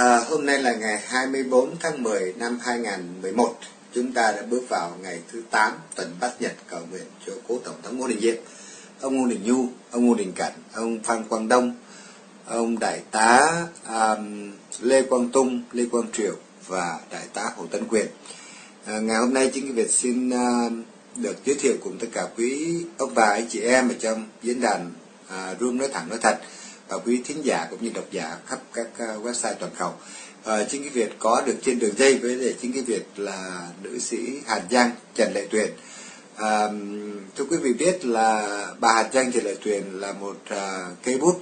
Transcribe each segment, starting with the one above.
À, hôm nay là ngày 24 tháng 10 năm 2011. Chúng ta đã bước vào ngày thứ 8 tuần bát nhật cầu nguyện cho cố Tổng thống Ngô Đình Diệm, ông Ngô Đình Nhu, ông Ngô Đình Cẩn, ông Phan Quang Đông, ông Đại tá um, Lê Quang Tung, Lê Quang Triều và Đại tá Hồ Tấn Quyền. À, ngày hôm nay chính cái việc xin uh, được giới thiệu cùng tất cả quý ông bà anh chị em ở trong diễn đàn uh, Room Nói Thẳng Nói Thật À, quý thính giả cũng như độc giả khắp các à, website toàn cầu. À, chính cái việc có được trên đường dây với lại chính cái việc là nữ sĩ Hàn Giang Trần Lệ Tuyền. À, thưa quý vị biết là bà Hàn Giang Trần Lệ Tuyền là một à, cây bút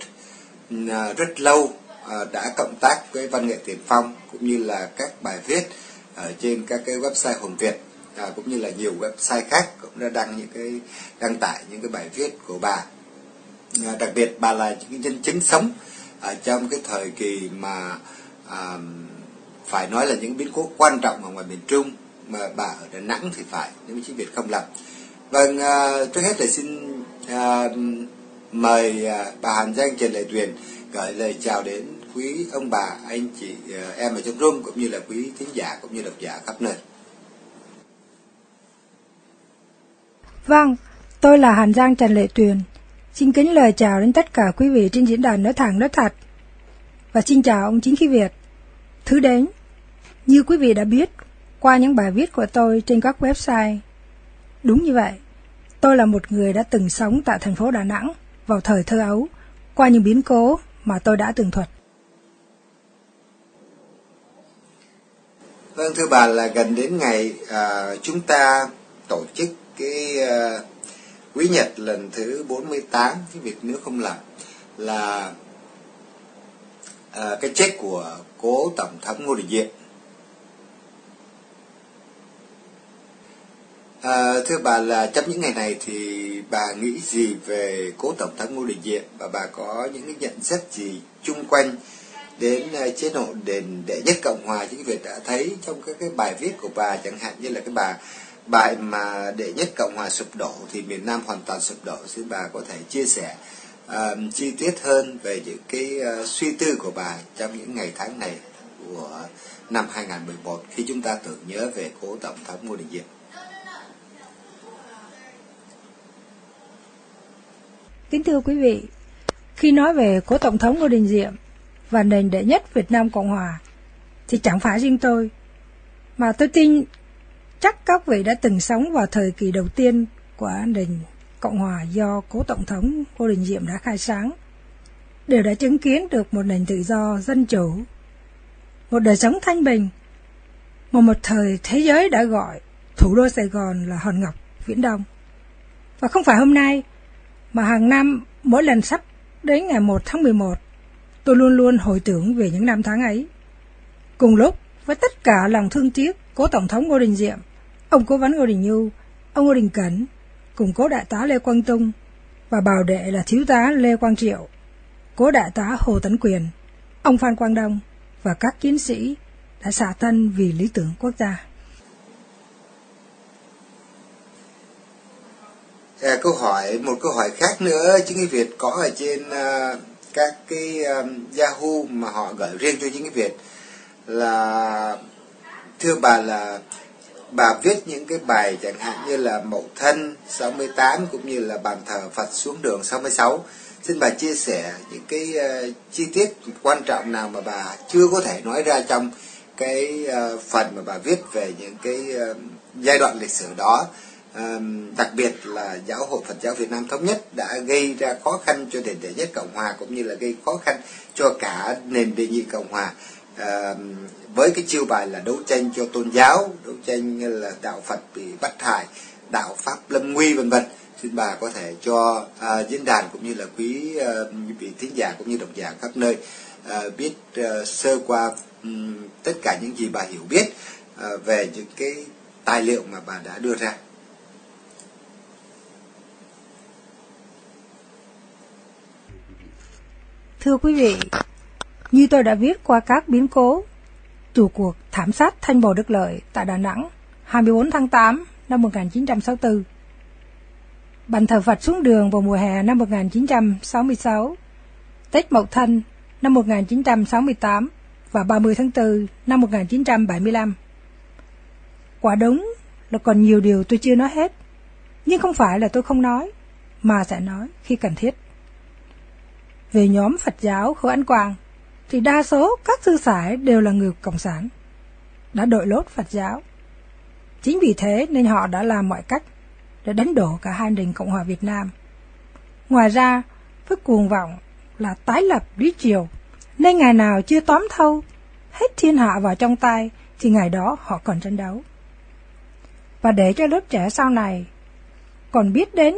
à, rất lâu à, đã cộng tác với văn nghệ tiền phong cũng như là các bài viết ở trên các cái website hồn Việt à, cũng như là nhiều website khác cũng đã đăng những cái đăng tải những cái bài viết của bà À, đặc biệt bà là những nhân chứng sống ở trong cái thời kỳ mà à, phải nói là những biến cố quan trọng ở ngoài miền Trung mà bà ở Đà Nẵng thì phải nếu chính Việt không lầm vâng à, trước hết là xin à, mời à, bà Hàn Giang Trần Lệ Tuyền gửi lời chào đến quý ông bà anh chị à, em ở trong room cũng như là quý thính giả cũng như độc giả khắp nơi Vâng, tôi là Hàn Giang Trần Lệ Tuyền. Xin kính lời chào đến tất cả quý vị trên diễn đàn nói thẳng nói thật. Và xin chào ông Chính Khí Việt. Thứ đến, như quý vị đã biết qua những bài viết của tôi trên các website. Đúng như vậy, tôi là một người đã từng sống tại thành phố Đà Nẵng vào thời thơ ấu qua những biến cố mà tôi đã từng thuật. Vâng thưa bà là gần đến ngày à, chúng ta tổ chức cái uh, quý nhật lần thứ 48 cái việc nếu không làm là à, cái chết của cố tổng thống Ngô Đình Diệm. À, thưa bà là trong những ngày này thì bà nghĩ gì về cố tổng thống Ngô Đình Diệm và bà có những cái nhận xét gì chung quanh đến à, chế độ đền đệ nhất cộng hòa chính Việt đã thấy trong các cái bài viết của bà chẳng hạn như là cái bà bài mà đệ nhất cộng hòa sụp đổ thì miền nam hoàn toàn sụp đổ xin bà có thể chia sẻ uh, chi tiết hơn về những cái uh, suy tư của bà trong những ngày tháng này của năm 2011 khi chúng ta tưởng nhớ về cố tổng thống Ngô Đình Diệm. Kính thưa quý vị, khi nói về cố tổng thống Ngô Đình Diệm và nền đệ nhất Việt Nam Cộng Hòa thì chẳng phải riêng tôi mà tôi tin Chắc các vị đã từng sống vào thời kỳ đầu tiên của nền Cộng hòa do cố Tổng thống Ngô Đình Diệm đã khai sáng, đều đã chứng kiến được một nền tự do dân chủ, một đời sống thanh bình, mà một thời thế giới đã gọi thủ đô Sài Gòn là Hòn Ngọc, Viễn Đông. Và không phải hôm nay, mà hàng năm mỗi lần sắp đến ngày 1 tháng 11, tôi luôn luôn hồi tưởng về những năm tháng ấy. Cùng lúc với tất cả lòng thương tiếc cố Tổng thống Ngô Đình Diệm, ông cố vấn Ngô Đình Nhu, ông Ngô Đình Cẩn, cùng cố đại tá Lê Quang Tung và bảo đệ là thiếu tá Lê Quang Triệu, cố đại tá Hồ Tấn Quyền, ông Phan Quang Đông và các chiến sĩ đã xả thân vì lý tưởng quốc gia. À, câu hỏi một câu hỏi khác nữa chính cái Việt có ở trên uh, các cái um, Yahoo mà họ gửi riêng cho chính cái Việt là thưa bà là bà viết những cái bài chẳng hạn như là Mậu Thân 68 cũng như là bàn thờ Phật xuống đường 66 xin bà chia sẻ những cái uh, chi tiết quan trọng nào mà bà chưa có thể nói ra trong cái uh, phần mà bà viết về những cái uh, giai đoạn lịch sử đó. Uh, đặc biệt là giáo hội Phật giáo Việt Nam thống nhất đã gây ra khó khăn cho nền đệ nhất cộng hòa cũng như là gây khó khăn cho cả nền đệ nhị cộng hòa với cái chiêu bài là đấu tranh cho tôn giáo đấu tranh là đạo phật bị bắt hại đạo pháp lâm nguy vân vân. Xin bà có thể cho uh, diễn đàn cũng như là quý uh, vị thính giả cũng như độc giả khắp nơi uh, biết uh, sơ qua um, tất cả những gì bà hiểu biết uh, về những cái tài liệu mà bà đã đưa ra. Thưa quý vị, như tôi đã viết qua các biến cố từ cuộc thảm sát Thanh Bồ Đức Lợi tại Đà Nẵng 24 tháng 8 năm 1964. Bàn thờ Phật xuống đường vào mùa hè năm 1966, Tết Mậu Thân năm 1968 và 30 tháng 4 năm 1975. Quả đúng là còn nhiều điều tôi chưa nói hết, nhưng không phải là tôi không nói, mà sẽ nói khi cần thiết. Về nhóm Phật giáo Khối Anh Quang, thì đa số các sư sãi đều là người Cộng sản, đã đội lốt Phật giáo. Chính vì thế nên họ đã làm mọi cách để đánh đổ cả hai nền Cộng hòa Việt Nam. Ngoài ra, với cuồng vọng là tái lập lý triều, nên ngày nào chưa tóm thâu, hết thiên hạ vào trong tay, thì ngày đó họ còn tranh đấu. Và để cho lớp trẻ sau này còn biết đến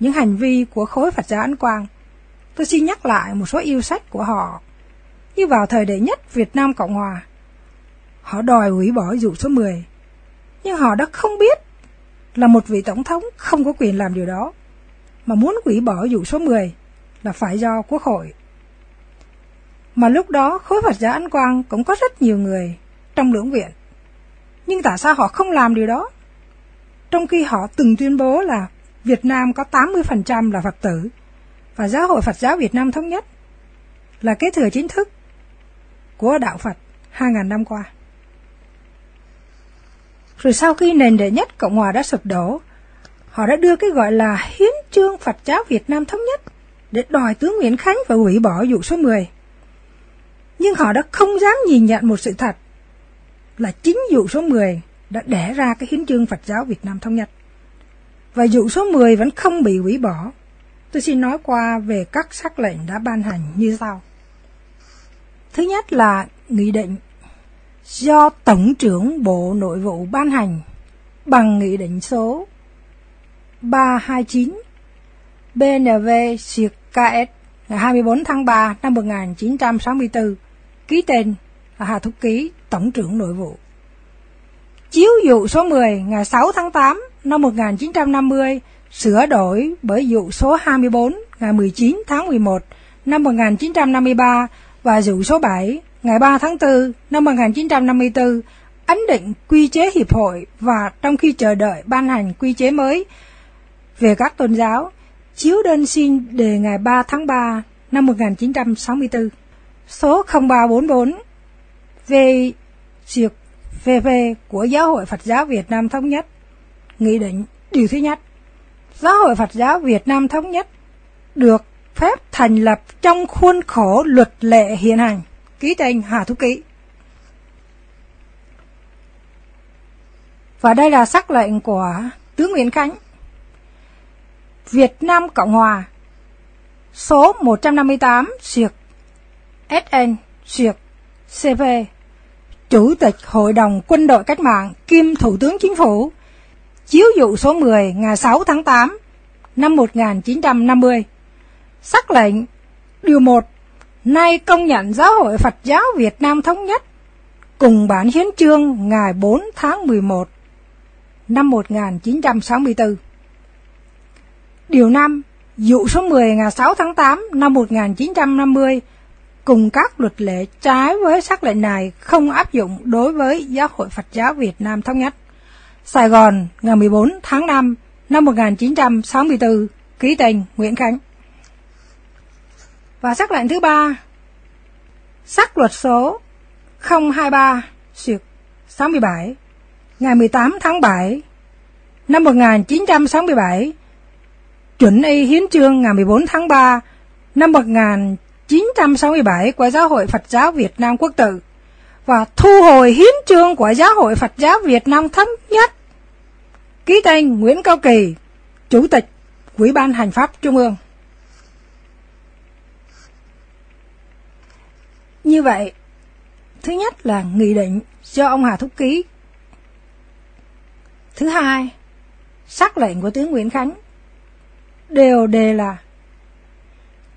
những hành vi của khối Phật giáo Ấn Quang, tôi xin nhắc lại một số yêu sách của họ. Như vào thời đệ nhất Việt Nam Cộng Hòa, họ đòi hủy bỏ dụ số 10, nhưng họ đã không biết là một vị tổng thống không có quyền làm điều đó, mà muốn hủy bỏ dụ số 10 là phải do quốc hội. Mà lúc đó khối Phật giáo Anh Quang cũng có rất nhiều người trong lưỡng viện. Nhưng tại sao họ không làm điều đó? Trong khi họ từng tuyên bố là Việt Nam có 80% là Phật tử và Giáo hội Phật giáo Việt Nam thống nhất là kế thừa chính thức của đạo Phật 2.000 năm qua. Rồi sau khi nền đệ nhất Cộng hòa đã sụp đổ, họ đã đưa cái gọi là hiến chương Phật giáo Việt Nam thống nhất để đòi tướng Nguyễn Khánh phải hủy bỏ dụ số 10. Nhưng họ đã không dám nhìn nhận một sự thật là chính dụ số 10 đã đẻ ra cái hiến chương Phật giáo Việt Nam thống nhất. Và dụ số 10 vẫn không bị hủy bỏ. Tôi xin nói qua về các sắc lệnh đã ban hành như sau. Thứ nhất là Nghị định do Tổng trưởng Bộ Nội vụ ban hành bằng Nghị định số 329 BNV Siệt KS ngày 24 tháng 3 năm 1964, ký tên là Hà Thúc Ký, Tổng trưởng Nội vụ. Chiếu dụ số 10 ngày 6 tháng 8 năm 1950 sửa đổi bởi dụ số 24 ngày 19 tháng 11 năm 1953 và dụ số 7 ngày 3 tháng 4 năm 1954 ấn định quy chế hiệp hội và trong khi chờ đợi ban hành quy chế mới về các tôn giáo, chiếu đơn xin đề ngày 3 tháng 3 năm 1964 số 0344 về duyệt VV của Giáo hội Phật giáo Việt Nam Thống Nhất. Nghị định điều thứ nhất, Giáo hội Phật giáo Việt Nam Thống Nhất được phép thành lập trong khuôn khổ luật lệ hiện hành, ký tên Hà Thú Ký. Và đây là sắc lệnh của tướng Nguyễn Khánh. Việt Nam Cộng Hòa số 158 siệt SN siệt CV Chủ tịch Hội đồng Quân đội Cách mạng kiêm Thủ tướng Chính phủ chiếu dụ số 10 ngày 6 tháng 8 năm 1950 sắc lệnh điều 1 nay công nhận Giáo hội Phật giáo Việt Nam thống nhất cùng bản hiến chương ngày 4 tháng 11 năm 1964. Điều 5 dụ số 10 ngày 6 tháng 8 năm 1950 cùng các luật lệ trái với sắc lệnh này không áp dụng đối với Giáo hội Phật giáo Việt Nam Thống Nhất. Sài Gòn ngày 14 tháng 5 năm 1964, ký tên Nguyễn Khánh. Và sắc lệnh thứ ba, sắc luật số 023 xuyệt 67 ngày 18 tháng 7 năm 1967 chuẩn y hiến trương ngày 14 tháng 3 năm 1967 của Giáo hội Phật giáo Việt Nam Quốc tự và thu hồi hiến trương của Giáo hội Phật giáo Việt Nam thống nhất. Ký tên Nguyễn Cao Kỳ, Chủ tịch Ủy ban Hành pháp Trung ương. Như vậy, thứ nhất là nghị định do ông Hà Thúc ký. Thứ hai, sắc lệnh của tướng Nguyễn Khánh đều đề là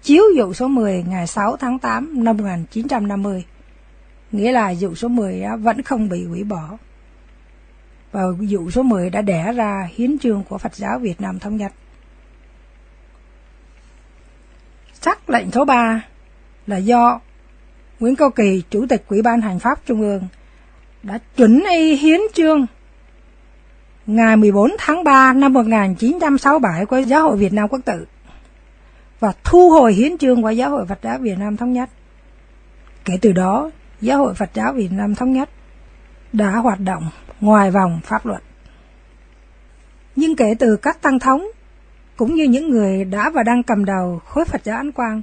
chiếu dụ số 10 ngày 6 tháng 8 năm 1950. Nghĩa là dụ số 10 vẫn không bị hủy bỏ. Và dụ số 10 đã đẻ ra hiến trương của Phật giáo Việt Nam Thống Nhất. Sắc lệnh số 3 là do Nguyễn Cao Kỳ, Chủ tịch Ủy ban Hành pháp Trung ương, đã chuẩn y hiến trương ngày 14 tháng 3 năm 1967 của Giáo hội Việt Nam Quốc tự và thu hồi hiến trương của Giáo hội Phật giáo Việt Nam Thống Nhất. Kể từ đó, Giáo hội Phật giáo Việt Nam Thống Nhất đã hoạt động ngoài vòng pháp luật. Nhưng kể từ các tăng thống, cũng như những người đã và đang cầm đầu khối Phật giáo Ánh Quang,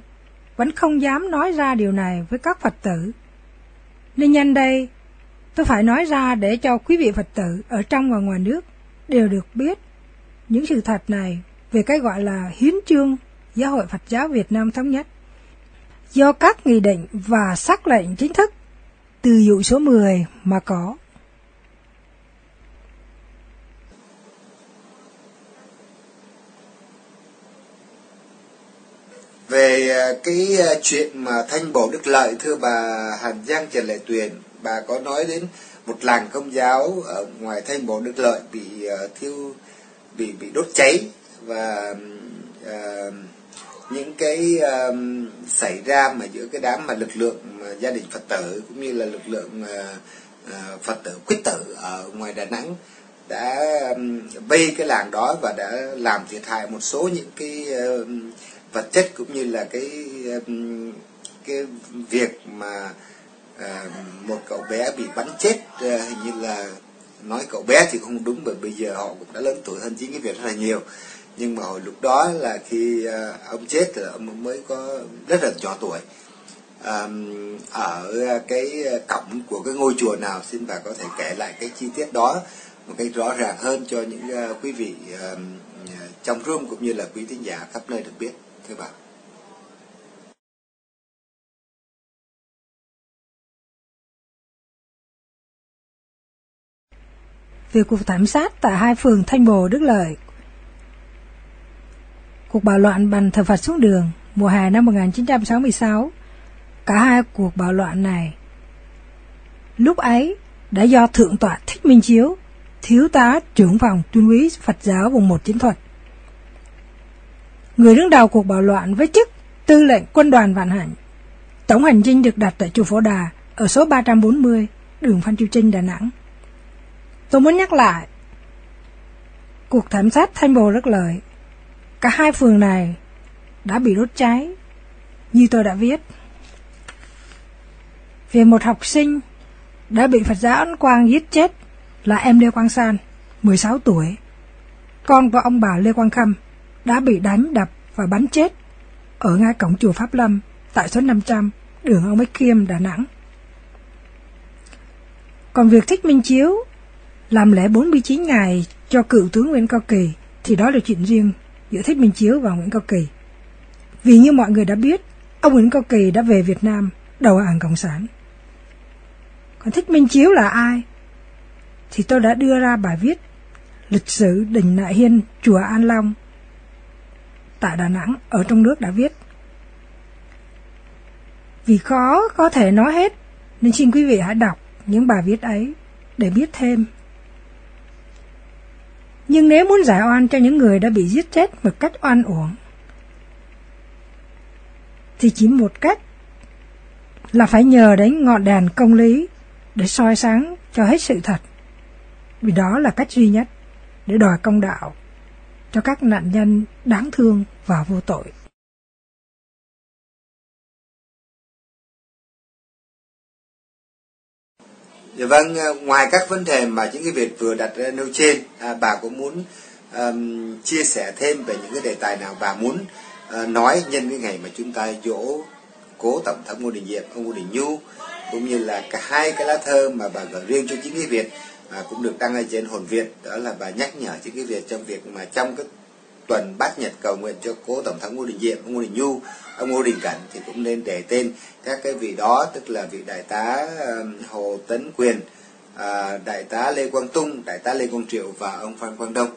vẫn không dám nói ra điều này với các Phật tử. Nên nhân đây, tôi phải nói ra để cho quý vị Phật tử ở trong và ngoài nước đều được biết những sự thật này về cái gọi là hiến chương Giáo hội Phật giáo Việt Nam Thống Nhất do các nghị định và sắc lệnh chính thức từ dụ số 10 mà có. Về à, cái à, chuyện mà Thanh Bổ Đức Lợi thưa bà Hàn Giang Trần Lệ Tuyền, bà có nói đến một làng công giáo ở ngoài Thanh Bổ Đức Lợi bị à, thiêu bị bị đốt cháy và uh, những cái uh, xảy ra mà giữa cái đám mà lực lượng mà gia đình Phật tử cũng như là lực lượng uh, Phật tử quyết tử ở ngoài Đà Nẵng đã um, vây cái làng đó và đã làm thiệt hại một số những cái uh, vật chất cũng như là cái cái việc mà à, một cậu bé bị bắn chết à, hình như là nói cậu bé thì không đúng bởi bây giờ họ cũng đã lớn tuổi hơn chính cái việc rất là nhiều. Nhưng mà hồi lúc đó là khi à, ông chết thì ông mới có rất là nhỏ tuổi. Ở cái cổng của cái ngôi chùa nào xin bà có thể kể lại cái chi tiết đó một cách rõ ràng hơn cho những uh, quý vị uh, trong room cũng như là quý thính giả khắp nơi được biết thưa bà về cuộc thảm sát tại hai phường Thanh Bồ, Đức Lợi. Cuộc bạo loạn bằng thờ Phật xuống đường mùa hè năm 1966. Cả hai cuộc bạo loạn này lúc ấy đã do Thượng tọa Thích Minh Chiếu, thiếu tá trưởng phòng tuyên úy Phật giáo vùng một chiến thuật. Người đứng đầu cuộc bạo loạn với chức tư lệnh quân đoàn Vạn Hạnh. Tổng hành dinh được đặt tại chùa Phổ Đà ở số 340, đường Phan Chu Trinh, Đà Nẵng. Tôi muốn nhắc lại, cuộc thảm sát Thanh Bồ rất lợi. Cả hai phường này đã bị đốt cháy, như tôi đã viết. Về một học sinh đã bị Phật giáo Ấn Quang giết chết là em Lê Quang San, 16 tuổi. Con của ông bà Lê Quang Khâm đã bị đánh đập và bắn chết ở ngay cổng chùa Pháp Lâm tại số 500 đường ông Bách Khiêm, Đà Nẵng. Còn việc Thích Minh Chiếu làm lễ 49 ngày cho cựu tướng Nguyễn Cao Kỳ thì đó là chuyện riêng giữa Thích Minh Chiếu và Nguyễn Cao Kỳ. Vì như mọi người đã biết, ông Nguyễn Cao Kỳ đã về Việt Nam đầu hàng Cộng sản. Còn Thích Minh Chiếu là ai? Thì tôi đã đưa ra bài viết Lịch sử Đình Nại Hiên, Chùa An Long tại Đà Nẵng ở trong nước đã viết. Vì khó có thể nói hết, nên xin quý vị hãy đọc những bài viết ấy để biết thêm nhưng nếu muốn giải oan cho những người đã bị giết chết một cách oan uổng, thì chỉ một cách là phải nhờ đến ngọn đèn công lý để soi sáng cho hết sự thật. Vì đó là cách duy nhất để đòi công đạo cho các nạn nhân đáng thương và vô tội. Dạ vâng, ờ, ngoài các vấn đề mà những cái việc vừa đặt ra nêu trên, à, bà có muốn um, chia sẻ thêm về những cái đề tài nào bà muốn uh, nói nhân cái ngày mà chúng ta dỗ cố tổng thống ngô đình diệm ông ngô đình nhu cũng như là cả hai cái lá thơ mà bà gửi riêng cho chính cái việt à, cũng được đăng ở trên hồn việt đó là bà nhắc nhở chính cái việt trong việc mà trong cái tuần bát nhật cầu nguyện cho cố tổng thống ngô đình diệm ông ngô đình nhu ông ngô đình cảnh thì cũng nên để tên các cái vị đó tức là vị đại tá um, hồ tấn quyền à, đại tá lê quang tung đại tá lê quang triệu và ông phan quang đông.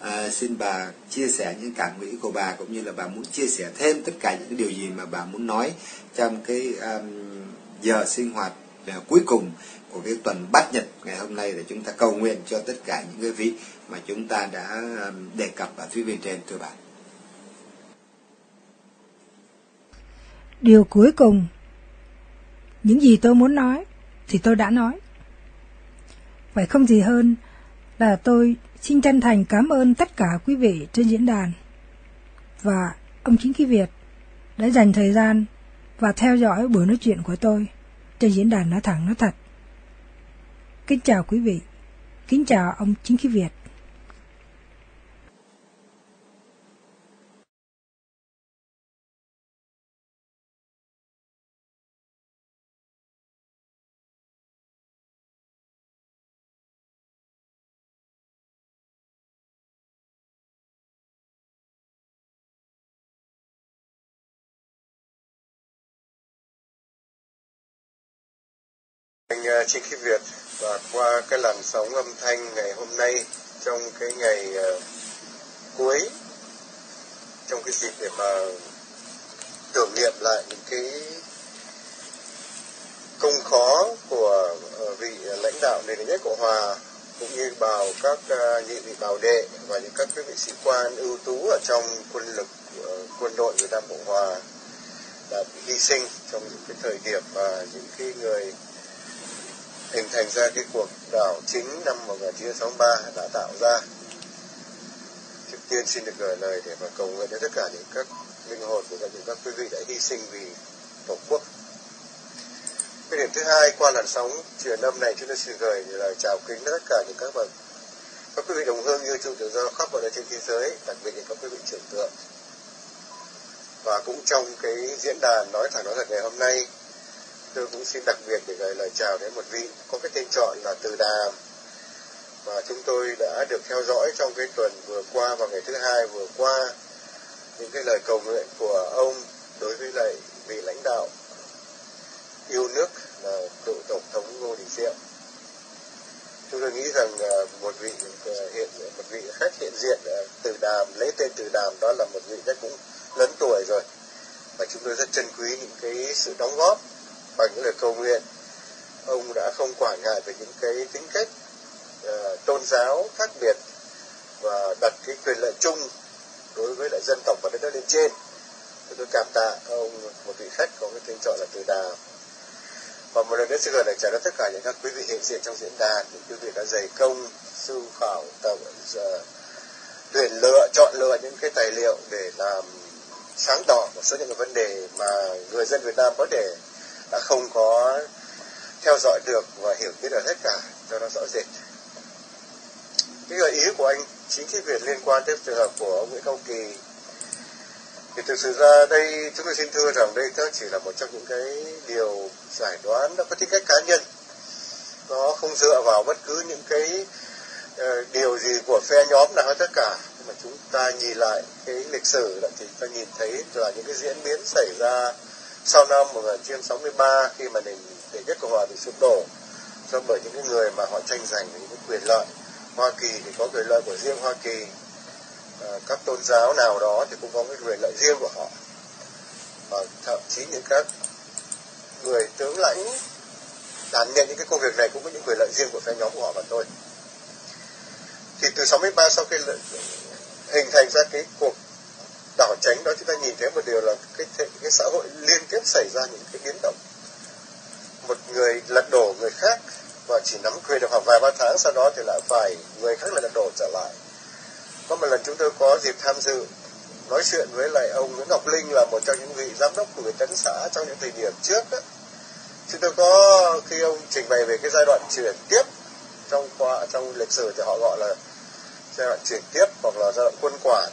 À, xin bà chia sẻ những cảm nghĩ của bà cũng như là bà muốn chia sẻ thêm tất cả những điều gì mà bà muốn nói trong cái um, giờ sinh hoạt uh, cuối cùng của cái tuần bát nhật ngày hôm nay để chúng ta cầu nguyện cho tất cả những cái vị mà chúng ta đã um, đề cập ở phía bên trên thưa bạn điều cuối cùng những gì tôi muốn nói thì tôi đã nói vậy không gì hơn là tôi xin chân thành cảm ơn tất cả quý vị trên diễn đàn và ông chính khí Việt đã dành thời gian và theo dõi buổi nói chuyện của tôi. trên diễn đàn nói thẳng nói thật. Kính chào quý vị, kính chào ông Chính khí Việt. Trinh Khi Việt và qua cái làn sóng âm thanh ngày hôm nay trong cái ngày uh, cuối trong cái dịp để mà tưởng niệm lại những cái công khó của ờ, vị lãnh đạo nền nhất cộng hòa cũng như bào các những nhị vị bào đệ và những các quý vị sĩ quan ưu tú ở trong quân lực quân đội Việt Nam Cộng hòa đã bị hy sinh trong những cái thời điểm và những cái người hình thành ra cái cuộc đảo chính năm 1963 đã tạo ra. Trước tiên xin được gửi lời để mà cầu nguyện cho tất cả những các linh hồn của những các quý vị đã hy sinh vì tổ quốc. Cái điểm thứ hai qua làn sóng truyền âm này chúng tôi xin gửi lời chào kính đến tất cả những các bậc các quý vị đồng hương yêu chuộng tự do khắp mọi nơi trên thế giới, đặc biệt là các quý vị trưởng tượng. Và cũng trong cái diễn đàn nói thẳng nói thật ngày hôm nay, tôi cũng xin đặc biệt để gửi lời chào đến một vị có cái tên chọn là Từ Đàm. Và chúng tôi đã được theo dõi trong cái tuần vừa qua và ngày thứ hai vừa qua. Những cái lời cầu nguyện của ông đối với lại vị lãnh đạo yêu nước là cựu tổng thống Ngô Đình Diệm. Chúng tôi nghĩ rằng à, một vị à, hiện, một vị khách hiện diện à, từ đàm, lấy tên từ đàm đó là một vị rất cũng lớn tuổi rồi. Và chúng tôi rất trân quý những cái sự đóng góp bằng những lời cầu nguyện ông đã không quản ngại về những cái tính cách uh, tôn giáo khác biệt và đặt cái quyền lợi chung đối với lại dân tộc và đất nước lên trên. Thì tôi cảm tạ ông một vị khách có cái tên chọn là từ đà và một lần nữa xin gửi lời chào đến tất cả những các quý vị hiện diện trong diễn đàn những quý vị đã dày công sưu khảo tập giờ tuyển lựa chọn lựa những cái tài liệu để làm sáng tỏ một số những cái vấn đề mà người dân Việt Nam có thể đã không có theo dõi được và hiểu biết được hết cả cho nó rõ rệt. Cái gợi ý của anh chính cái việc liên quan tới trường hợp của ông Nguyễn Công Kỳ. Thì thực sự ra đây chúng tôi xin thưa rằng đây nó chỉ là một trong những cái điều giải đoán nó có tính cách cá nhân. Nó không dựa vào bất cứ những cái uh, điều gì của phe nhóm nào hết tất cả. Nhưng mà chúng ta nhìn lại cái lịch sử thì ta nhìn thấy là những cái diễn biến xảy ra sau năm 1963 khi mà nền đệ nhất cộng hòa bị sụp đổ do bởi những cái người mà họ tranh giành những cái quyền lợi Hoa Kỳ thì có quyền lợi của riêng Hoa Kỳ. À, các tôn giáo nào đó thì cũng có cái quyền lợi riêng của họ. Và thậm chí những các người tướng lãnh đảm nhận những cái công việc này cũng có những quyền lợi riêng của phe nhóm của họ và tôi thì từ 63 sau khi hình thành ra cái cuộc đảo tránh đó chúng ta nhìn thấy một điều là cái, cái xã hội liên tiếp xảy ra những cái biến động. Một người lật đổ người khác và chỉ nắm quyền được khoảng vài ba tháng sau đó thì lại phải người khác lại lật đổ trở lại. Có một lần chúng tôi có dịp tham dự nói chuyện với lại ông Nguyễn Ngọc Linh là một trong những vị giám đốc của người tấn xã trong những thời điểm trước đó. chúng tôi có khi ông trình bày về cái giai đoạn chuyển tiếp trong qua trong lịch sử thì họ gọi là giai đoạn chuyển tiếp hoặc là giai đoạn quân quản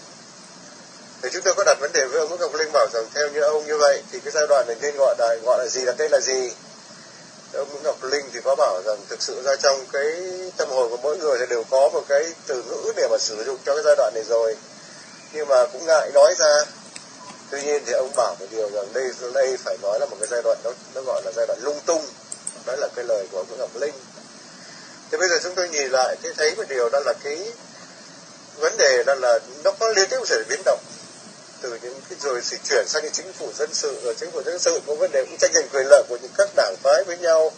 thì chúng tôi có đặt vấn đề với ông Nguyễn Ngọc Linh bảo rằng theo như ông như vậy thì cái giai đoạn này nên gọi là gọi là gì là tên là gì? Ông Nguyễn Ngọc Linh thì có bảo rằng thực sự ra trong cái tâm hồn của mỗi người thì đều có một cái từ ngữ để mà sử dụng cho cái giai đoạn này rồi. Nhưng mà cũng ngại nói ra. Tuy nhiên thì ông bảo một điều rằng đây đây phải nói là một cái giai đoạn nó nó gọi là giai đoạn lung tung. Đó là cái lời của ông Nguyễn Ngọc Linh. Thì bây giờ chúng tôi nhìn lại thì thấy một điều đó là cái vấn đề đó là nó có liên tiếp sự biến động từ những cái rồi sự chuyển sang cái chính phủ dân sự, rồi chính phủ dân sự, có vấn đề cũng tranh giành quyền lợi của những các đảng phái với nhau.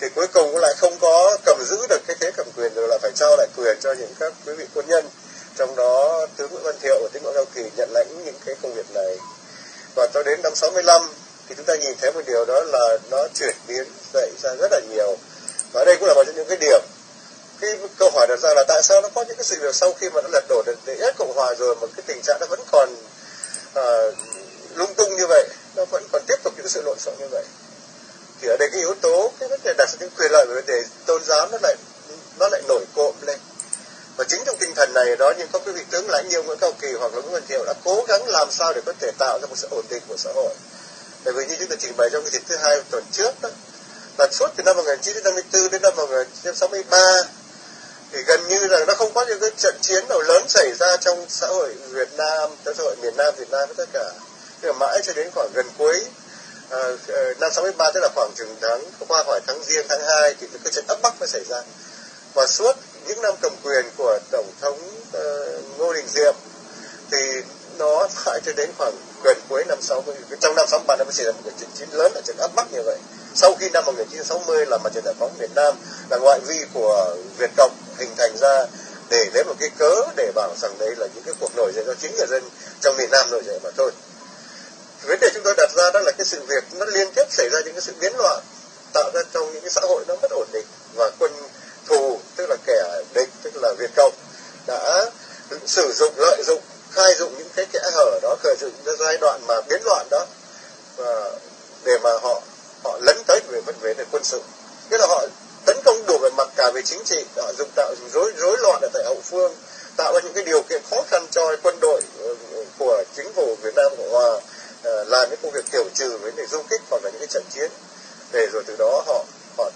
Thì cuối cùng cũng lại không có cầm giữ được cái thế cầm quyền, rồi lại phải trao lại quyền cho những các quý vị quân nhân. Trong đó tướng Nguyễn Văn Thiệu và tướng Nguyễn Cao Kỳ nhận lãnh những cái công việc này. Và cho đến năm 65 thì chúng ta nhìn thấy một điều đó là nó chuyển biến dậy ra rất là nhiều. Và đây cũng là một trong những cái điểm. Cái câu hỏi đặt ra là tại sao nó có những cái sự việc sau khi mà nó lật đổ được đệ nhất cộng hòa rồi mà cái tình trạng nó vẫn còn uh, lung tung như vậy nó vẫn còn tiếp tục những sự lộn xộn như vậy. Thì ở đây cái yếu tố cái vấn đề đặt ra những quyền lợi về vấn đề tôn giáo nó lại nó lại nổi cộm lên. Và chính trong tinh thần này đó nhưng có cái vị tướng lãnh nhiều Nguyễn Cao Kỳ hoặc là Nguyễn Văn Thiệu đã cố gắng làm sao để có thể tạo ra một sự ổn định của xã hội. Bởi vì như chúng ta trình bày trong cái dịp thứ hai tuần trước đó là suốt từ năm 1954 đến năm 1963 thì gần như là nó không có những cái trận chiến nào lớn xảy ra trong xã hội Việt Nam, trong xã hội miền Nam Việt Nam với tất cả. Thì mãi cho đến khoảng gần cuối uh, năm 63 tức là khoảng chừng tháng qua khỏi tháng riêng tháng 2 thì cái trận ấp bắc mới xảy ra. Và suốt những năm cầm quyền của tổng thống uh, Ngô Đình Diệm thì nó phải cho đến khoảng gần cuối năm 60 trong năm 63 nó mới xảy ra một cái trận chiến lớn ở trận ấp bắc như vậy sau khi năm 1960 là mặt trận giải phóng miền Nam là ngoại vi của Việt Cộng hình thành ra để lấy một cái cớ để bảo rằng đây là những cái cuộc nổi dậy do chính người dân trong miền Nam nổi dậy mà thôi. Vấn đề chúng tôi đặt ra đó là cái sự việc nó liên tiếp xảy ra những cái sự biến loạn, tạo ra trong những cái xã hội nó bất ổn định và quân thù, tức là kẻ địch, tức là Việt Cộng đã sử dụng, lợi dụng, khai dụng những cái kẽ hở đó, khởi dựng giai đoạn mà biến loạn đó, và để mà họ về vấn quân sự. Nghĩa là họ tấn công đủ về mặt cả về chính trị, họ dùng tạo rối rối loạn ở tại hậu phương, tạo ra những cái điều kiện khó khăn cho quân đội ờ, của chính phủ Việt Nam Cộng Hòa ờ, làm những công việc tiểu trừ với để du kích hoặc là những cái trận chiến. Để rồi từ đó họ họ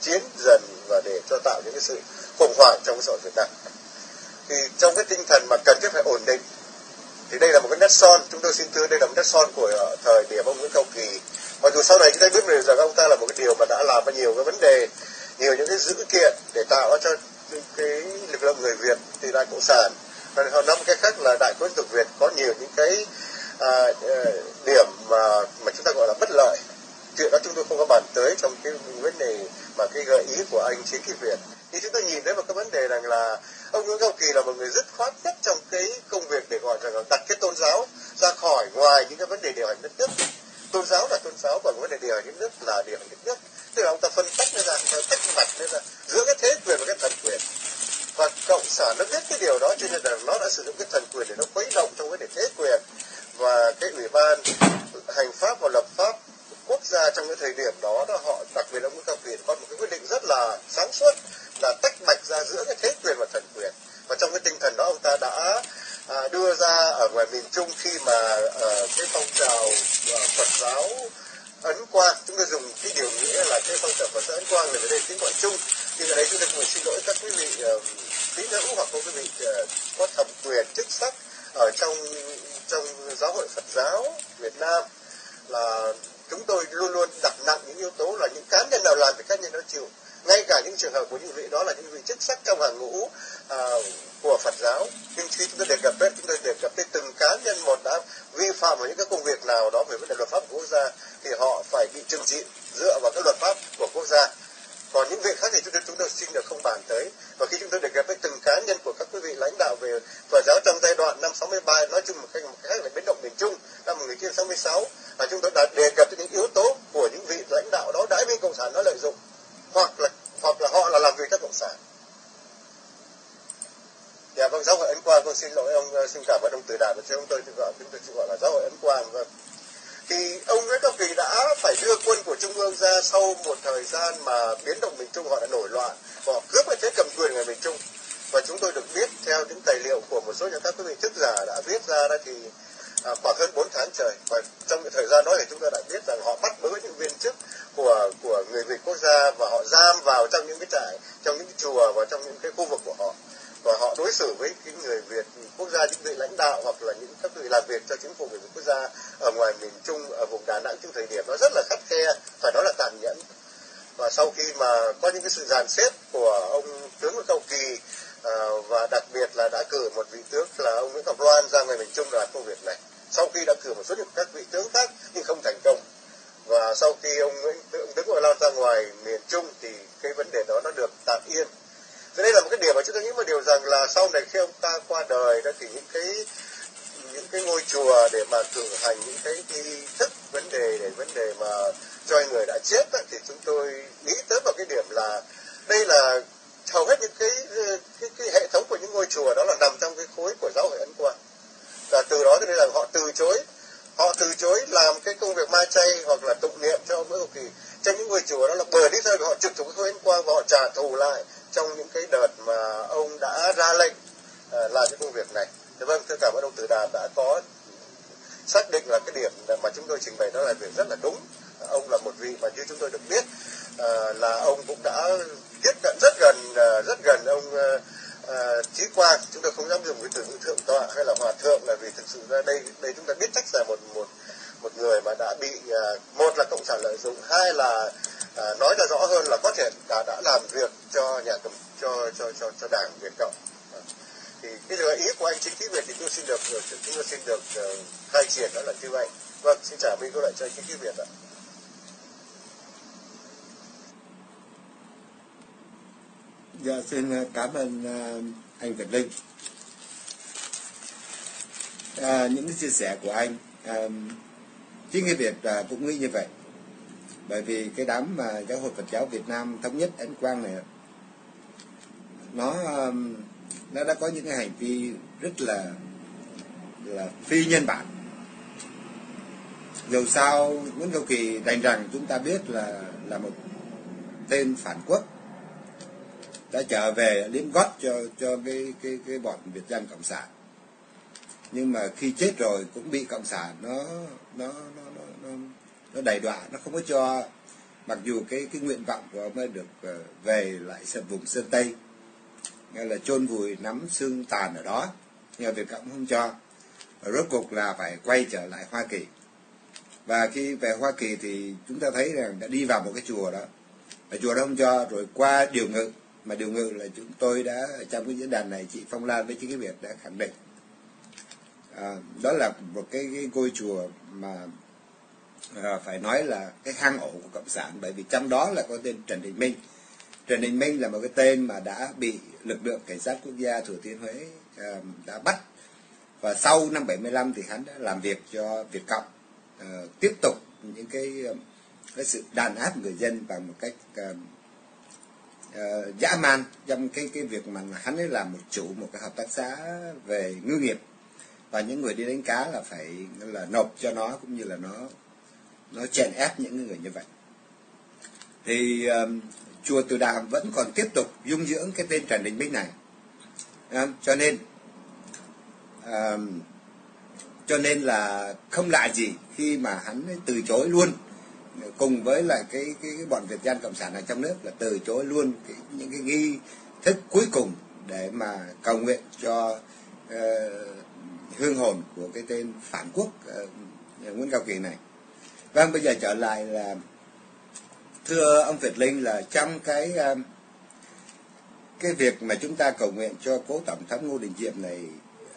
chiến dần và để cho tạo những cái sự khủng hoảng trong cái xã hội Việt Nam. Thì trong cái tinh thần mà cần thiết phải ổn định thì đây là một cái nét son. Chúng tôi xin thưa đây là một nét son của ờ, thời điểm ông Nguyễn Cao Kỳ. Mặc dù sau này chúng ta biết được rằng ông ta là một cái điều mà đã làm ra nhiều cái vấn đề nhiều những cái dữ kiện để tạo cho cái lực lượng người Việt thì đại cộng sản và nói một cái khác là đại quân thực Việt có nhiều những cái à, điểm mà mà chúng ta gọi là bất lợi. Chuyện đó chúng tôi không có bàn tới trong cái vấn đề mà cái gợi ý của anh chiến kỳ Việt. Thì chúng ta nhìn thấy một cái vấn đề rằng là ông Nguyễn Cao Kỳ là một người dứt khoát nhất trong cái công việc để gọi rằng là đặt cái tôn giáo ra khỏi ngoài những cái vấn đề điều hành đất nước. Tôn giáo là tôn giáo, còn vấn đề điều hành đất nước là điều hành đất nước. Tức là ông ta phân tách nó ra tách mạch nên là giữa cái thế quyền và cái thần quyền. Và cộng sản nó biết cái điều đó, cho nên là nó đã sử dụng cái thần quyền để nó khuấy động trong vấn đề thế quyền. Và cái ủy ban hành pháp và lập pháp quốc gia trong cái thời điểm đó là họ, đặc biệt là ông cao kỳ, có một cái quyết định rất là sáng suốt là tách mạch ra giữa cái thế quyền và thần quyền. Và trong cái tinh thần đó ông ta đã à, đưa ra ở ngoài miền Trung khi mà à, cái phong trào à, Phật giáo ấn quang chúng ta dùng cái điều nghĩa là cái phong trào Phật giáo ấn quang là về đây tiếng gọi chung thì ở đây chúng ta cũng xin lỗi các quý vị uh, hữu hoặc các quý vị uh, có thẩm quyền chức sắc ở trong trong giáo hội Phật giáo Việt Nam là chúng tôi luôn luôn đặt nặng những yếu tố là những cá nhân nào làm thì cá nhân đó chịu ngay cả những trường hợp của những vị đó là những vị chức sắc trong hàng ngũ uh, của Phật giáo. Nhưng khi chúng tôi đề cập đến chúng tôi đề cập đến từng cá nhân một đã vi phạm vào những cái công việc nào đó về vấn đề luật pháp của quốc gia thì họ phải bị trừng trị dựa vào các luật pháp của quốc gia. Còn những việc khác thì chúng tôi chúng tôi xin được không bàn tới. Và khi chúng tôi đề cập đến từng cá nhân của các quý vị lãnh đạo về Phật giáo trong giai đoạn năm 63 nói chung một cách một cách là biến động miền Trung năm 1966 và chúng tôi đã đề cập đến những yếu tố của những vị lãnh đạo đó đã bị cộng sản nó lợi dụng hoặc là hoặc là họ là làm việc các cộng sản. Dạ vâng giáo hội ấn quang vâng xin lỗi ông ờ, xin cảm ơn ông từ đạt và chúng tôi thì gọi chúng tôi gọi là giáo hội ấn quang vâng. Thì ông Nguyễn Cao Kỳ đã phải đưa quân của Trung ương ra sau một thời gian mà biến động miền Trung họ đã nổi loạn họ cướp cái thế cầm quyền ở miền Trung. Và chúng tôi được biết theo những tài liệu của một số nhà các quý vị thức giả đã viết ra đó thì à, khoảng hơn 4 tháng trời. Và trong cái thời gian đó thì chúng ta đã biết rằng họ bắt bớ những viên chức của của người Việt quốc gia và họ giam vào trong những cái trại trong những cái chùa và trong những cái khu vực của họ. Và họ đối xử với cái người Việt quốc gia những vị lãnh đạo hoặc là những các vị làm việc cho chính phủ người Việt quốc gia ở ngoài miền Trung ở vùng Đà Nẵng trong thời điểm nó rất là khắt khe phải nói là tàn nhẫn. Và sau khi mà có những cái sự dàn xếp của ông tướng Nguyễn Cao Kỳ à, và đặc biệt là đã cử một vị tướng là ông Nguyễn Ngọc Loan ra ngoài miền Trung làm công việc này sau khi đã cử một số những các vị tướng khác nhưng không thành công. Và sau khi ông Nguyễn ông tướng Ngọc Loan ra ngoài miền Trung thì cái vấn đề đó nó được tạm yên. Thế đây là một cái điểm mà chúng ta nghĩ một điều rằng là sau này khi ông ta qua đời đó thì những cái những cái ngôi chùa để mà cử hành những cái nghi thức vấn đề để vấn đề mà cho người đã chết đó, thì chúng tôi nghĩ tới một cái điểm là đây là hầu hết những cái, cái cái hệ thống của những ngôi chùa đó là nằm trong cái khối của giáo hội ấn quang và từ đó cho nên là họ từ chối họ từ chối làm cái công việc ma chay hoặc là tụng niệm cho ông học Kỳ. Trong những người chùa đó là bởi đít thôi họ trực thuộc khối qua và họ trả thù lại trong những cái đợt mà ông đã ra lệnh uh, làm cái công việc này. Thì vâng thưa cảm ơn ông Tử Đàm đã có xác định là cái điểm mà chúng tôi trình bày đó là việc rất là đúng. Ông là một vị mà như chúng tôi được biết uh, là ông cũng đã tiếp cận rất gần uh, rất gần ông uh, Ờ, uh, trí quang chúng tôi không dám dùng cái từ ngữ thượng tọa hay là hòa thượng là vì thực sự ra đây đây chúng ta biết chắc là một một một người mà đã bị uh, một là cộng sản lợi dụng hai là uh, nói ra rõ hơn là có thể đã đã làm việc cho nhà cầm cho cho cho cho đảng Việt Cộng. Thì cái lời ý của anh chính khí Việt thì tôi xin được chúng tôi xin được uh, khai triển đó là như vậy. Vâng xin trả minh câu lại cho anh chính khí Việt ạ. Dạ, xin ờ, cảm ơn ờ, anh Việt Linh. À, những cái chia sẻ của anh, à, chính cái việc à, cũng nghĩ như vậy. Bởi vì cái đám mà giáo hội Phật giáo Việt Nam thống nhất Ấn Quang này, nó nó đã có những cái hành vi rất là là phi nhân bản. Dù sao Nguyễn Cao Kỳ đành rằng chúng ta biết là là một tên phản quốc đã trở về liếm gót cho cho cái cái cái bọn Việt Dân cộng sản. Nhưng mà khi chết rồi cũng bị cộng sản nó nó nó nó nó, nó đầy đọa nó không có cho. Mặc dù cái cái nguyện vọng của ông ấy được ờ, về lại sân vùng sơn tây nghe là chôn vùi nắm xương tàn ở đó nhưng mà Việt Cộng không cho. Và rốt cuộc là phải quay trở lại Hoa Kỳ. Và khi về Hoa Kỳ thì chúng ta thấy rằng đã đi vào một cái chùa đó. Ở chùa đó không cho rồi qua điều ngự mà điều ngự là chúng tôi đã trong cái diễn đàn này chị Phong Lan với chị cái Việt đã khẳng định. À, đó là một cái, cái ngôi chùa mà à, phải nói là cái hang ổ của cộng sản. Bởi vì trong đó là có tên Trần Đình Minh. Trần Đình Minh là một cái tên mà đã bị lực lượng cảnh sát quốc gia Thừa Thiên Huế à, đã bắt. Và sau năm 75 thì hắn đã làm việc cho Việt Cộng à, tiếp tục những cái à, cái sự đàn áp người dân bằng một cách uh, uh, dã man trong cái cái việc mà hắn ấy làm một chủ một cái hợp tác xã về ngư nghiệp. Và những người đi đánh cá là phải là nộp cho nó cũng như là nó nó chèn ép những người như vậy. Thì um, chùa Từ Đàm vẫn còn tiếp tục dung dưỡng cái tên Trần Đình Bích này. À, cho nên um, cho nên là không lạ gì khi mà hắn ấy từ chối luôn cùng với lại cái cái, cái bọn Việt Dân cộng sản ở trong nước là từ chối luôn cái, những cái nghi thức cuối cùng để mà cầu nguyện cho uh, hương hồn của cái tên phản quốc uh, Nguyễn Cao Kỳ này. Vâng, bây giờ trở lại là thưa ông Việt Linh là trong cái uh, cái việc mà chúng ta cầu nguyện cho cố tổng thống Ngô Đình Diệm này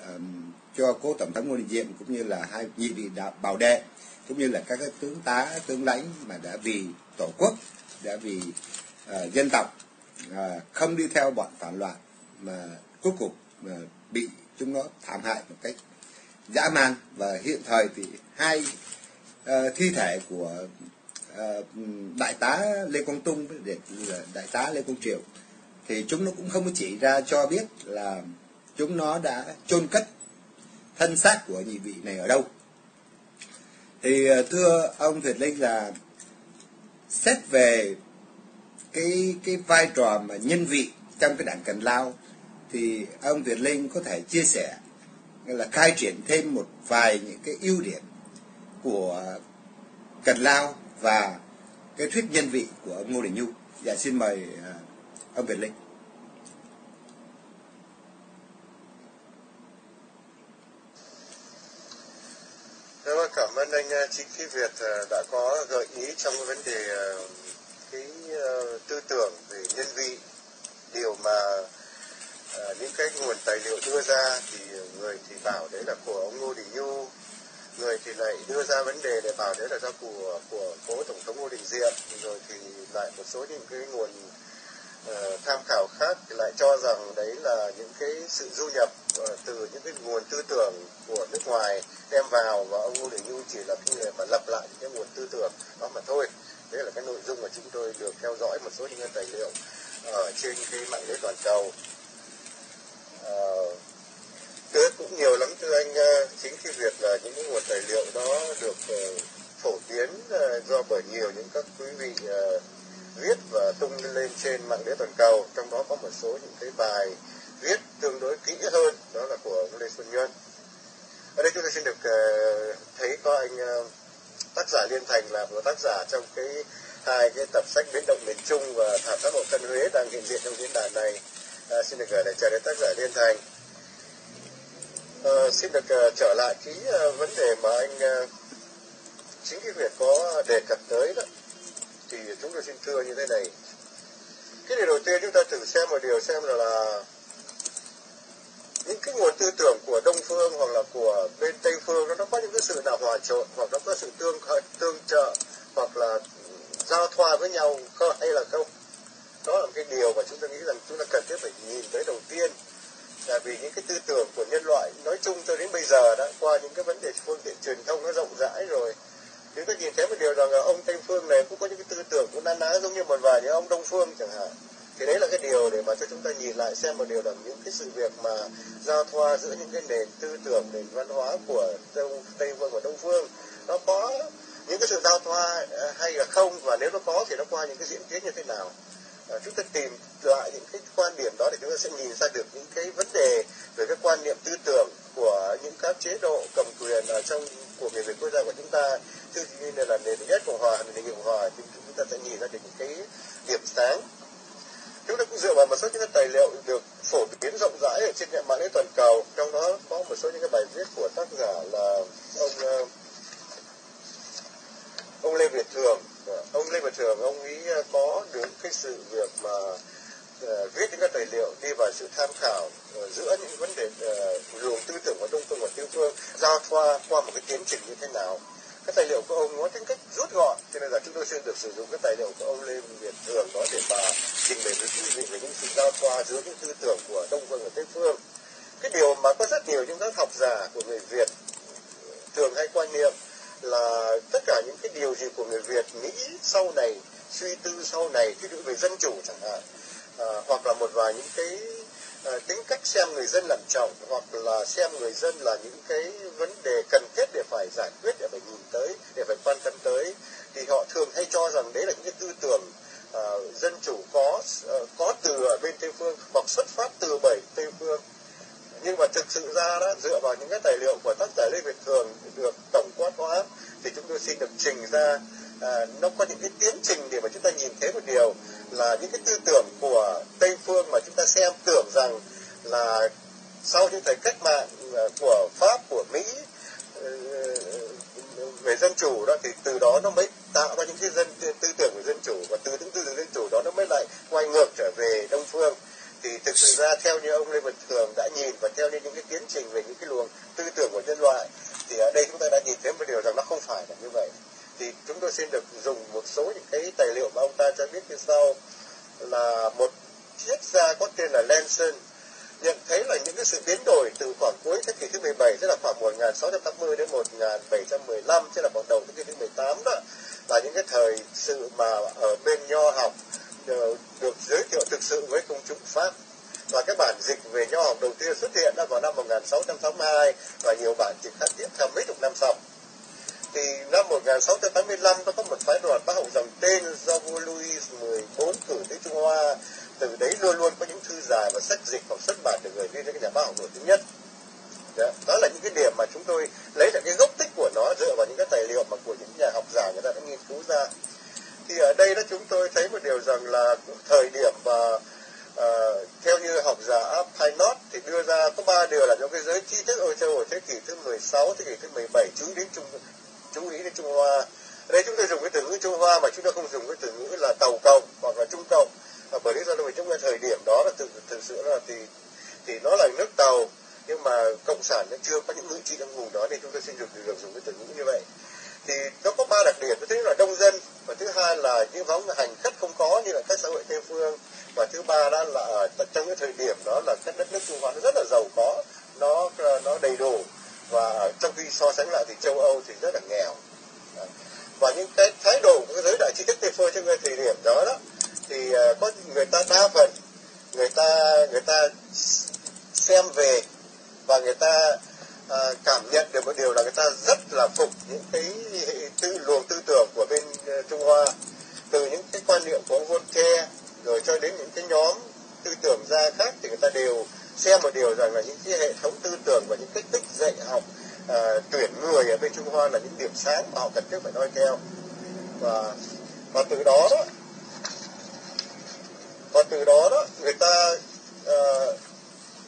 um, cho cố tổng thống Ngô Đình Diệm cũng như là hai nhị vị đạo bảo đệ cũng như là các cái tướng tá tướng lãnh mà đã vì tổ quốc đã vì uh, dân tộc uh, không đi theo bọn phản loạn mà cuối cùng mà bị chúng nó thảm hại một cách dã man. Và hiện thời thì hai uh, thi thể của uh, đại tá lê quang tung để đại tá lê quang triều thì chúng nó cũng không có chỉ ra cho biết là chúng nó đã chôn cất thân xác của nhị vị này ở đâu thì ờ, thưa ông Việt Linh là xét về cái cái vai trò mà nhân vị trong cái đảng Cần Lao thì ông Việt Linh có thể chia sẻ là khai triển thêm một vài những cái ưu điểm của Cần Lao và cái thuyết nhân vị của ông Ngô Đình Nhu. Dạ xin mời ờ, ông Việt Linh. Dạ vâng, cảm ơn anh à, Chính Phi Việt à, đã có gợi ý trong cái vấn đề à, cái ờ, tư tưởng về nhân vị. Điều mà những cái nguồn tài liệu đưa ra thì người thì bảo đấy là của ông Ngô Đình Nhu, người thì lại đưa ra vấn đề để bảo đấy là do của của cố tổng thống Ngô Đình Diệm, rồi thì lại một số những cái nguồn Ờ, tham khảo khác thì lại cho rằng đấy là những cái sự du nhập ờ, từ những cái nguồn tư tưởng của nước ngoài đem vào và ông Ngô Đình Nhu chỉ là cái người mà lập lại những cái nguồn tư tưởng đó mà thôi. Đấy là cái nội dung mà chúng tôi được theo dõi một số những cái tài liệu ở trên cái mạng lưới toàn cầu. Uh, cũng nhiều lắm thưa anh chính cái việc là những cái nguồn tài liệu đó được phổ biến do bởi nhiều những các quý vị viết và tung lên trên mạng lưới toàn cầu. Trong đó có một số những cái bài viết tương đối kỹ hơn đó là của ông Lê Xuân Nhân ở đây chúng ta xin được uh, thấy có anh uh, tác giả Liên Thành là một tác giả trong cái hai cái tập sách biến động miền Trung và thảm sát mộ Tân Huế đang hiện diện trong diễn đàn này. Uh, xin được gửi lời chào đến tác giả Liên Thành. Uh, xin được uh, trở lại cái uh, vấn đề mà anh uh, chính cái việc có đề cập tới đó thì chúng tôi xin thưa như thế này. Cái điều đầu tiên chúng ta thử xem một điều xem là, là những cái nguồn tư tưởng của đông phương hoặc là của bên tây phương nó có những cái sự nào hòa trộn hoặc nó có sự tương tương trợ hoặc là giao thoa với nhau không hay là không? Đó là một cái điều mà chúng ta nghĩ rằng chúng ta cần thiết phải nhìn tới đầu tiên. Là vì những cái tư tưởng của nhân loại nói chung cho đến bây giờ đã qua những cái vấn đề phương tiện truyền thông nó rộng rãi rồi chúng ta nhìn thấy một điều rằng là ông tây phương này cũng có những cái tư tưởng cũng na ná giống như một vài những ông đông phương chẳng hạn. Thì đấy là cái điều để mà cho chúng ta nhìn lại xem một điều là những cái sự việc mà giao thoa giữa những cái nền tư tưởng nền văn hóa của đông tây phương và đông phương nó có những cái sự giao thoa à, hay là không? Và nếu nó có thì nó qua những cái diễn tiến như thế nào? À, chúng ta tìm lại những cái quan điểm đó để chúng ta sẽ nhìn ra được những cái vấn đề về cái quan niệm tư tưởng của những các chế độ cầm quyền ở trong của người Việt quốc gia của chúng ta. Thứ như là nền thứ nhất cộng hòa nền cộng hòa thì chúng ta sẽ nhìn ra được những cái điểm sáng. Chúng ta cũng dựa vào một số những cái tài liệu được phổ biến rộng rãi ở trên mạng lưới toàn cầu. Trong đó có một số những cái bài viết của tác giả là ông ờ, ông Lê Việt Thường. Ông Lê Việt Thường ông ấy ờ, có được cái sự việc mà uh, Ờ, viết những cái tài liệu đi vào sự tham khảo uh, giữa những vấn đề ờ, uh, luồng tư tưởng của đông phương và tây phương giao thoa qua một cái tiến trình như thế nào. Cái tài liệu của ông nói tính cách rút gọn cho nên là chúng tôi sẽ được sử dụng cái tài liệu của ông Lê Việt Thường đó để mà trình bày với quý vị về những sự giao thoa giữa những tư tưởng của Đông Phương và Tây Phương. Cái điều mà có rất nhiều những các học giả của người Việt thường hay quan niệm là tất cả những cái điều gì của người Việt nghĩ sau này suy tư sau này thí dụ về dân chủ chẳng hạn à, hoặc là một vài những cái à, tính cách xem người dân làm trọng hoặc là xem người dân là những cái vấn đề cần thiết để phải giải quyết để phải nhìn tới để phải quan tâm tới thì họ thường hay cho rằng đấy là những cái tư tưởng uh, dân chủ có uh, có từ ở bên tây phương hoặc xuất phát từ bảy tây phương. Nhưng mà thực sự ra đó dựa vào những cái tài liệu của tác giả lê việt thường được tổng quát hóa thì chúng tôi xin được trình ra à, nó có những cái tiến trình để mà chúng ta nhìn thấy một điều là những cái tư tưởng của tây phương mà chúng ta xem tưởng rằng là sau những thời cách mạng ờ, của pháp, của mỹ ờ, ờ, về dân chủ đó, thì từ đó nó mới tạo ra những cái dân, tư tưởng về dân chủ và từ những tư tưởng dân chủ đó nó mới lại quay ngược trở về đông phương. Thì thực sự ra theo như ông lê văn thường đã nhìn và theo như những cái tiến trình về những cái luồng tư tưởng của nhân loại thì ở đây chúng ta đã nhìn thấy một điều rằng nó không phải là như vậy thì chúng tôi xin được dùng một số những cái tài liệu mà ông ta cho biết như sau. Là một triết gia có tên là Lenson nhận thấy là những cái sự biến đổi từ khoảng cuối thế kỷ thứ 17 tức là khoảng 1680 đến 1715 tức là bắt đầu thế kỷ thứ 18 đó là những cái thời sự mà ở bên nho học được, được giới thiệu thực sự với công chúng Pháp. Và cái bản dịch về nho học đầu tiên xuất hiện đã vào năm 1682 và nhiều bản dịch khác tiếp theo mấy chục năm sau thì năm 1685 nó có một phái đoàn bác học dòng tên do vua Louis 14 cử tới Trung Hoa. Từ đấy luôn luôn có những thư dài và sách dịch hoặc xuất bản được gửi đi đến các nhà bác học nổi tiếng nhất. Đó, đó là những cái điểm mà chúng tôi lấy lại cái gốc tích của nó dựa vào những cái tài liệu mà của những nhà học giả người ta đã nghiên cứu ra. Thì ở đây đó chúng tôi thấy một điều rằng là thời điểm mà uh, theo như học giả Pinot thì đưa ra có ba điều là trong cái giới tri thức Âu Châu ở thế kỷ thứ 16, thế kỷ thứ 17 chú đến Trung chú ý đến Trung Hoa. Đây chúng tôi dùng cái từ ngữ Trung Hoa mà chúng ta không dùng cái từ ngữ là tàu cộng hoặc là Trung cộng. À, bởi lý do là vì trong cái thời điểm đó là thực, thực sự là thì thì nó là nước tàu nhưng mà cộng sản nó chưa có những ngữ trị trong vùng đó nên chúng tôi xin dùng được dùng cái từ ngữ như vậy thì nó có ba đặc điểm thứ nhất là đông dân và thứ hai là những vóng hành khách không có như là các xã hội tây phương và thứ ba đó là ở trong cái thời điểm đó là các đất nước trung hoa nó rất là giàu có nó nó đầy đủ và trong khi so sánh lại thì châu âu thì rất là nghèo. Và những cái thái độ của giới đại trí thức tây phương trong cái thời điểm đó đó, thì à, có người ta đa phần, người ta người ta xem về và người ta à, cảm nhận được một điều là người ta rất là phục những cái tư luồng tư tưởng của bên à, Trung Hoa. Từ những cái quan niệm của ông Voltaire rồi cho đến những cái nhóm tư tưởng gia khác thì người ta đều xem một điều rằng là những cái hệ thống tư tưởng và những cách thức dạy học uh, tuyển người ở bên Trung Hoa là những điểm sáng mà họ cần thiết phải noi theo. Và và từ đó đó và từ đó đó người ta uh,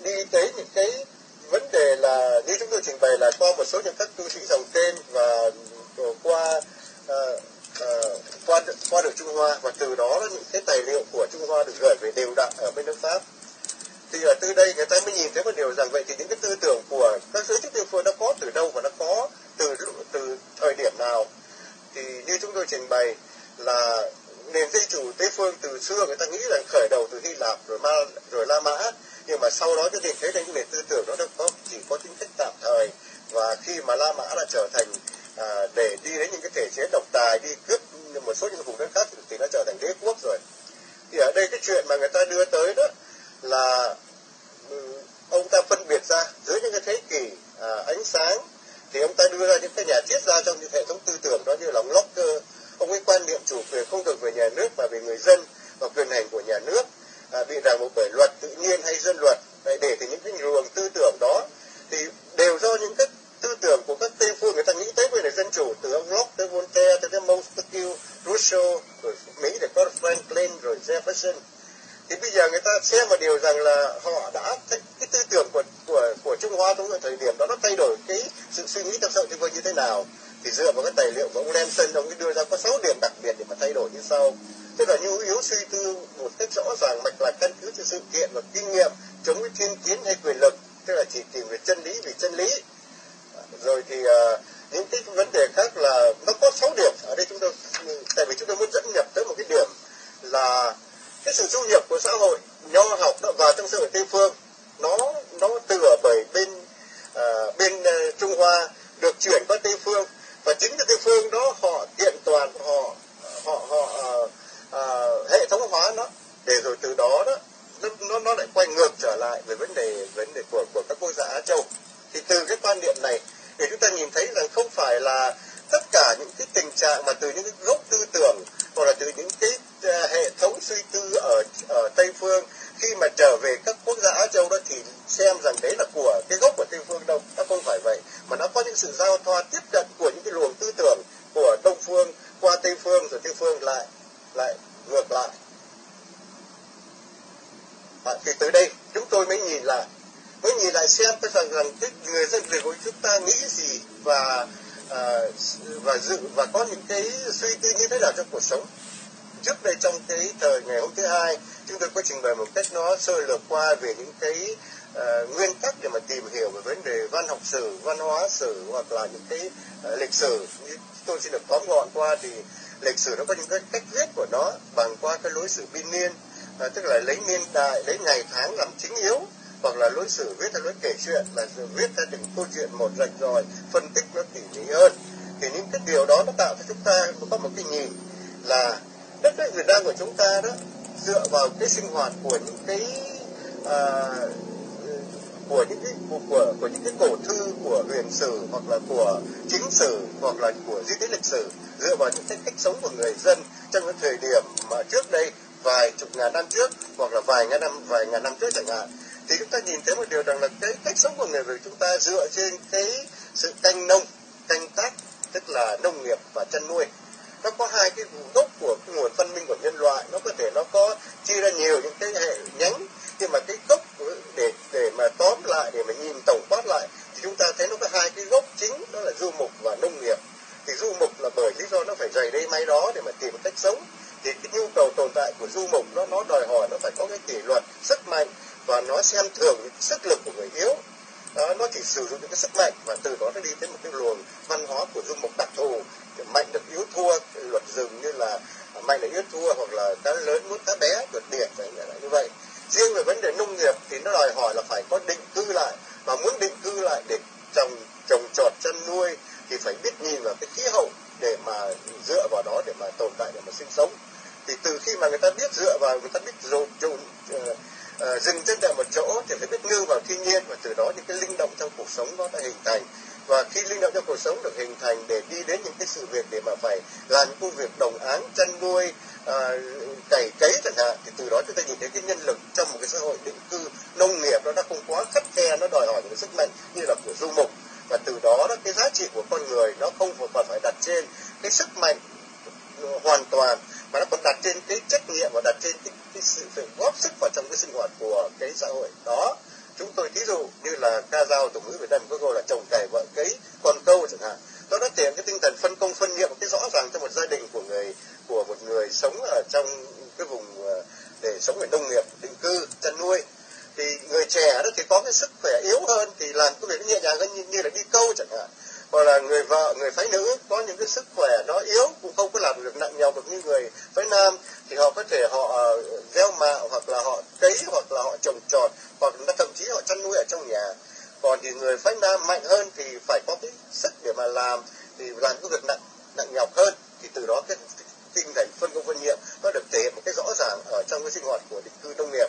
đi tới những cái vấn đề là như chúng tôi trình bày là qua một số những các tu sĩ dòng tên và qua uh, uh, qua qua được Trung Hoa và từ đó những cái tài liệu của Trung Hoa được gửi về đều đặn ở bên nước Pháp thì ở từ đây người ta mới nhìn thấy một điều rằng vậy thì những cái tư tưởng của các giới chức địa phương nó có từ đâu và nó có từ từ thời điểm nào. Thì như chúng tôi trình bày là nền dân chủ tây phương từ xưa người ta nghĩ là khởi đầu từ hy lạp rồi ma rồi la mã. Nhưng mà sau đó cho đến thấy những nền tư tưởng nó có chỉ có tính cách tạm thời. Và khi mà la mã là trở thành à, để đi đến những cái thể chế độc tài đi cướp một số những vùng đất khác thì nó trở thành đế quốc rồi. Thì ở đây cái chuyện mà người ta đưa tới đó là ông ta phân biệt ra dưới những cái thế kỷ à, ánh sáng thì ông ta đưa ra những cái nhà triết gia trong những hệ thống tư tưởng đó như là ông Locke ờ, ông ấy quan niệm chủ quyền không được về nhà nước mà về người dân và quyền hành của nhà nước à, bị ràng buộc bởi luật tự nhiên hay dân luật. Để thì những cái luồng tư tưởng đó thì đều do những cái tư tưởng của các tây phương người ta nghĩ tới về đề dân chủ từ ông Locke tới Voltaire tới Montesquieu, Rousseau rồi Mỹ để có Franklin rồi Jefferson thì bây giờ người ta xem một điều rằng là họ đã cái, cái tư tưởng của của của Trung Hoa trong thời điểm đó nó thay đổi cái sự suy nghĩ trong xã hội như thế nào. Thì dựa vào cái tài liệu của ông Lenin ông ấy đưa ra có 6 điểm đặc biệt để mà thay đổi như sau. Tức là nhu yếu suy tư một cách rõ ràng mạch lạc căn cứ cho sự kiện và kinh nghiệm chống với thiên kiến hay quyền lực tức là chỉ tìm về chân lý vì chân lý. Rồi thì uh, những cái vấn đề khác là nó có 6 điểm. Ở đây chúng tôi tại vì chúng tôi muốn dẫn nhập tới một cái điểm là cái sự du nhập của xã hội nho học nó vào trong xã hội tây phương nó nó từ ở bởi bên uh, bên uh, trung hoa được chuyển qua tây phương. Và chính cái tây phương đó họ kiện toàn họ họ họ uh, uh, hệ thống hóa nó. Để rồi từ đó đó nó nó lại quay ngược trở lại về vấn đề vấn đề của của các quốc gia Á Châu. Thì từ cái quan niệm này để chúng ta nhìn thấy rằng không phải là tất cả những cái tình trạng mà từ những cái gốc tư tưởng hoặc là từ những cái uh, hệ thống suy tư ở ở Tây phương khi mà trở về các quốc gia Á Châu đó thì xem rằng đấy là của cái gốc của Tây phương đâu. Nó không phải vậy mà nó có những sự giao thoa tiếp cận của những cái luồng tư tưởng của Đông phương qua Tây phương rồi Tây phương lại lại ngược lại. À, thì tới đây chúng tôi mới nhìn lại mới nhìn lại xem cái rằng rằng cái người dân Việt của chúng ta nghĩ gì và à, và dự và có những cái suy tư như thế nào trong cuộc sống trước đây trong cái thời ngày hôm thứ hai chúng tôi có trình bày một cách nó sơ lược qua về những cái uh, nguyên tắc để mà tìm hiểu về vấn đề văn học sử văn hóa sử hoặc là những cái uh, lịch sử. Tôi xin được tóm gọn qua thì lịch sử nó có những cái cách viết của nó bằng qua cái lối sử biên niên uh, tức là lấy niên đại lấy ngày tháng làm chính yếu hoặc là lối sử viết theo lối kể chuyện là viết theo từng câu chuyện một rạch ròi phân tích nó tỉ mỉ hơn. Thì những cái điều đó nó tạo cho chúng ta có một cái nhìn là đất nước Việt Nam của chúng ta đó dựa vào cái sinh hoạt của những cái à, của những cái của, của của những cái cổ thư của huyền sử hoặc là của chính sử hoặc là của di tích lịch sử dựa vào những cái cách sống của người dân trong cái thời điểm mà trước đây vài chục ngàn năm trước hoặc là vài ngàn năm vài ngàn năm trước chẳng hạn thì chúng ta nhìn thấy một điều rằng là cái cách sống của người Việt chúng ta dựa trên cái sự canh nông, canh tác, tức là nông nghiệp và chăn nuôi. Nó có hai cái gốc của cái nguồn văn minh của nhân loại. Nó có thể nó có chia ra nhiều những cái hệ nhánh, nhưng mà cái gốc để để mà tóm lại, để mà nhìn tổng quát lại, thì chúng ta thấy nó có hai cái gốc chính, đó là du mục và nông nghiệp. Thì du mục là bởi lý do nó phải dày đây may đó để mà tìm cách sống. Thì cái nhu cầu tồn tại của du mục nó nó đòi hỏi nó phải có cái kỷ luật sức mạnh và nó xem thường những sức lực của người yếu. Đó, nó chỉ sử dụng những cái sức mạnh và từ đó nó đi tới một cái luồng văn hóa của dung mục đặc thù. Mạnh được yếu thua luật rừng như là mạnh được yếu thua hoặc là cá lớn muốn cá bé luật biển phải như vậy. Riêng về vấn đề nông nghiệp thì nó đòi hỏi là phải có định cư lại. Mà muốn định cư lại để trồng trồng trọt chăn nuôi thì phải biết nhìn vào cái khí hậu để mà dựa vào đó để mà tồn tại để mà sinh sống. Thì từ khi mà người ta biết dựa vào người ta biết dồn dồn uh, uh, dừng chân tại một chỗ thì phải biết ngư vào thiên nhiên và từ đó những cái linh động trong cuộc sống nó đã hình thành. Và khi linh động trong cuộc sống được hình thành để đi đến những cái sự việc để mà phải làm những công việc đồng áng chăn nuôi ờ, cày cấy chẳng hạn thì từ đó chúng ta nhìn thấy cái nhân lực trong một cái xã hội định cư nông nghiệp nó đã không quá khắt khe nó đòi hỏi cái sức mạnh như là của du mục. Và từ đó đó cái giá trị của con người nó không còn phải đặt trên cái sức mạnh hoàn toàn mà nó còn đặt trên cái trách nhiệm và đặt trên cái, cái sự phải góp sức vào trong cái sinh hoạt của cái xã hội. Đó chúng tôi thí dụ như là ca dao tục ngữ việt nam có câu là trồng cày vợ cấy con câu chẳng hạn. Nó đã thể hiện cái tinh thần phân công phân nhiệm cái rõ ràng trong một gia đình của người của một người sống ở trong cái vùng ờ, để sống về nông nghiệp định cư chăn nuôi. Thì người trẻ đó thì có cái sức khỏe yếu hơn thì làm cái việc nhẹ nhàng hơn như, như là đi câu chẳng hạn hoặc là người vợ, người phái nữ có những cái sức khỏe nó yếu, cũng không có làm được nặng nhọc được như người phái nam, thì họ có thể họ ờ, gieo mạ hoặc là họ cấy, hoặc là họ trồng trọt, hoặc là thậm chí họ chăn nuôi ở trong nhà. Còn thì người phái nam mạnh hơn thì phải có cái sức để mà làm, thì làm cái việc nặng nặng nhọc hơn. Thì từ đó cái tinh thần phân công phân nhiệm nó được thể hiện một cái rõ ràng ở trong cái sinh hoạt của định cư nông nghiệp.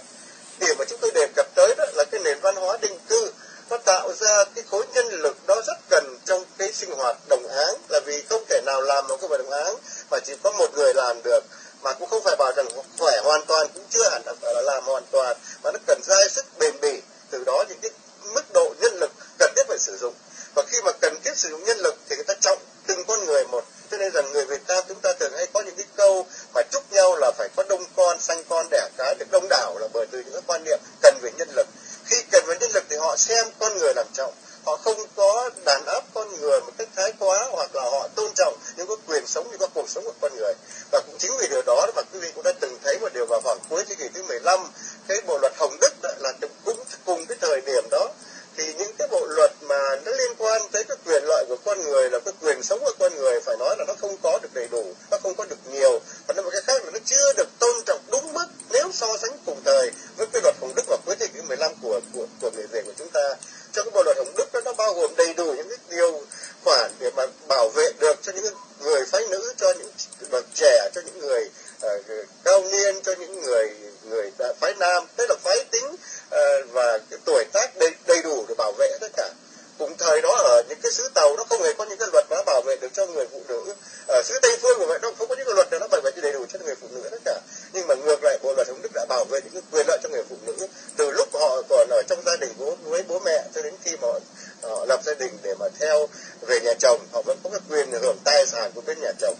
Điểm mà chúng tôi đề cập tới đó là cái nền văn hóa định cư nó tạo ra cái khối nhân lực đó rất cần trong cái sinh hoạt đồng áng. Là vì không thể nào làm một cái việc đồng áng mà chỉ có một người làm được. Mà cũng không phải bảo rằng khỏe hoàn toàn, cũng chưa hẳn là phải là làm hoàn toàn. Mà nó cần ra sức bền bỉ. Từ đó những cái mức độ nhân lực cần thiết phải sử dụng. Và khi mà cần thiết sử dụng nhân lực thì người ta trọng từng con người một. Cho nên rằng người Việt Nam chúng ta thường hay có những cái câu mà chúc nhau là phải có đông con, sanh con, đẻ cái được đông đảo là bởi từ những cái quan niệm cần về nhân lực khi cần về nhân lực thì họ xem con người làm trọng. Họ không có đàn áp con người một cách thái quá, hoặc là họ tôn trọng những cái quyền sống, những cái cuộc sống của con người. Và cũng chính vì điều đó mà quý vị cũng đã từng thấy một điều vào khoảng cuối thế kỷ thứ 15 cái bộ luật Hồng Đức đó là cũng cùng cái thời điểm đó thì những cái bộ luật mà nó liên quan tới cái quyền lợi của con người là cái quyền sống của con người, phải nói là nó không có được đầy đủ, nó không có được nhiều. Và nó một cái khác là nó chưa được tôn trọng đúng mức, nếu so sánh cùng thời với cái luật hồng đức vào cuối thế kỷ 15 của của của người Việt của chúng ta. Trong cái bộ luật hồng đức đó, nó bao gồm đầy đủ những cái điều khoản để mà bảo vệ được cho những người phái nữ, cho những bậc trẻ, cho những người Ờ, uh, cao niên cho những người người phái nam. Tức là phái tính uh, và cái tuổi tác đầy, đầy đủ để bảo vệ tất cả. Cùng thời đó ở những cái xứ tàu nó không hề có những cái luật mà bảo vệ được cho người phụ nữ. Ở xứ tây phương của vậy nó không có những cái luật nào nó bảo vệ đầy đủ cho người phụ nữ tất cả. Nhưng mà ngược lại bộ luật hồng đức đã bảo vệ những cái quyền lợi cho người phụ nữ. Từ lúc họ còn ở trong gia đình bố với bố mẹ cho đến khi mà họ, họ lập gia đình để mà theo về nhà chồng họ vẫn có cái quyền hưởng tài sản của bên nhà chồng.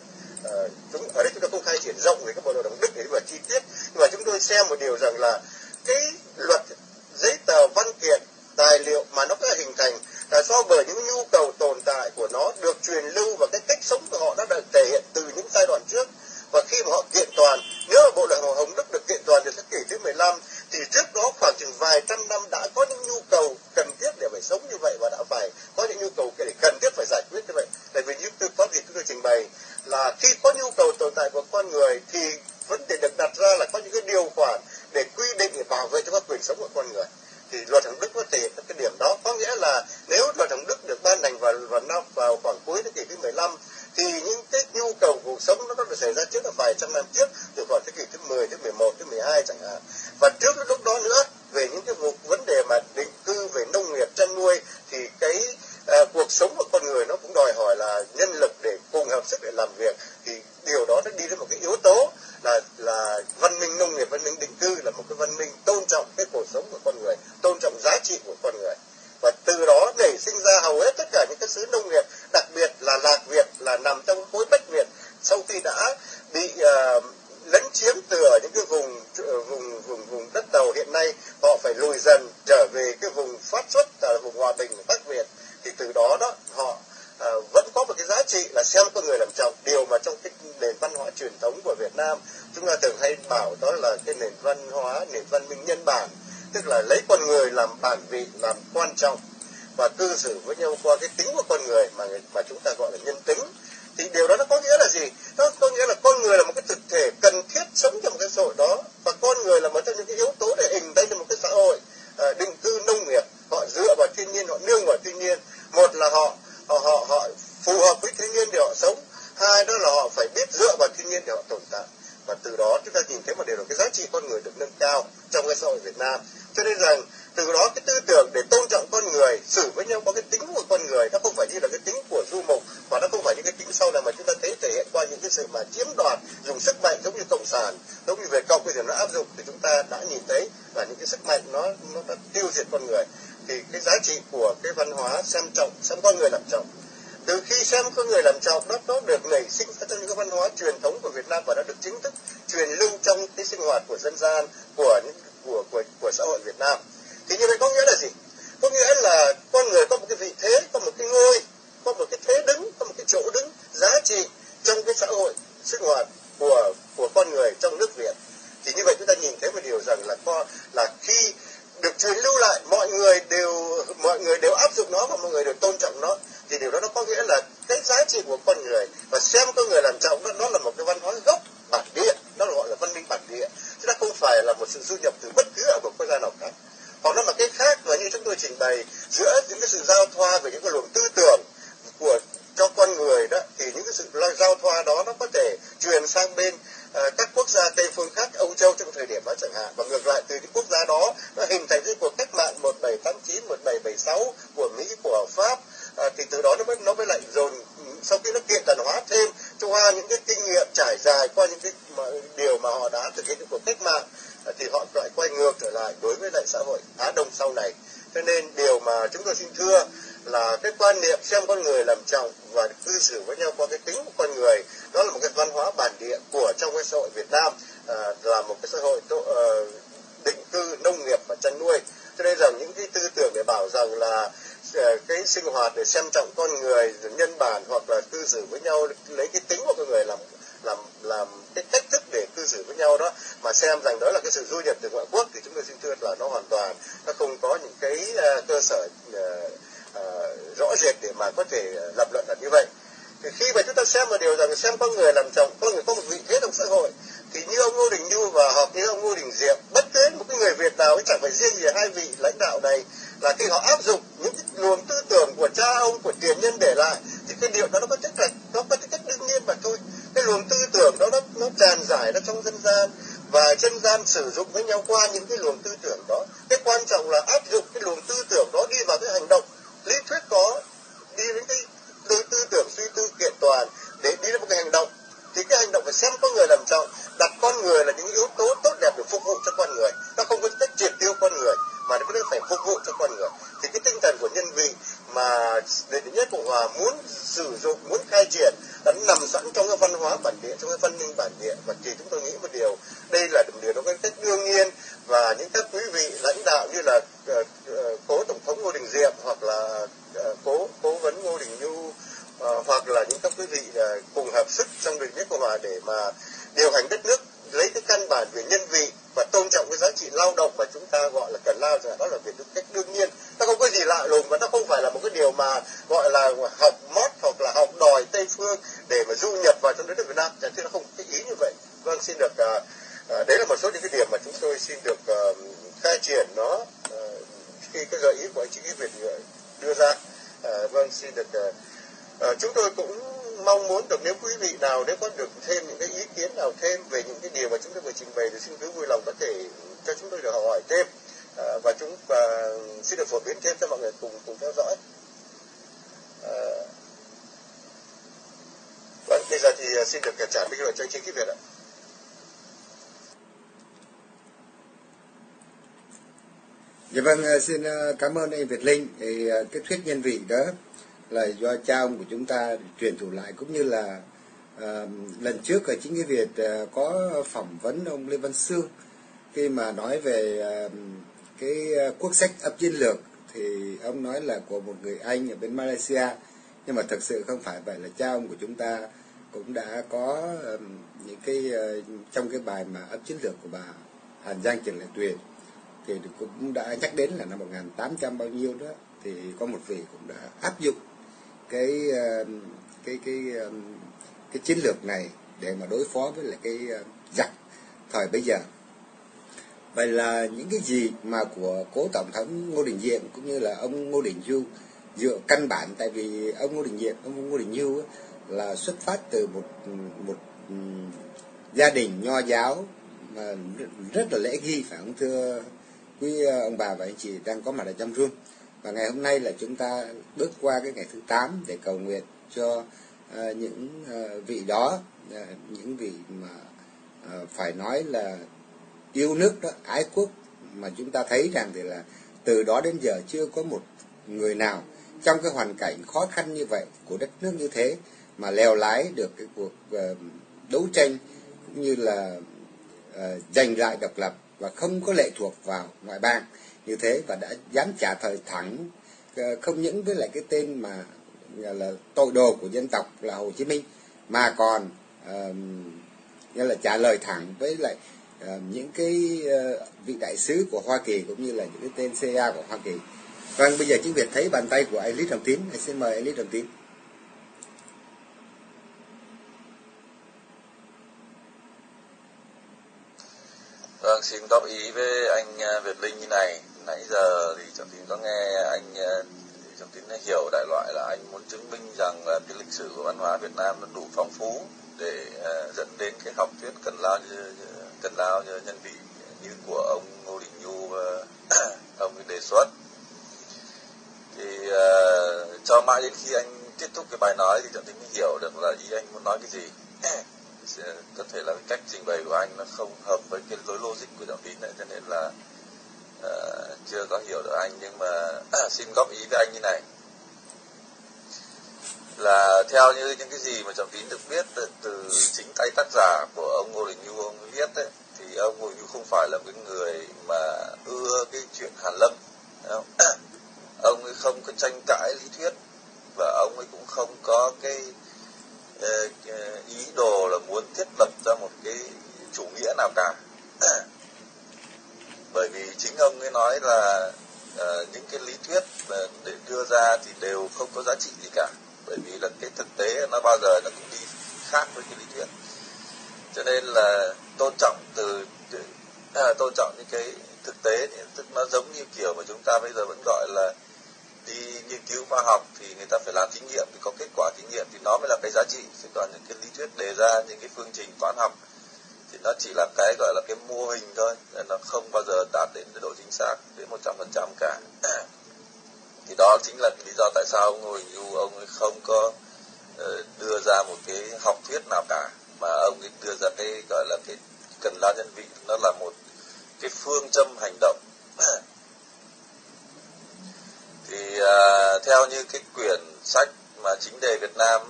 Ờ, chúng ở đây chúng ta không khai triển rộng về các bộ luật hồng đức để mà chi tiết. Nhưng mà chúng tôi xem một điều rằng là cái luật giấy tờ văn kiện, tài liệu mà nó có hình thành là do bởi những nhu cầu tồn tại của nó được truyền lưu và cái cách sống của họ đã được thể hiện từ những giai đoạn trước. Và khi mà họ kiện toàn nếu mà bộ luật hồng đức được kiện toàn từ thế kỷ thứ 15 thì trước đó khoảng chừng vài trăm năm đã có những nhu cầu cần thiết để phải sống như vậy và đã phải có những nhu cầu để cần thiết phải giải quyết như vậy. Tại vì như tôi có gì tôi trình bày là khi có nhu cầu tồn tại của con người thì vấn đề được đặt ra là có những cái điều khoản để quy định để bảo vệ cho các quyền sống của con người. Thì luật hồng đức có thể cái điểm đó. Có nghĩa là nếu luật hồng đức được ban hành vào vào năm, vào khoảng cuối thế kỷ thứ 15 thì những cái nhu cầu cuộc sống nó có xảy ra trước là vài trăm năm trước từ khoảng thế kỷ thứ 10 thứ 11 thứ 12 chẳng hạn. Và trước lúc đó nữa về những cái vụ vấn đề mà định cư về nông nghiệp chăn nuôi thì cái uh, cuộc sống của con người nó cũng đòi hỏi là nhân lực để cùng hợp sức để làm việc. Thì điều đó nó đi đến một cái yếu tố là là văn minh nông nghiệp văn minh định cư là một cái văn minh tôn trọng cái cuộc sống của con người tôn trọng giá trị của con người và từ đó nảy sinh ra hầu hết tất cả những cái xứ nông nghiệp đặc biệt là lạc việt là nằm trong khối bách việt sau khi đã bị uh, lấn chiếm từ ở những cái vùng ờ, vùng vùng vùng đất tàu hiện nay họ phải lùi dần trở về cái vùng phát xuất là vùng hòa bình bắc việt. Thì từ đó đó họ à, vẫn có một cái giá trị là xem con người làm trọng. Điều mà trong cái nền văn hóa truyền thống của Việt Nam chúng ta thường hay bảo đó là cái nền văn hóa nền văn minh nhân bản tức là lấy con người làm bản vị làm quan trọng và cư xử với nhau qua cái tính của con người mà mà chúng ta gọi là nhân tính. Thì điều đó nó có nghĩa là gì? Nó có nghĩa là con người là một cái thực thể cần thiết sống trong một cái xã hội đó và con người là một trong những cái yếu tố để hình thành một cái xã hội à, định cư nông nghiệp. Họ dựa vào thiên nhiên họ nương vào thiên nhiên. Một là họ họ họ, họ phù hợp với thiên nhiên để họ sống. Hai đó là họ phải biết dựa vào thiên nhiên để họ tồn tại và từ đó chúng ta nhìn thấy một điều là cái giá trị con người được nâng cao trong cái xã hội Việt Nam. Cho nên rằng, từ đó cái tư tưởng để tôn trọng con người, xử với nhau có cái tính của con người, nó không phải như là cái tính của du mục và nó không phải những cái tính sau này mà chúng ta thấy thể hiện qua những cái sự mà chiếm đoạt, dùng sức mạnh giống như cộng sản, giống như về cộng bây giờ nó áp dụng thì chúng ta đã nhìn thấy là những cái sức mạnh nó nó đã tiêu diệt con người. Thì cái giá trị của cái văn hóa xem trọng, xem con người làm trọng. Từ khi xem con người làm trọng nó nó được nảy sinh ra trong những cái văn hóa truyền thống của dân gian của của của của xã hội Việt Nam thì như vậy có nghĩa là gì có nghĩa là con người có một cái vị thế có một cái ngôi có một cái thế đứng có một cái chỗ đứng giá trị trong cái xã hội sinh hoạt của của con người trong nước Việt thì như vậy chúng ta nhìn thấy một điều rằng là co là khi được truyền lưu lại mọi người đều mọi người đều áp dụng nó và mọi người đều tôn trọng nó thì điều đó nó có nghĩa là cái giá trị của con người và xem con người làm trọng đó nó là một cái văn hóa gốc bản địa nó gọi là văn minh bản địa chứ nó không phải là một sự du nhập từ bất cứ ở một quốc gia nào khác hoặc nó là cái khác và như chúng tôi trình bày giữa những cái sự giao thoa về những cái luồng tư tưởng của cho con người đó thì những cái sự giao thoa đó nó có thể truyền sang bên uh, các quốc gia tây phương khác Âu Châu trong thời điểm đó chẳng hạn và ngược lại từ những quốc gia đó nó hình thành cái cuộc cách mạng 1789 1776 của Mỹ của Pháp à, thì từ đó nó mới nó mới lại dồn sau khi nó kiện tần hóa thêm qua những cái kinh nghiệm trải dài qua những cái mà, điều mà họ đã thực hiện những cuộc cách mạng à, thì họ lại quay ngược trở lại đối với lại xã hội Á Đông sau này cho nên điều mà chúng tôi xin thưa là cái quan niệm xem con người làm trọng và cư xử với nhau qua cái tính của con người đó là một cái văn hóa bản địa của trong cái xã hội Việt Nam à, là một cái xã hội tổ, uh, định cư nông nghiệp và chăn nuôi cho nên rằng những cái tư tưởng để bảo rằng là Ờ, cái sinh hoạt để xem trọng con người nhân bản hoặc là cư xử với nhau, lấy cái tính của con người làm làm làm cái cách thức để cư xử với nhau đó. Mà xem rằng đó là cái sự du nhập từ ngoại quốc thì chúng tôi xin thưa là nó hoàn toàn nó không có những cái uh, cơ sở uh, uh, rõ rệt để mà có thể lập luận là như vậy thì khi mà chúng ta xem một điều rằng xem con người làm chồng con người có một vị thế trong xã hội thì như ông Ngô Đình Nhu và hoặc như ông Ngô Đình Diệm bất cứ một cái người Việt nào chẳng phải riêng gì hai vị lãnh đạo này là khi họ áp dụng những cái luồng tư tưởng của cha ông của tiền nhân để lại thì cái điều đó nó có chất là nó có chất đương nhiên mà thôi cái luồng tư tưởng đó nó nó tràn giải ra trong dân gian và dân gian sử dụng với nhau qua những cái luồng tư tưởng đó cái quan trọng là áp dụng cái luồng tư tưởng đó đi vào cái hành động lý thuyết có đi đến cái tư, tư tưởng suy tư kiện toàn để đi đến một cái hành động thì cái hành động phải xem con người làm trọng đặt con người là những yếu tố tốt đẹp để phục vụ cho con người nó không có cách triệt tiêu con người mà nó phải phục vụ cho con người thì cái tinh thần của nhân vị mà để nhất cộng hòa muốn sử dụng muốn khai triển là nó nằm sẵn trong cái văn hóa bản địa trong cái văn minh bản địa và thì chúng tôi nghĩ một điều đây là một điều nó cái cách đương nhiên và những các quý vị lãnh đạo như là uh, uh, cố tổng thống ngô đình diệm hoặc là uh, cố cố vấn ngô đình nhu uh, hoặc là những các quý vị uh, cùng hợp sức trong định nhất cộng hòa để mà điều hành đất nước lấy cái căn bản về nhân vị và tôn trọng cái giá trị lao động mà chúng ta gọi là cần lao đó là việc cách đương nhiên nó không có gì lạ lùng và nó không phải là một cái điều mà gọi là học mót hoặc là học đòi tây phương để mà du nhập vào trong đất nước việt nam chẳng thế nó không cái ý như vậy vâng xin được uh, uh, đấy là một số những cái điểm mà chúng tôi xin được uh, khai triển nó uh, khi cái gợi ý của anh chị Việt đưa ra. Uh, vâng xin được uh, uh, chúng tôi cũng mong muốn được nếu quý vị nào nếu có được thêm những cái ý kiến nào thêm về những cái điều mà chúng tôi vừa trình bày thì xin cứ vui lòng có thể cho chúng tôi được hỏi thêm. À, và chúng và xin được phổ biến thêm cho mọi người cùng cùng theo dõi. À, vâng bây giờ thì xin được trả micro cho anh Chính Việt ạ. Dạ vâng, à, xin à, cảm ơn anh Việt Linh. Thì à, cái thuyết nhân vị đó là do cha ông của chúng ta truyền thụ lại cũng như là uh, lần trước ở chính cái việc uh, có phỏng vấn ông Lê Văn Sương khi mà nói về uh, cái quốc sách ấp chiến lược thì ông nói là của một người Anh ở bên Malaysia. Nhưng mà thực sự không phải vậy là cha ông của chúng ta cũng đã có um, những cái uh, trong cái bài mà ấp chiến lược của bà Hàn Giang Trần Lệ Tuyền thì cũng đã nhắc đến là năm 1800 bao nhiêu đó, thì có một vị cũng đã áp dụng cái ờ, cái cái ờ, cái chiến lược này để mà đối phó với lại cái ờ, giặc thời bây giờ. Vậy là những cái gì mà của cố tổng thống ngô đình diệm cũng như là ông ngô đình du dựa căn bản, tại vì ông ngô đình diệm, ông ngô đình du là xuất phát từ một một gia đình nho giáo mà rất là lễ nghi phải không thưa quý ờ, ông bà và anh chị đang có mặt ở trong room. Và ngày hôm nay là chúng ta bước qua cái ngày thứ 8 để cầu nguyện cho uh, những uh, vị đó uh, những vị mà uh, phải nói là yêu nước đó ái quốc mà chúng ta thấy rằng thì là từ đó đến giờ chưa có một người nào trong cái hoàn cảnh khó khăn như vậy của đất nước như thế mà leo lái được cái cuộc uh, đấu tranh cũng như là uh, giành lại độc lập và không có lệ thuộc vào ngoại bang như thế và đã dám trả thời thẳng ờ, không những với lại cái tên mà là tội đồ của dân tộc là Hồ Chí Minh mà còn uh, như là trả lời thẳng với lại uh, những cái uh, vị đại sứ của Hoa Kỳ cũng như là những cái tên CA của Hoa Kỳ. Vâng, bây giờ chính Việt thấy bàn tay của anh Lý Tín, hãy xin mời anh Lý Tín. Vâng, xin góp ý với anh à, Việt Linh như này. Nãy giờ thì Trọng Tín có nghe anh à, Trọng Tín hiểu đại loại là anh muốn chứng minh rằng là cái lịch sử của văn hóa Việt Nam nó đủ phong phú để à, dẫn đến cái học thuyết cần lao như, cần lao như nhân vị như của ông Ngô Đình Nhu và ông đề xuất thì uh, cho mãi đến khi anh kết thúc cái bài nói thì Trọng Tín mới hiểu được là ý anh muốn nói cái gì có thể là cách trình bày của anh nó không hợp với cái lối logic của Trọng Tín này cho nên là uh, chưa có hiểu được anh nhưng mà xin góp ý với anh như này là theo như những cái gì mà trọng tín được biết từ, từ chính tay tác giả của ông ngô đình nhu ông viết ấy, thì ông ngô đình nhu không phải là cái người mà ưa cái chuyện hàn lâm không? ông ấy không có tranh cãi lý thuyết và ông ấy cũng không có cái Ờ, ý đồ là muốn thiết lập ra một cái chủ nghĩa nào cả. Bởi vì chính ông ấy nói là uh, những cái lý thuyết để đưa ra thì đều không có giá trị gì cả. Bởi vì là cái thực tế nó bao giờ nó cũng đi khác với cái lý thuyết. Cho nên là tôn trọng từ, từ à, tôn trọng những cái thực tế thì tức nó giống như kiểu mà chúng ta bây giờ vẫn gọi là đi nghiên cứu khoa học thì người ta phải làm thí nghiệm, thì có kết quả thí nghiệm thì nó mới là cái giá trị. Chứ còn những cái lý thuyết đề ra, những cái phương trình toán học thì nó chỉ là cái, gọi là cái mô hình thôi. Nên nó không bao giờ đạt đến cái độ chính xác đến một trăm phần trăm cả. Thì đó chính là lý do tại sao ông Ngô Đình Du ông ấy không có ờ, đưa ra một cái học thuyết nào cả. Mà ông ấy đưa ra cái, gọi là cái cần lao nhân vị, nó là một cái phương châm hành động. thì uh, theo như cái quyển sách mà chính đề Việt Nam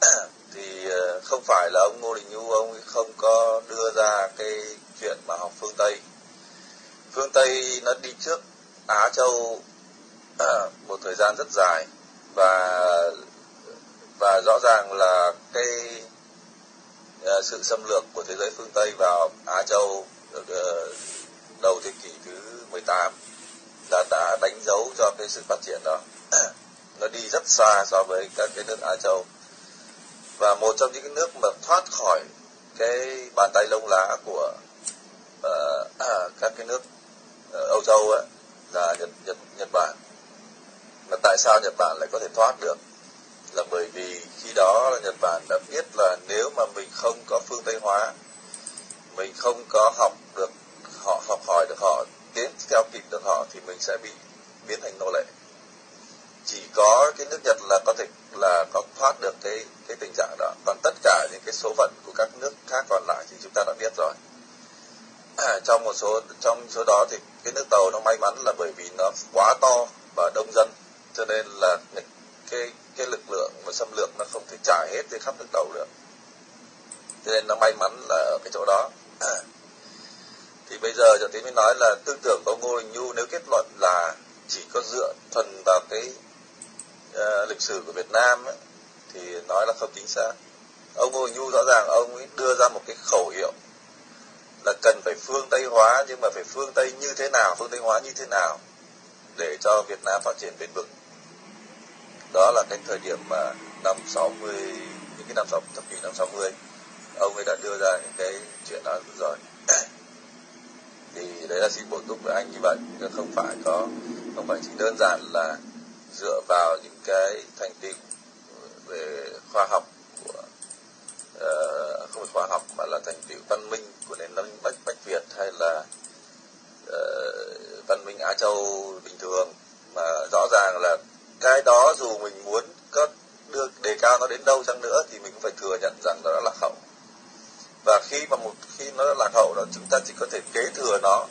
thì à, không phải là ông Ngô Đình Nhu ông ấy không có đưa ra cái chuyện mà học phương Tây. Phương Tây nó đi trước Á Châu à, một thời gian rất dài và và rõ ràng là cái à, sự xâm lược của thế giới phương Tây vào Á Châu ờ, đầu thế kỷ thứ 18 đã đã đánh dấu cho cái sự phát triển đó. Nó đi rất xa so với các cái nước Á Châu. Và một trong những cái nước mà thoát khỏi cái bàn tay lông lá của uh, các cái nước uh, Âu Châu ấy, là Nhật, Nhật, Nhật Bản. Mà tại sao Nhật Bản lại có thể thoát được? Là bởi vì khi đó là Nhật Bản đã biết là nếu mà mình không có phương Tây hóa mình không có học được họ học hỏi được họ đến theo kịp được họ thì mình sẽ bị biến thành nô lệ. Chỉ có cái nước Nhật là có thể là có thoát được cái cái tình trạng đó. Còn tất cả những cái số phận của các nước khác còn lại thì chúng ta đã biết rồi. À, trong một số, trong số đó thì cái nước tàu nó may mắn là bởi vì nó quá to và đông dân, cho nên là cái cái lực lượng và xâm lược nó không thể trải hết trên khắp nước tàu được. Cho nên nó may mắn là ở cái chỗ đó. À, thì bây giờ trọng tiến mới nói là tư tưởng của ông Ngô Đình Nhu nếu kết luận là chỉ có dựa thuần vào cái uh, lịch sử của Việt Nam ấy, thì nói là không chính xác. Ông Ngô Đình Nhu rõ ràng ông ấy đưa ra một cái khẩu hiệu là cần phải phương Tây hóa nhưng mà phải phương Tây như thế nào phương Tây hóa như thế nào để cho Việt Nam phát triển bền vững. Đó là cái thời điểm mà năm 60 những cái năm sáu thập kỷ năm 60 ông ấy đã đưa ra những cái chuyện đó rồi thì đấy là xin bổ túc với anh như vậy. Không phải có không phải chỉ đơn giản là dựa vào những cái thành tựu về khoa học của uh, không phải khoa học mà là thành tựu văn minh của nền văn minh bách bách việt hay là uh, văn minh á châu bình thường. Mà rõ ràng là cái đó dù mình muốn có đưa đề cao nó đến đâu chăng nữa thì mình cũng phải thừa nhận rằng đó là hậu và khi mà một khi nó lạc hậu là chúng ta chỉ có thể kế thừa nó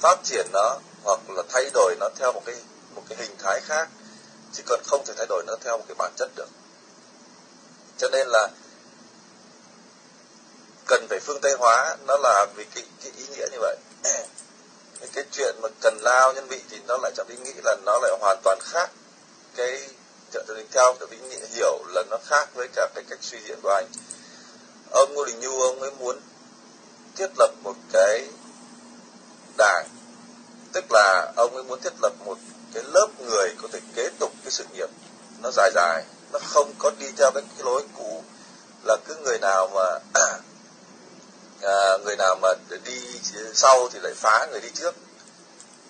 phát triển nó hoặc là thay đổi nó theo một cái một cái hình thái khác chứ còn không thể thay đổi nó theo một cái bản chất được. Cho nên là cần phải phương tây hóa nó là vì cái, cái ý nghĩa như vậy. Cái chuyện mà cần lao nhân vị thì nó lại trong ý nghĩ là nó lại hoàn toàn khác cái trợ tự theo trợ vĩnh nghĩa hiểu là nó khác với cả cái cách suy diễn của anh ông ngô đình nhu ông ấy muốn thiết lập một cái đảng. Tức là ông ấy muốn thiết lập một cái lớp người có thể kế tục cái sự nghiệp. Nó dài dài nó không có đi theo cái, cái lối cũ. Là cứ người nào mà à, người nào mà đi sau thì lại phá người đi trước.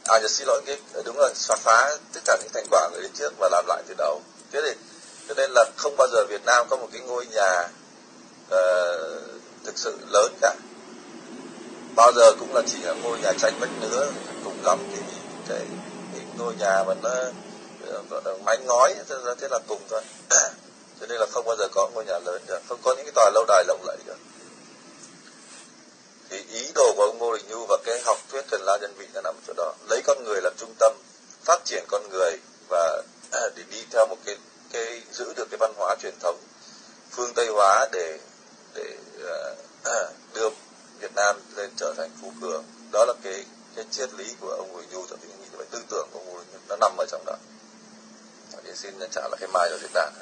À giờ xin lỗi cái đúng rồi phá phá tất cả những thành quả người đi trước và làm lại từ đầu. Thế thì cho nên là không bao giờ Việt Nam có một cái ngôi nhà uh, thực sự lớn cả. Bao giờ cũng là chỉ là ngôi nhà tranh vách nữa, cùng lắm thì cái, cái ngôi nhà mà nó ờ, ờ, mái ngói thế, thế là cùng thôi. Cho nên là không bao giờ có ngôi nhà lớn được không có những cái tòa lâu đài lộng lẫy được. Thì ý đồ của ông Ngô Đình Nhu và cái học thuyết cần la nhân vị là nằm ở chỗ đó. Lấy con người làm trung tâm phát triển con người và để đi theo một cái cái giữ được cái văn hóa truyền thống phương Tây hóa để để uh, đưa Việt Nam lên trở thành phú cường. Đó là cái cái triết lý của ông Nguyễn Nhu cho tôi nghĩ vậy tư tưởng của ông Bùi Nhu nó nằm ở trong đó. Để xin trả lại cái mai cho diễn đàn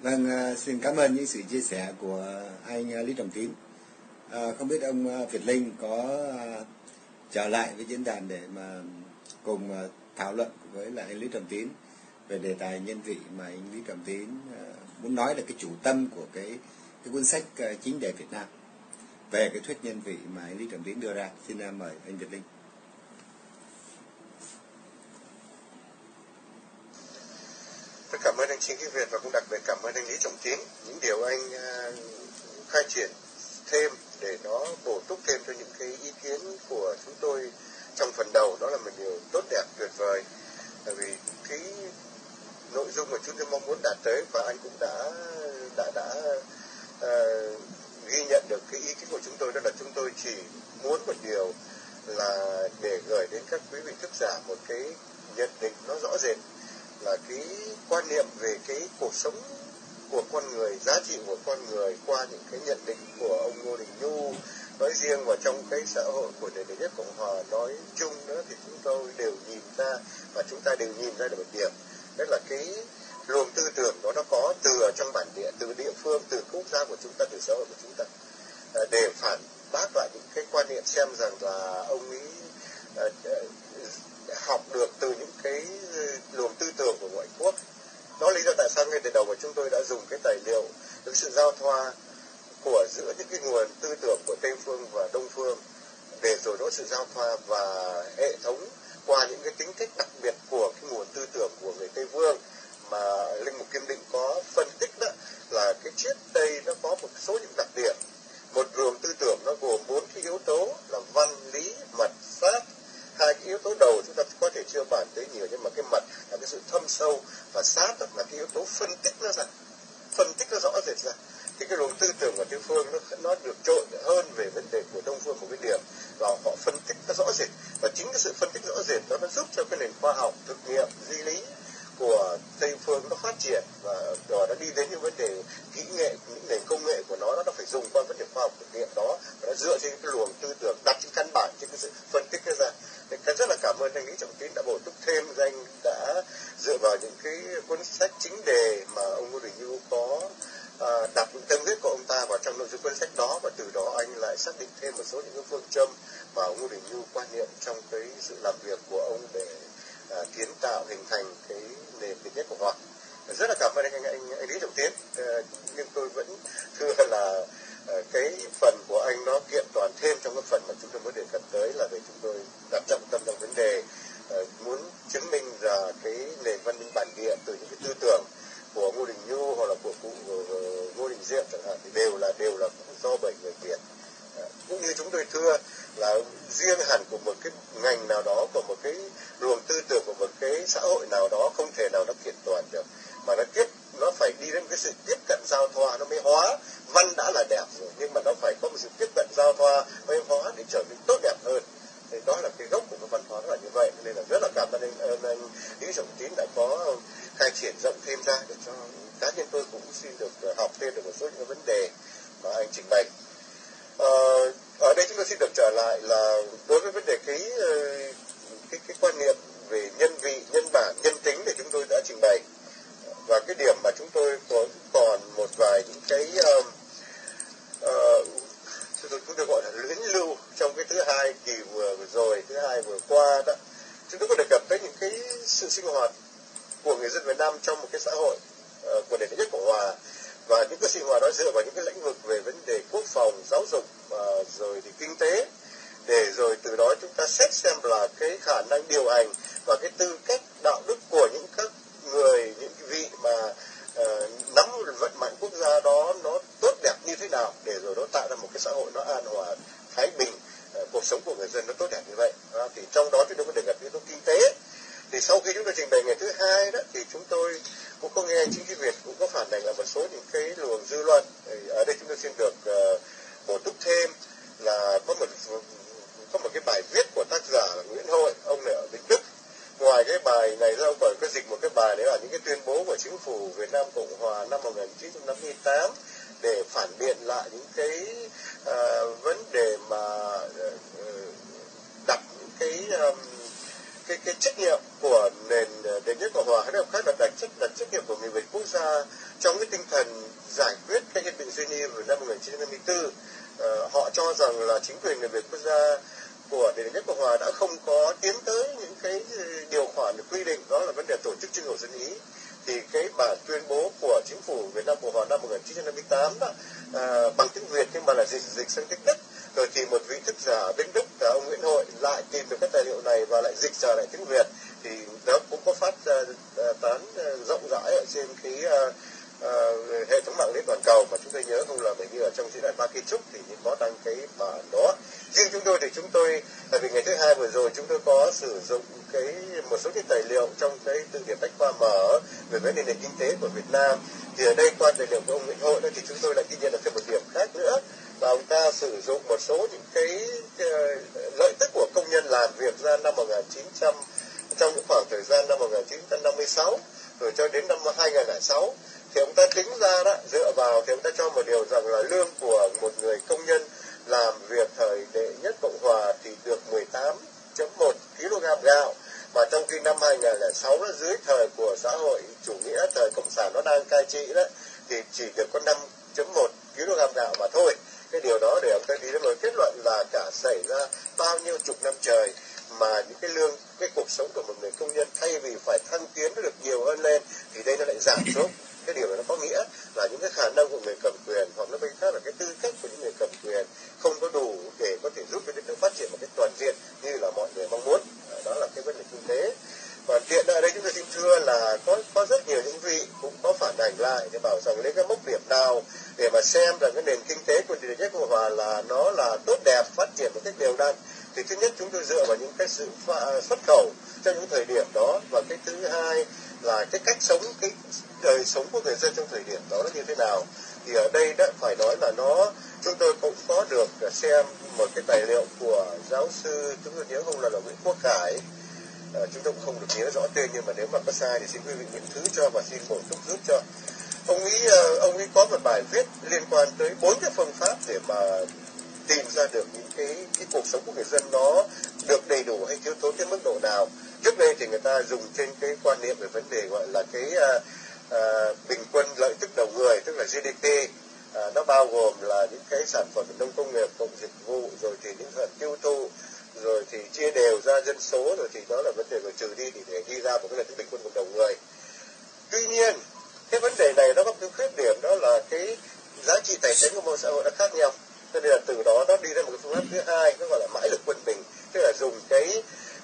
Vâng, ờ, xin cảm ơn những sự chia sẻ của anh ờ, Lý Trọng Tín. À, không biết ông Việt Linh có trở lại với diễn đàn để mà cùng thảo luận với lại Lý Trọng Tín? Về đề tài nhân vị mà anh Lý Trọng Tín à, muốn nói là cái chủ tâm của cái cái cuốn sách à, chính đề Việt Nam về cái thuyết nhân vị mà anh Lý Trọng Tín đưa ra. Xin à, mời anh Việt Linh. Tôi cảm ơn anh Trinh Kiết Việt và cũng đặc biệt cảm ơn anh Lý Trọng Tín những điều anh khai triển thêm để nó bổ túc thêm cho những cái ý kiến của chúng tôi trong phần đầu, đó là một điều tốt đẹp, tuyệt vời tại vì cái nội dung mà chúng tôi mong muốn đạt tới và anh cũng đã đã đã uh, ghi nhận được cái ý kiến của chúng tôi đó là chúng tôi chỉ muốn một điều là để gửi đến các quý vị thức giả một cái nhận định nó rõ rệt là cái quan niệm về cái cuộc sống của con người giá trị của con người qua những cái nhận định của ông Ngô Đình Nhu. Nói riêng và trong cái xã hội của nền đế nhất cộng hòa nói chung nữa thì chúng tôi đều nhìn ra và chúng ta đều nhìn ra được một điểm tức là cái luồng tư tưởng đó nó có từ ở trong bản địa, từ địa phương, từ quốc gia của chúng ta, từ xã hội của chúng ta. Ờ, để phản bác lại những cái quan niệm xem rằng là ông ấy ờ, ờ, học được từ những cái luồng tư tưởng của ngoại quốc. Đó lý do tại sao ngay từ đầu mà chúng tôi đã dùng cái tài liệu, cái sự giao thoa của giữa những cái nguồn tư tưởng của tây phương và đông phương để rồi đó sự giao thoa và hệ thống qua những cái tính cách đặc biệt của cái nguồn tư tưởng của người tây phương mà linh mục kim định có phân tích đó là cái triết tây nó có một số những đặc điểm. Một luồng tư tưởng nó gồm bốn cái yếu tố là văn lý, mật pháp hai cái yếu tố đầu chúng ta có thể chưa bàn tới nhiều, nhưng mà cái mật là cái sự thâm sâu và sát là cái yếu tố phân tích nó ra. Phân tích nó rõ rệt ra thì cái luồng tư tưởng của tây phương nó nó được trội hơn về vấn đề của đông phương của cái điểm và họ phân tích nó rõ rệt. Và chính cái sự phân tích rõ rệt đó nó giúp cho cái nền khoa học, thực nghiệm, di lý của tây phương nó phát triển và rồi nó đi đến những vấn đề kỹ nghệ, những nền công nghệ của nó nó phải dùng qua vấn đề khoa học thực nghiệm đó và nó dựa trên cái luồng tư tưởng đặt trên căn bản trên cái sự phân tích ra. Thì rất là cảm ơn anh Lý Trọng Tín đã bổ túc thêm, danh đã dựa vào những cái cuốn sách chính đề mà ông Ngô Đình Nhu có à, đặt những tâm huyết của ông ta vào trong nội dung cuốn sách đó và từ đó anh lại xác định thêm một số những cái phương châm mà ông Ngô Đình Nhu quan niệm trong cái sự làm việc của ông để à, kiến tạo hình thành cái nền việt nhất của họ. Rất là cảm ơn anh anh, anh, anh Lý Trọng Tiến. À, nhưng tôi vẫn thưa là à, cái phần của anh nó kiện toàn thêm trong cái phần mà chúng tôi mới đề cập tới là về chúng tôi đặt trọng tâm trong vấn đề à, muốn chứng minh là cái nền văn minh bản địa từ những cái tư tưởng của Ngô Đình Nhu hoặc là của cụ ờ, ờ, Ngô Đình Diệm chẳng hạn thì đều là đều là do bởi người Việt. Ờ, cũng như chúng tôi thưa là riêng hẳn của một cái ngành nào đó, của một cái luồng tư tưởng, của một cái xã hội nào đó không thể nào nó kiện toàn được. Mà nó tiếp, nó phải đi đến cái sự tiếp cận giao thoa nó mới hóa. Văn đã là đẹp rồi, nhưng mà nó phải có một sự tiếp cận giao thoa mới hóa để trở nên tốt đẹp hơn thì đó là cái gốc của cái văn hóa là như vậy. Nên là rất là cảm ơn anh, anh lý trọng tín đã có khai triển rộng thêm ra để cho cá nhân tôi cũng xin được học thêm được một số những vấn đề mà anh trình bày. À, ở đây chúng tôi xin được trở lại là đối với vấn đề cái ờ, cái, cái quan niệm về nhân vị nhân bản nhân tính thì chúng tôi đã trình bày. Và cái điểm mà chúng tôi có còn một vài những cái uh, chúng tôi gọi là luyến lưu trong cái thứ hai kỳ vừa rồi thứ hai vừa qua đó chúng tôi có đề cập tới những cái sự sinh hoạt của người dân Việt Nam trong một cái xã hội uh, của nền nhất cộng hòa. Và những cái sinh hoạt đó dựa vào những cái lĩnh vực về vấn đề quốc phòng giáo dục uh, rồi thì kinh tế để rồi từ đó chúng ta xét xem là cái khả năng điều hành và cái tư cách đạo đức của những các người những vị mà uh, nắm vận mạnh quốc gia đó nó tốt đẹp như thế nào để rồi nó tạo ra một cái xã hội nó an hòa thái bình Ờ, cuộc sống của người dân nó tốt đẹp như vậy. À, thì trong đó chúng tôi cũng đề cập yếu tố kinh tế. Thì sau khi chúng tôi trình bày ngày thứ hai đó thì chúng tôi cũng có nghe chính trị Việt cũng có phản ánh là một số những cái luồng dư luận. Ở đây chúng tôi xin được uh, bổ túc thêm là có một có một cái bài viết của tác giả là Nguyễn Hội ông này ở Bình Đức. Ngoài cái bài này ra ông còn có dịch một cái bài đấy là những cái tuyên bố của chính phủ Việt Nam Cộng Hòa năm 1958 để phản biện lại những cái uh, vấn đề mà uh, đặt những cái um, cái cái trách nhiệm của nền nền nhất cộng hòa hay là khác là đặt trách đặt trách nhiệm của người Việt quốc gia trong cái tinh thần giải quyết cái hiệp định Geneva năm 1954 uh, họ cho rằng là chính quyền người Việt quốc gia của nền nhất cộng hòa đã không có tiến tới những cái điều khoản được quy định đó là vấn đề tổ chức trưng cầu dân ý thì cái bản tuyên bố của chính phủ Việt Nam Cộng hòa năm 1958 đó à, bằng tiếng Việt nhưng mà là dịch dịch sang tiếng Đức. Rồi thì một vị thức giả bên Đức là ông Nguyễn Hội lại tìm được các tài liệu này và lại dịch trở lại tiếng Việt. Thì nó cũng có phát uh, tán uh, rộng rãi ở trên cái uh, uh, hệ thống mạng lưới toàn cầu mà chúng tôi nhớ không là bởi vì ở trong diễn đàn ba kiến trúc thì có đăng cái bản đó. Riêng chúng tôi thì chúng tôi tại vì ngày thứ hai vừa rồi chúng tôi có sử dụng cái một số cái tài liệu trong cái từ điển bách khoa mở về vấn đề nền kinh tế của Việt Nam. Thì ở đây qua tài liệu của ông Nguyễn Hội đó thì chúng tôi lại ghi nhận được thêm một điểm khác nữa là ông ta sử dụng một số những cái, cái ờ, lợi tức của công nhân làm việc ra năm 1900 trong những khoảng thời gian năm 1956 rồi cho đến năm 2006 thì ông ta tính ra đó dựa vào thì ông ta cho một điều rằng là lương của một người công nhân làm việc thời đệ nhất cộng hòa thì được 18.1 kg gạo. Mà trong khi năm 2006 đó, dưới thời của xã hội chủ nghĩa thời cộng sản nó đang cai trị đó thì chỉ được có 5.1 kg gạo mà thôi. Cái điều đó để ông ta đi đến một kết luận là cả xảy ra bao nhiêu chục năm trời mà những cái lương cái cuộc sống của một người công nhân thay vì phải thăng tiến nó được nhiều hơn lên thì đây nó lại giảm xuống cái điều này nó có nghĩa là những cái khả năng của người cầm quyền, hoặc nó bên khác là cái tư cách của những người cầm quyền, không có đủ để có thể giúp cho đất nước phát triển một cái toàn diện như là mọi người mong muốn. Ờ, đó là cái vấn đề kinh tế. Và tiện ở đây chúng tôi xin thưa là có có rất nhiều những vị cũng có phản ảnh lại để bảo rằng lấy cái mốc điểm nào để mà xem rằng cái nền kinh tế của nền kinh cộng hòa là nó là tốt đẹp, phát triển một cách đều đặn. Thì thứ nhất chúng tôi dựa vào những cái sự xuất khẩu trong những thời điểm đó và cái thứ hai là cái cách sống cái đời sống của người dân trong thời điểm đó nó như thế nào thì ở đây đã phải nói là nó chúng tôi cũng có được xem một cái tài liệu của giáo sư chúng tôi nhớ không là là Nguyễn Quốc Khải. À, chúng tôi cũng không được nhớ rõ tên nhưng mà nếu mà có sai thì xin quý vị nhận thứ cho và xin bổ túc giúp cho. Ông ấy ờ, ông ấy có một bài viết liên quan tới bốn cái phương pháp để mà tìm ra được những cái cái cuộc sống của người dân nó được đầy đủ hay thiếu thốn đến mức độ nào. Trước đây thì người ta dùng trên cái quan niệm về vấn đề gọi là cái uh, uh, bình quân lợi tức đầu người tức là GDP uh, ờ, nó bao gồm là những cái sản phẩm nông công nghiệp cộng dịch vụ rồi thì những phần tiêu thụ rồi thì chia đều ra dân số rồi thì đó là vấn đề rồi trừ đi thì để đi ra một cái lợi tức bình quân của đầu người. Tuy nhiên cái vấn đề này nó có cái khuyết điểm đó là cái giá trị tài chính của một xã hội nó khác nhau. Cho nên là từ đó nó đi ra một cái phương pháp thứ hai nó gọi là mãi lực quân bình tức là dùng cái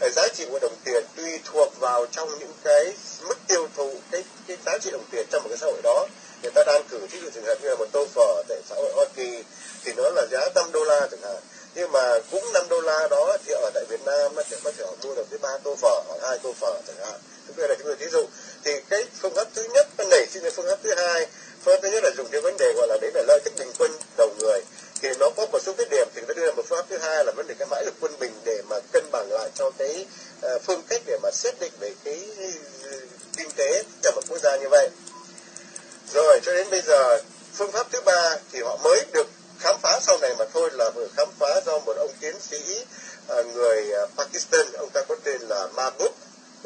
giá trị của đồng tiền tùy thuộc vào trong những cái mức tiêu thụ, cái cái giá trị đồng tiền trong một cái xã hội đó. Người ta đang cử thí dụ trường hợp như là một tô phở tại xã hội Hoa Kỳ, thì nó là giá 5 đô la chẳng hạn. Nhưng mà cũng 5 đô la đó thì ở tại Việt Nam nó sẽ có thể họ mua được cái ba tô phở hoặc hai tô phở chẳng hạn. Chúng tôi là chúng tôi thí dụ. Thì cái phương pháp thứ nhất nó nảy sinh ra phương pháp thứ hai, phương pháp thứ nhất là dùng cái vấn đề gọi là đấy là lợi tức bình quân đầu người thì nó có một số cái điểm thì người ta đưa ra một phương pháp thứ hai là vấn đề cái mãi lực quân bình để mà cân bằng lại cho cái uh, phương cách để mà xác định về cái ờ, kinh tế trong một quốc gia như vậy. Rồi cho đến bây giờ phương pháp thứ ba thì họ mới được khám phá sau này mà thôi là vừa khám phá do một ông tiến sĩ uh, người Pakistan ông ta có tên là Mahbub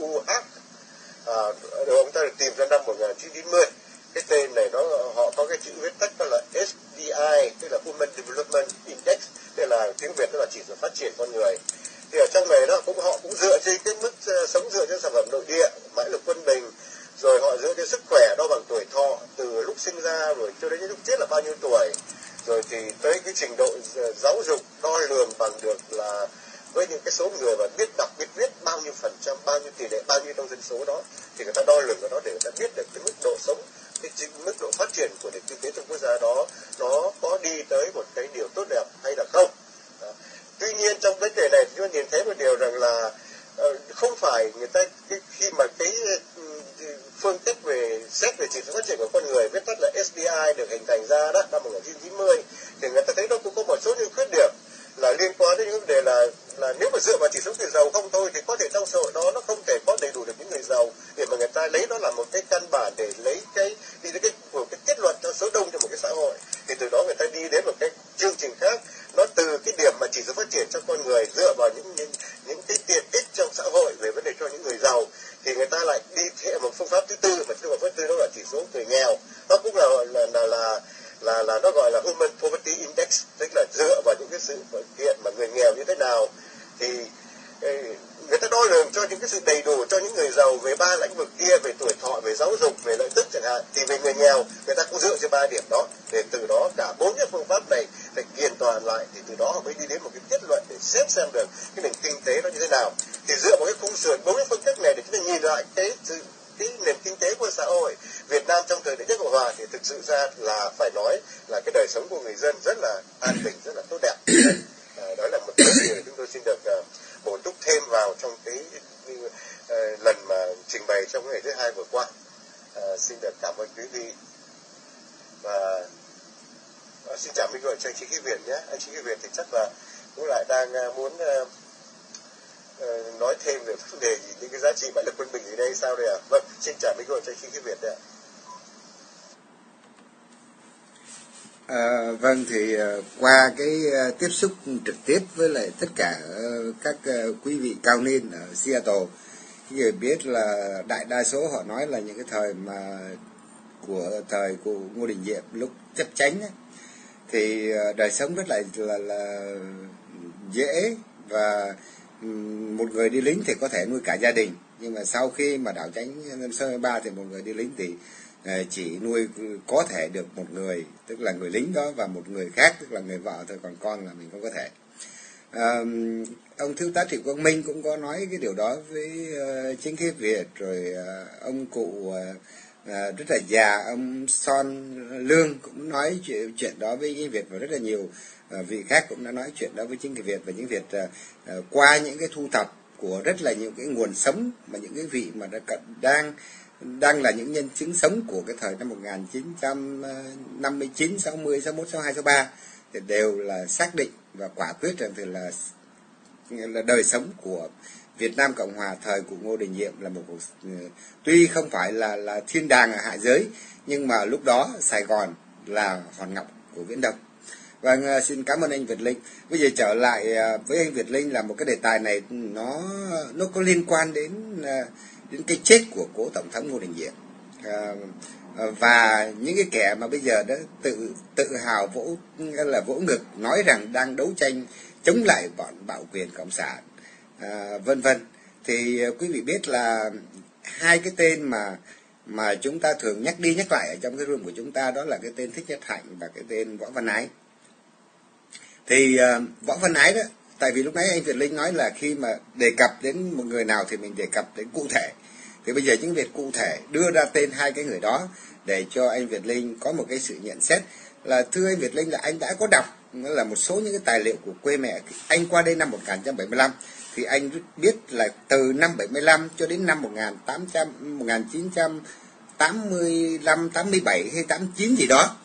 UH ông ta được tìm ra năm 1990 cái tên này nó họ có cái chữ viết tắt đó là SDI tức là Human Development Index. Tức là tiếng Việt tức là chỉ số phát triển con người. Thì ở trong này đó cũng họ cũng dựa trên cái mức uh, sống dựa trên sản phẩm nội địa mãi lực quân bình. Rồi họ dựa trên sức khỏe đo bằng tuổi thọ từ lúc sinh ra rồi cho đến lúc chết là bao nhiêu tuổi. Rồi thì tới cái trình độ ờ, giáo dục đo lường bằng được là với những cái số người mà biết đọc biết viết bao nhiêu phần trăm bao nhiêu tỷ lệ bao nhiêu trong dân số đó thì người ta đo lường của đó để người ta biết được cái mức độ sống cái mức độ phát triển của nền kinh tế trong quốc gia đó nó có đi tới một cái điều tốt đẹp hay là không? À, tuy nhiên trong vấn đề này chúng ta nhìn thấy một điều rằng là uh, không phải người ta cái, khi mà cái ừ, phương thức về xét về chỉ số phát triển của con người viết tắt là SDI được hình thành ra đó năm 1990 thì người ta thấy nó cũng có một số những khuyết điểm là liên quan đến những vấn đề là là nếu mà dựa vào chỉ số người giàu không thôi thì có thể trong xã hội đó nó không thể có đầy đủ được những người giàu để mà người ta lấy nó là một cái căn bản để lấy cái đi đến cái một cái kết luận cho số đông cho một cái xã hội. Thì từ đó người ta đi đến một cái chương trình khác. Nó từ cái điểm mà chỉ số phát triển cho con người dựa vào những những những cái tiện ích trong xã hội về vấn đề cho những người giàu thì người ta lại đi theo một phương pháp thứ tư. Mà phương pháp thứ tư đó là chỉ số người nghèo. Nó cũng là là là, là là là nó gọi là human poverty index, tức là dựa vào những cái sự kiện mà người nghèo như thế nào. Thì người ta đo lường cho những cái sự đầy đủ cho những người giàu về ba lĩnh vực kia, về tuổi thọ, về giáo dục, về lợi tức chẳng hạn. Thì về người nghèo, người ta cũng dựa trên ba điểm đó. Để từ đó cả bốn cái phương pháp này phải kiện toàn lại, thì từ đó họ mới đi đến một cái kết luận để xếp xem được cái nền kinh tế nó như thế nào. Thì dựa vào cái khung sườn bốn cái phương cách này để chúng ta nhìn lại cái sự cái nền kinh tế của xã hội. Việt Nam trong thời đại nhất Cộng hòa thì thực sự ra là phải nói là cái đời sống của người dân rất là an bình, rất là tốt đẹp. Ờ, đó là một cái điều chúng tôi xin được ờ, bổ túc thêm vào trong cái ờ, lần mà trình bày trong ngày thứ hai vừa qua. Xin được cảm ơn quý vị. Và xin chào minh gọi cho anh chị Khí Việt nhé. Anh chị Khí Việt thì chắc là cũng lại đang muốn Ờ, nói thêm về vấn đề gì những cái giá trị bản lực quân bình gì đây sao đây ạ à? vâng xin chào mấy câu cho anh chị Việt đây ạ À, vâng thì uh, qua cái uh, tiếp xúc trực tiếp với lại tất cả uh, các uh, quý vị cao niên ở Seattle thì người biết là đại đa số họ nói là những cái thời mà của thời của Ngô Đình Diệm lúc chấp chánh ấy, thì uh, đời sống rất là là, là dễ và một người đi lính thì có thể nuôi cả gia đình nhưng mà sau khi mà đảo tránh năm ba thì một người đi lính thì ờ, chỉ nuôi có thể được một người tức là người lính đó và một người khác tức là người vợ thôi còn con là mình không có thể. À, ông thiếu tá trịnh quang minh cũng có nói cái điều đó với uh, chính khí việt rồi uh, ông cụ uh, uh, rất là già ông son lương cũng nói chuyện, chuyện đó với chính việt và rất là nhiều uh, Ờ, vị khác cũng đã nói chuyện đó với chính việt và những việt ờ, ờ, qua những cái thu thập của rất là nhiều cái nguồn sống mà những cái vị mà đã đang đang là những nhân chứng sống của cái thời năm 1959, 60, 61, 62, 63 thì đều là xác định và quả quyết rằng thì là là đời sống của Việt Nam Cộng Hòa thời của Ngô Đình Diệm là một cuộc ừ, tuy không phải là là thiên đàng ở hạ giới nhưng mà lúc đó Sài Gòn là hòn ngọc của Viễn Đông. Vâng, ờ, xin cảm ơn anh Việt Linh. Bây giờ trở lại ờ, với anh Việt Linh là một cái đề tài này nó nó có liên quan đến ờ, đến cái chết của cố tổng thống ngô đình diệm. À, và những cái kẻ mà bây giờ đã tự tự hào vỗ là vỗ ngực nói rằng đang đấu tranh chống lại bọn bạo quyền cộng sản à, vân vân. Thì quý vị biết là hai cái tên mà mà chúng ta thường nhắc đi nhắc lại ở trong cái room của chúng ta đó là cái tên thích nhất hạnh và cái tên võ văn ái thì uh, võ văn ái đó tại vì lúc nãy anh Việt Linh nói là khi mà đề cập đến một người nào thì mình đề cập đến cụ thể. Thì bây giờ những việc cụ thể đưa ra tên hai cái người đó để cho anh Việt Linh có một cái sự nhận xét. Là thưa anh Việt Linh là anh đã có đọc là một số những cái tài liệu của quê mẹ. Anh qua đây năm 1975 thì anh biết là từ năm 75 cho đến năm 1800 1900 85, 87 hay 89 gì đó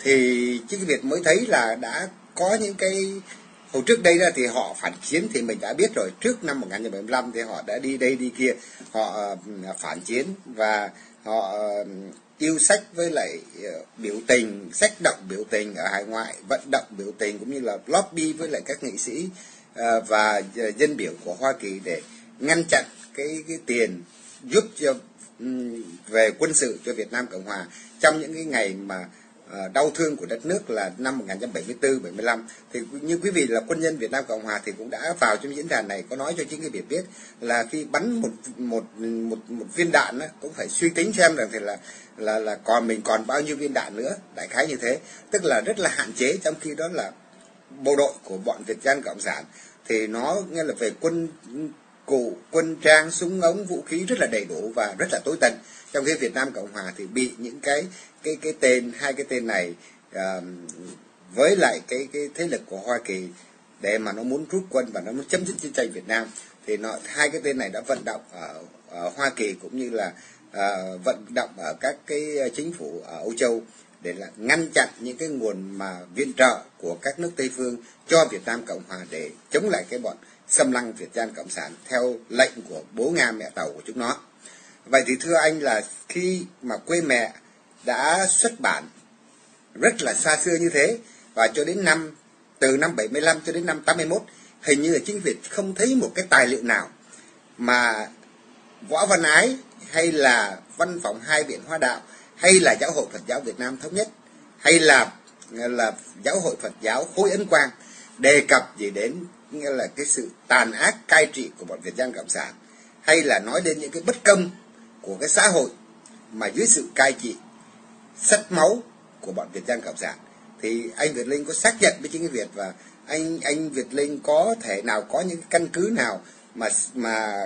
thì chứ cái Việt mới thấy là đã có những cái, hồi trước đây ra thì họ phản chiến thì mình đã biết rồi. Trước năm 1975 thì họ đã đi đây đi kia. Họ ờ, phản chiến và họ ờ, yêu sách với lại ờ, biểu tình, sách động biểu tình ở hải ngoại, vận động biểu tình cũng như là lobby với lại các nghị sĩ và dân biểu của Hoa Kỳ để ngăn chặn cái cái tiền giúp cho về quân sự cho Việt Nam Cộng Hòa. Trong những cái ngày mà Ờ, đau thương của đất nước là năm 1974 75 thì như quý vị là quân nhân Việt Nam Cộng Hòa thì cũng đã vào trong diễn đàn này có nói cho chính cái việc biết là khi bắn một một một một viên đạn đó, cũng phải suy tính xem rằng thì là là là còn mình còn bao nhiêu viên đạn nữa đại khái như thế. Tức là rất là hạn chế trong khi đó là bộ đội của bọn Việt Nam Cộng sản. Thì nó nghe là về quân cụ quân trang súng ống vũ khí rất là đầy đủ và rất là tối tân trong khi Việt Nam Cộng Hòa thì bị những cái cái cái tên hai cái tên này uh, với lại cái cái thế lực của Hoa Kỳ để mà nó muốn rút quân và nó muốn chấm dứt chiến tranh Việt Nam thì nó hai cái tên này đã vận động ở, ở Hoa Kỳ cũng như là uh, vận động ở các cái chính phủ ở Âu Châu để là ngăn chặn những cái nguồn mà viện trợ của các nước Tây phương cho Việt Nam Cộng Hòa để chống lại cái bọn xâm lăng Việt Nam Cộng sản theo lệnh của bố Nga mẹ tàu của chúng nó. Vậy thì thưa anh là khi mà quê mẹ đã xuất bản rất là xa xưa như thế. Và cho đến năm, từ năm 75 cho đến năm 81 hình như là chính Việt không thấy một cái tài liệu nào mà Võ Văn Ái hay là Văn phòng Hai Viện Hoa Đạo hay là Giáo hội Phật giáo Việt Nam thống nhất hay là là Giáo hội Phật giáo Khối Ấn Quang đề cập gì đến, nghĩa là cái sự tàn ác cai trị của bọn Việt Nam Cộng sản hay là nói đến những cái bất công của cái xã hội mà dưới sự cai trị sắt máu của bọn Việt giang Cộng sản thì anh Việt Linh có xác nhận với chính cái Việt và anh anh Việt Linh có thể nào có những căn cứ nào mà mà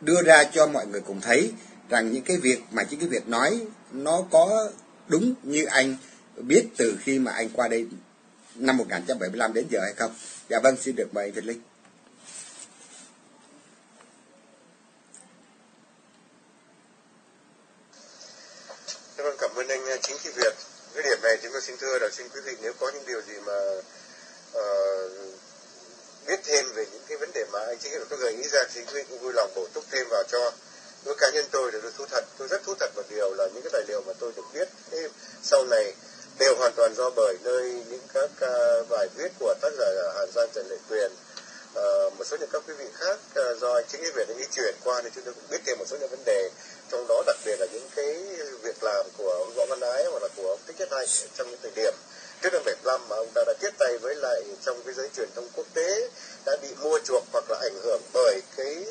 đưa ra cho mọi người cùng thấy rằng những cái việc mà chính cái Việt nói nó có đúng như anh biết từ khi mà anh qua đây năm 1975 đến giờ hay không? Dạ vâng, xin được mời anh Việt Linh. Vâng, cảm ơn anh à, Chính Thị Việt. Cái điểm này chúng vâng, tôi xin thưa là xin quý vị nếu có những điều gì mà uh, biết thêm về những cái vấn đề mà anh Chính Thị Việt có gợi ý ra thì quý vị cũng vui lòng bổ túc thêm vào cho với cá nhân tôi thì tôi thú thật tôi rất thú thật một điều là những cái tài liệu mà tôi được biết thêm sau này đều hoàn toàn do bởi nơi những các uh, bài viết của tác giả Hàn Giang Trần Lệ Quyền uh, ờ, một số những các quý vị khác uh, do chính cái việc ấy chuyển qua thì chúng tôi cũng biết thêm một số những vấn đề trong đó đặc biệt là những cái việc làm của ông Võ Văn Ái hoặc là của ông Thích Nhất Anh trong những thời điểm trước năm 75 mà ông ta đã tiếp tay với lại trong cái giới truyền thông quốc tế đã bị mua chuộc hoặc là ảnh hưởng bởi cái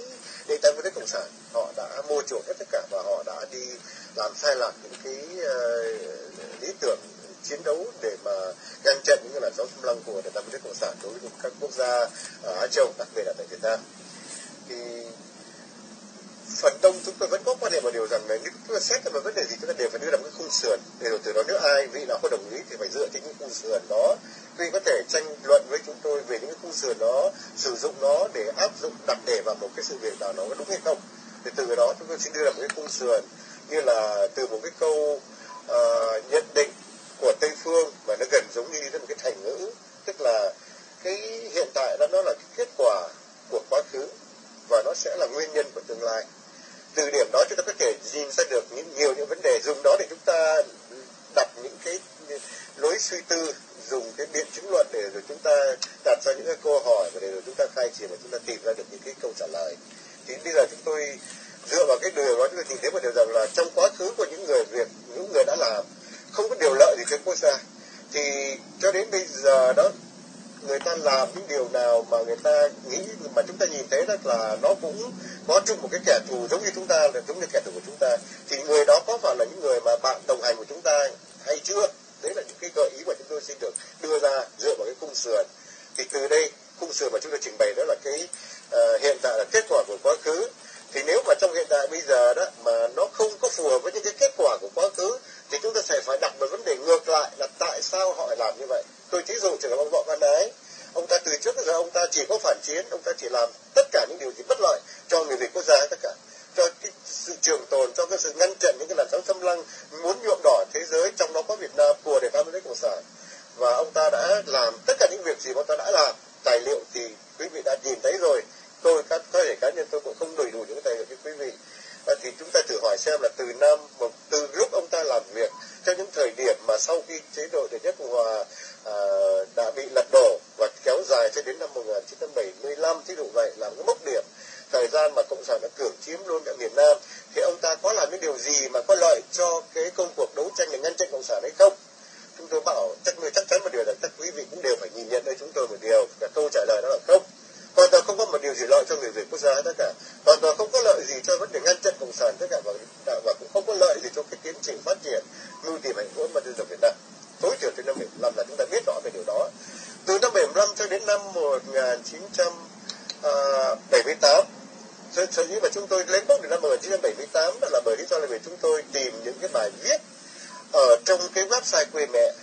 đi tay với đất cộng sản. Họ đã mua chuộc hết tất cả và họ đã đi làm sai lạc những cái uh, lý tưởng chiến đấu để mà ngăn chặn những làn sóng xâm lăng của Việt Nam nước cộng sản đối với các quốc gia ở Á Châu đặc biệt là tại Việt Nam. Thì phần đông chúng tôi vẫn có quan điểm một điều rằng là nếu chúng ta xét về vấn đề gì chúng ta đều phải đưa ra một cái khung sườn để rồi từ đó nếu ai vị nào không đồng ý thì phải dựa trên những khung sườn đó. Vì có thể tranh luận với chúng tôi về những cái khung sườn đó sử dụng nó để áp dụng đặt để vào một cái sự việc nào nó có đúng hay không thì từ đó chúng tôi xin đưa ra một cái khung sườn như là từ một cái câu uh, nhận định của Tây phương mà nó gần giống như một cái thành ngữ. Tức là cái hiện tại đó nó là cái kết quả của quá khứ và nó sẽ là nguyên nhân của tương lai từ điểm đó chúng ta có thể nhìn ra được những, nhiều những vấn đề dùng đó để chúng ta đặt những cái lối suy tư, dùng cái biện chứng luận để rồi chúng ta đặt ra những cái câu hỏi và để rồi chúng ta khai triển và chúng ta tìm ra được những cái câu trả lời. Thì bây giờ chúng tôi dựa vào cái điều đó, chúng tôi tìm thấy một điều rằng là trong quá khứ của những người Việt, những người đã làm, không có điều lợi gì cho quốc gia. Thì cho đến bây giờ đó người ta làm những điều nào mà người ta nghĩ mà chúng ta nhìn thấy rất là nó cũng có chung một cái kẻ thù giống như chúng ta là giống như kẻ thù của chúng ta. Thì người đó có phải là những người mà bạn đồng hành của chúng ta hay chưa? Đấy là những cái gợi ý mà chúng tôi xin được đưa ra dựa vào cái khung sườn. Thì từ đây khung sườn mà chúng tôi trình bày đó là cái uh, hiện tại là kết quả của quá khứ thì nếu mà trong hiện tại bây giờ đó, mà nó không có phù hợp với những cái kết quả của quá khứ, thì chúng ta sẽ phải đặt một vấn đề ngược lại là tại sao họ lại làm như vậy. Tôi thí dụ trường hợp ông võ văn ái ông ta từ trước đến giờ ông ta chỉ có phản chiến, ông ta chỉ làm tất cả những điều gì bất lợi cho người việt quốc gia tất cả, cho cái sự trường tồn, cho cái sự ngăn chặn những cái làn sóng xâm lăng muốn nhuộm đỏ thế giới, trong đó có Việt Nam, của nền pháp cộng sản. Và ông ta đã làm tất cả những việc gì ông ta đã làm. Tài liệu thì quý vị đã nhìn thấy rồi tôi các có thể cá nhân tôi cũng không đầy đủ những tài liệu như quý vị. Và thì chúng ta thử hỏi xem là từ năm từ lúc ông ta làm việc cho những thời điểm mà sau khi chế độ đệ nhất cộng hòa à, đã bị lật đổ và kéo dài cho đến năm 1975 thí dụ vậy là cái mốc điểm thời gian mà cộng sản đã cưỡng chiếm luôn cả miền Nam thì ông ta có làm những điều gì mà có lợi cho cái công cuộc đấu tranh để ngăn chặn cộng sản hay không? Chúng tôi bảo chắc chắc chắn một điều là tất quý vị cũng đều phải nhìn nhận đây chúng tôi một điều là câu trả lời đó là không hoàn toàn không có một điều gì lợi cho người Việt quốc gia tất cả. Hoàn toàn không có lợi gì cho vấn đề ngăn chặn cộng sản tất cả và, và cũng không có lợi gì cho cái tiến trình phát triển mưu tìm hạnh phúc mà dân tộc Việt Nam. Tối thiểu từ năm 75 là chúng ta biết rõ về điều đó. Từ năm 75 cho đến năm 1978 sở dĩ mà chúng tôi lấy bốc từ năm 1978 đó là bởi lý do là vì chúng tôi tìm những cái bài viết ở trong cái website quê mẹ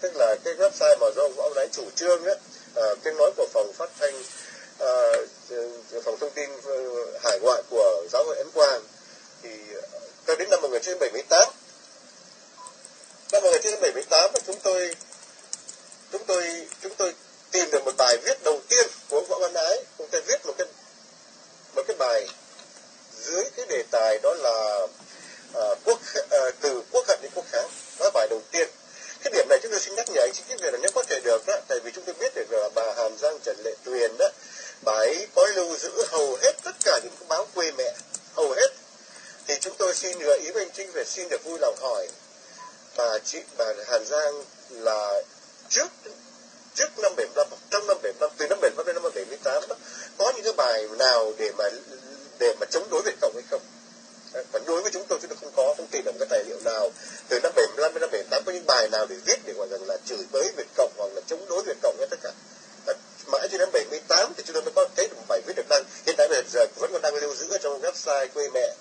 tức là cái website mà do ông võ lái chủ trương á, ờ, à, tiếng nói của phòng phát thanh uh, phòng thông tin ờ, hải ngoại của giáo hội ấn quang thì ờ, cho đến năm 1978 năm 1978 chúng tôi chúng tôi chúng tôi tìm được một bài viết đầu tiên của võ văn ái. Chúng tôi viết một cái một cái bài dưới cái đề tài đó là uh, quốc uh, từ quốc hận đến quốc kháng. Đó là bài đầu tiên. Cái điểm này chúng tôi xin nhắc nhở anh chị về là nếu có thể được đó tại vì chúng tôi biết được là bà Hàn Giang Trần Lệ Tuyền đó bà ấy có lưu giữ hầu hết tất cả những báo quê mẹ hầu hết. Thì chúng tôi xin gợi ý với anh Trinh về xin được vui lòng hỏi. Bà chị bà Hàn Giang là trước trước năm 75 trong năm 75 từ năm 75 đến năm 78 đó, có những cái bài nào để mà để mà chống đối Việt Cộng hay không? Ờ, Còn đối với chúng tôi chúng tôi không có không tìm được cái tài liệu nào. Từ năm 75 đến năm 78 có những bài nào để viết để gọi rằng là chửi bới Việt Cộng hoặc là chống đối Việt Cộng hết tất cả? Mãi cho đến 78 thì chúng tôi mới có thấy được một bài viết được đăng hiện tại bây giờ vẫn còn đang lưu giữ ở trong website quê mẹ.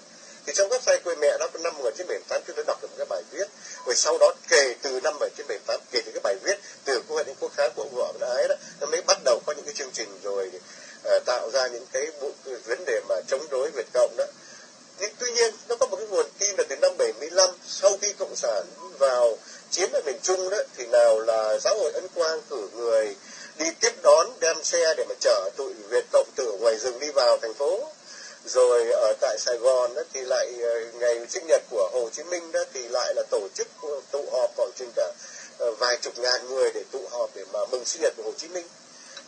Thì trong website quê mẹ đó năm 1978 chúng tôi đọc được một cái bài viết. Rồi sau đó kể từ năm 1978 kể từ cái bài viết từ quốc hội đến quốc kháng của ông võ ái đó nó mới bắt đầu có những cái chương trình rồi uh, tạo ra những cái bộ, vấn đề mà chống đối Việt Cộng đó. Nhưng tuy nhiên nó có một cái nguồn tin là từ năm 75 sau khi cộng sản vào chiếm ở miền Trung đó thì nào là giáo hội ấn quang cử người đi tiếp đón đem xe để mà chở tụi Việt Cộng tử ngoài rừng đi vào thành phố. Rồi ở tại Sài Gòn đó thì lại ờ, ngày sinh nhật của Hồ Chí Minh đó thì lại là tổ chức tụ họp khoảng chừng cả ờ, vài chục ngàn người để tụ họp để mà mừng sinh nhật của Hồ Chí Minh.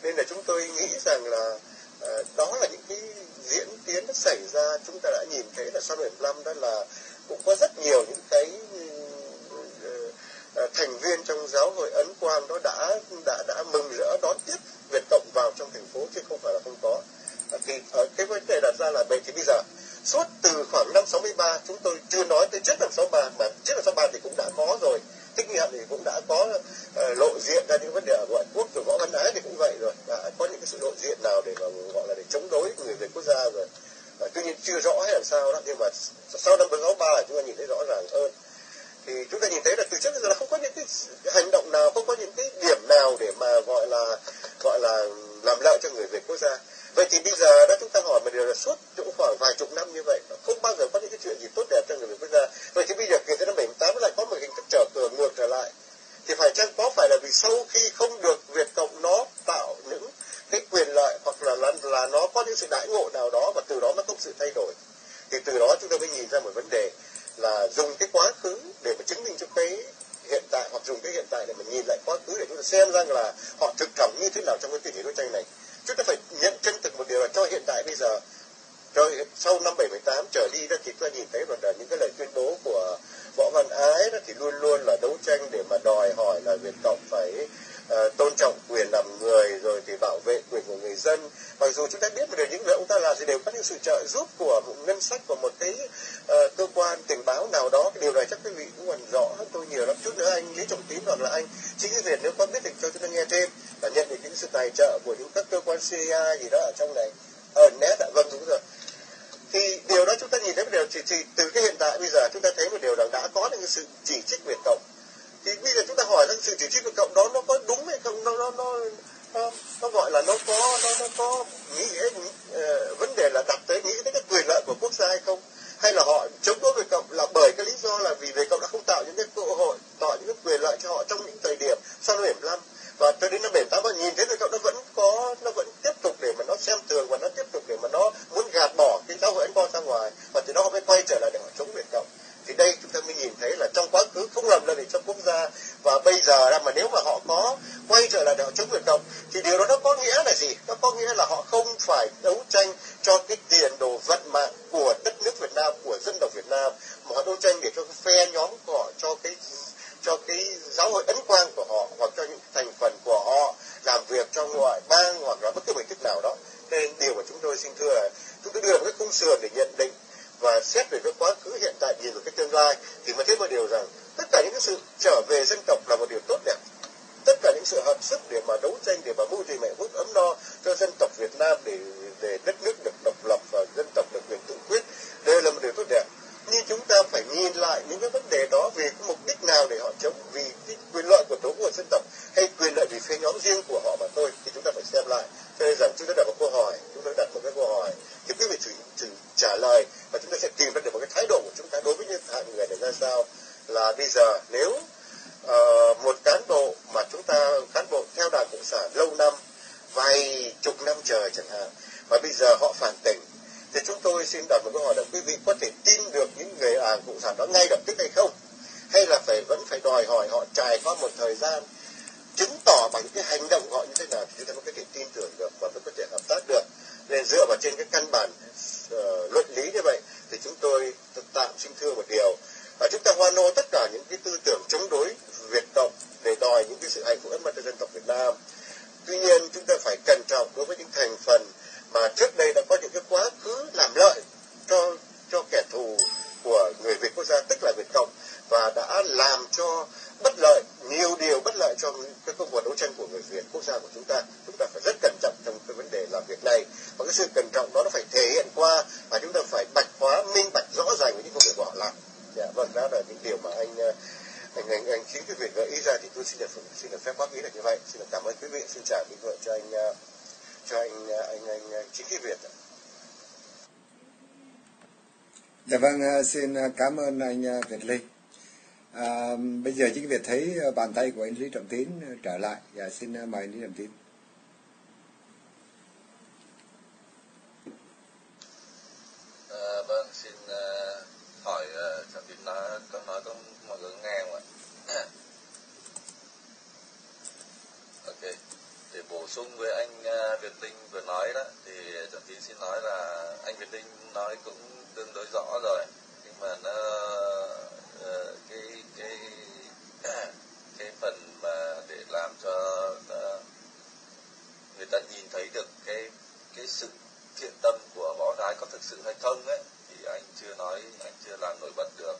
Nên là chúng tôi nghĩ rằng là ờ, đó là những cái diễn tiến xảy ra. Chúng ta đã nhìn thấy là sau 75 đó là cũng có rất nhiều những cái Ờ, thành viên trong giáo hội ấn quang đó đã đã đã mừng rỡ đón tiếp Việt Cộng vào trong thành phố chứ không phải là không có. Ờ, thì ở cái vấn đề đặt ra là vậy thì bây giờ suốt từ khoảng năm 63 chúng tôi chưa nói tới trước năm 63 mà trước năm 63 thì cũng đã có rồi. Thích nghiệm thì cũng đã có uh, lộ diện ra những vấn đề ở ngoại quốc rồi võ văn ái thì cũng vậy rồi. Đã có những cái sự lộ diện nào để mà gọi là để chống đối người về quốc gia rồi. Uh, tuy nhiên chưa rõ hay làm sao đó nhưng mà sau năm 63 chúng ta nhìn thấy rõ ràng hơn thì chúng ta nhìn thấy là từ trước đến giờ là không có những cái hành động nào không có những cái điểm nào để mà gọi là gọi là làm lợi cho người việt quốc gia. Vậy thì bây giờ đó chúng ta hỏi một điều là suốt cũng khoảng vài chục năm như vậy không bao giờ có những cái chuyện gì tốt đẹp cho người Việt quốc gia. Vậy thì bây giờ kể từ năm 78 lại có một hình thức trở cửa ngược trở lại. Thì phải chăng có phải là vì sau khi không được Việt Cộng nó tạo những cái quyền lợi hoặc là là, là nó có những sự đãi ngộ nào đó và từ đó nó có sự thay đổi? Thì từ đó chúng ta mới nhìn ra một vấn đề là dùng cái quá khứ để mà chứng minh cho cái hiện tại, hoặc dùng cái hiện tại để mà nhìn lại quá khứ để chúng ta xem rằng là họ thực cảm như thế nào trong cái tình hình đấu tranh này. Chúng ta phải nhận chân thực một điều là cho hiện tại bây giờ rồi sau năm 78 trở đi đó, thì chúng ta nhìn thấy rằng là những cái lời tuyên bố của võ văn ái đó thì luôn luôn là đấu tranh để mà đòi hỏi là việt cộng phải uh, tôn trọng quyền làm người rồi thì bảo vệ quyền của người dân. Mặc dù chúng ta biết một những việc ông ta làm thì đều có những sự trợ giúp của một ngân sách của một cái uh, cơ quan tình báo nào đó. Cái điều này chắc quý vị cũng còn rõ hơn tôi nhiều lắm. Chút nữa anh lý trọng tín hoặc là anh chính cái việt nếu có biết thì cho chúng ta nghe thêm là nhận được những sự tài trợ của những các cơ quan CIA gì đó ở trong này. Ở nét ạ vâng đúng rồi. Thì điều đó chúng ta nhìn thấy một điều chỉ, chỉ từ cái hiện tại bây giờ chúng ta thấy một điều rằng đã có những sự chỉ trích về Cộng thì bây giờ chúng ta hỏi rằng sự chỉ trích của cộng đó nó có đúng hay không? Nó nó nó nó, gọi là nó có nó nó có nghĩ uh, vấn đề là đặt tới nghĩ tới cái quyền lợi của quốc gia hay không? Hay là họ chống đối về cộng là bởi cái lý do là vì về cộng đã không tạo những cái cơ hội tạo những cái quyền lợi cho họ trong những thời điểm sau năm 75 và cho đến năm 78 họ nhìn thấy về cộng nó vẫn có nó vẫn tiếp tục để mà nó xem thường và nó tiếp tục để mà nó muốn gạt bỏ cái xã hội anh ra ngoài và từ đó họ mới quay trở lại để họ chống về cộng thì đây chúng ta mới nhìn thấy là trong quá khứ không làm được để cho quốc gia và bây giờ là mà nếu mà họ có quay trở lại để họ chống Việt Cộng thì điều đó nó có nghĩa là gì? Nó có nghĩa là họ không phải đấu tranh cho cái tiền đồ vận mạng của đất nước Việt Nam, của dân tộc Việt Nam mà họ đấu tranh để cho cái phe nhóm của họ, cho cái cho cái giáo hội ấn quang của họ hoặc cho những thành phần của họ làm việc cho ngoại bang hoặc là bất cứ hình thức nào đó nên điều mà chúng tôi xin thưa là chúng tôi đưa một cái khung sườn để nhận định và xét về cái quá khứ hiện tại nhìn vào cái tương lai, thì mới thấy một điều rằng tất cả những cái sự trở về dân tộc là một điều tốt đẹp. Tất cả những sự hợp sức để mà đấu tranh, để mà mưu trì mẹ phúc ấm no cho dân tộc Việt Nam để để đất nước được độc lập và dân tộc được quyền tự quyết, đây là một điều tốt đẹp nhưng chúng ta phải nhìn lại những cái vấn đề đó vì cái mục đích nào để họ chống vì cái quyền lợi của tổ quốc dân tộc hay quyền lợi vì phe nhóm riêng của họ mà thôi thì chúng ta phải xem lại. Cho nên rằng chúng ta đặt một câu hỏi chúng ta đặt một cái câu hỏi thì quý vị thử, thử trả lời và chúng ta sẽ tìm ra được một cái thái độ của chúng ta đối với những hạng người này ra sao. Là bây giờ nếu uh, một cán bộ mà chúng ta cán bộ theo đảng cộng sản lâu năm vài chục năm trời chẳng hạn và bây giờ họ phản tỉnh thì chúng tôi xin đặt một câu hỏi là quý vị có thể tin được những người đảng cộng sản đó ngay lập tức hay không hay là phải vẫn phải đòi hỏi họ trải qua một thời gian chứng tỏ bằng những cái hành động họ như thế nào thì chúng ta mới có thể tin tưởng được và mới có thể hợp tác được nên dựa vào trên cái căn bản uh, luận lý như vậy thì chúng tôi tạm xin thưa một điều và chúng ta hoan hô tất cả những cái tư tưởng chống đối Việt Cộng để đòi những cái sự hạnh phúc ấn mặt cho dân tộc Việt Nam tuy nhiên chúng ta phải cẩn trọng đối với những thành phần mà trước đây đã có những cái quá khứ làm lợi cho cho kẻ thù của người Việt quốc gia tức là Việt Cộng và đã làm cho bất lợi nhiều điều bất lợi cho cái công cuộc đấu tranh của người Việt quốc gia của chúng ta chúng ta phải rất cẩn trọng trong cái vấn đề làm việc này và cái sự cẩn trọng đó nó phải thể hiện qua và chúng ta phải bạch hóa minh bạch rõ ràng với những công việc của họ làm dạ vâng đó là những điều mà anh anh anh, anh chính cái việc gợi ý ra thì tôi xin được xin được phép góp ý là như vậy xin được cảm ơn quý vị xin chào quý vị cho anh cho anh anh anh, anh chính cái việt Dạ vâng, xin à, cảm ơn anh à, Việt Linh. À, bây giờ chính Việt thấy à, bàn tay của anh Lý Trọng Tín trở lại. Dạ, xin mời anh Lý Trọng Tín. À, vâng, xin uh, hỏi uh, Trọng Tín nói, có nói có mọi người nghe không ạ? ok, để bổ sung với anh uh, Việt Linh vừa nói đó, thì Trọng Tín xin nói là anh Việt Linh nói cũng tương đối rõ rồi, nhưng mà nó uh, cái cái cái phần mà để làm cho uh, người ta nhìn thấy được cái cái sự thiện tâm của võ đái có thực sự hay không ấy thì anh chưa nói anh chưa làm nổi bật được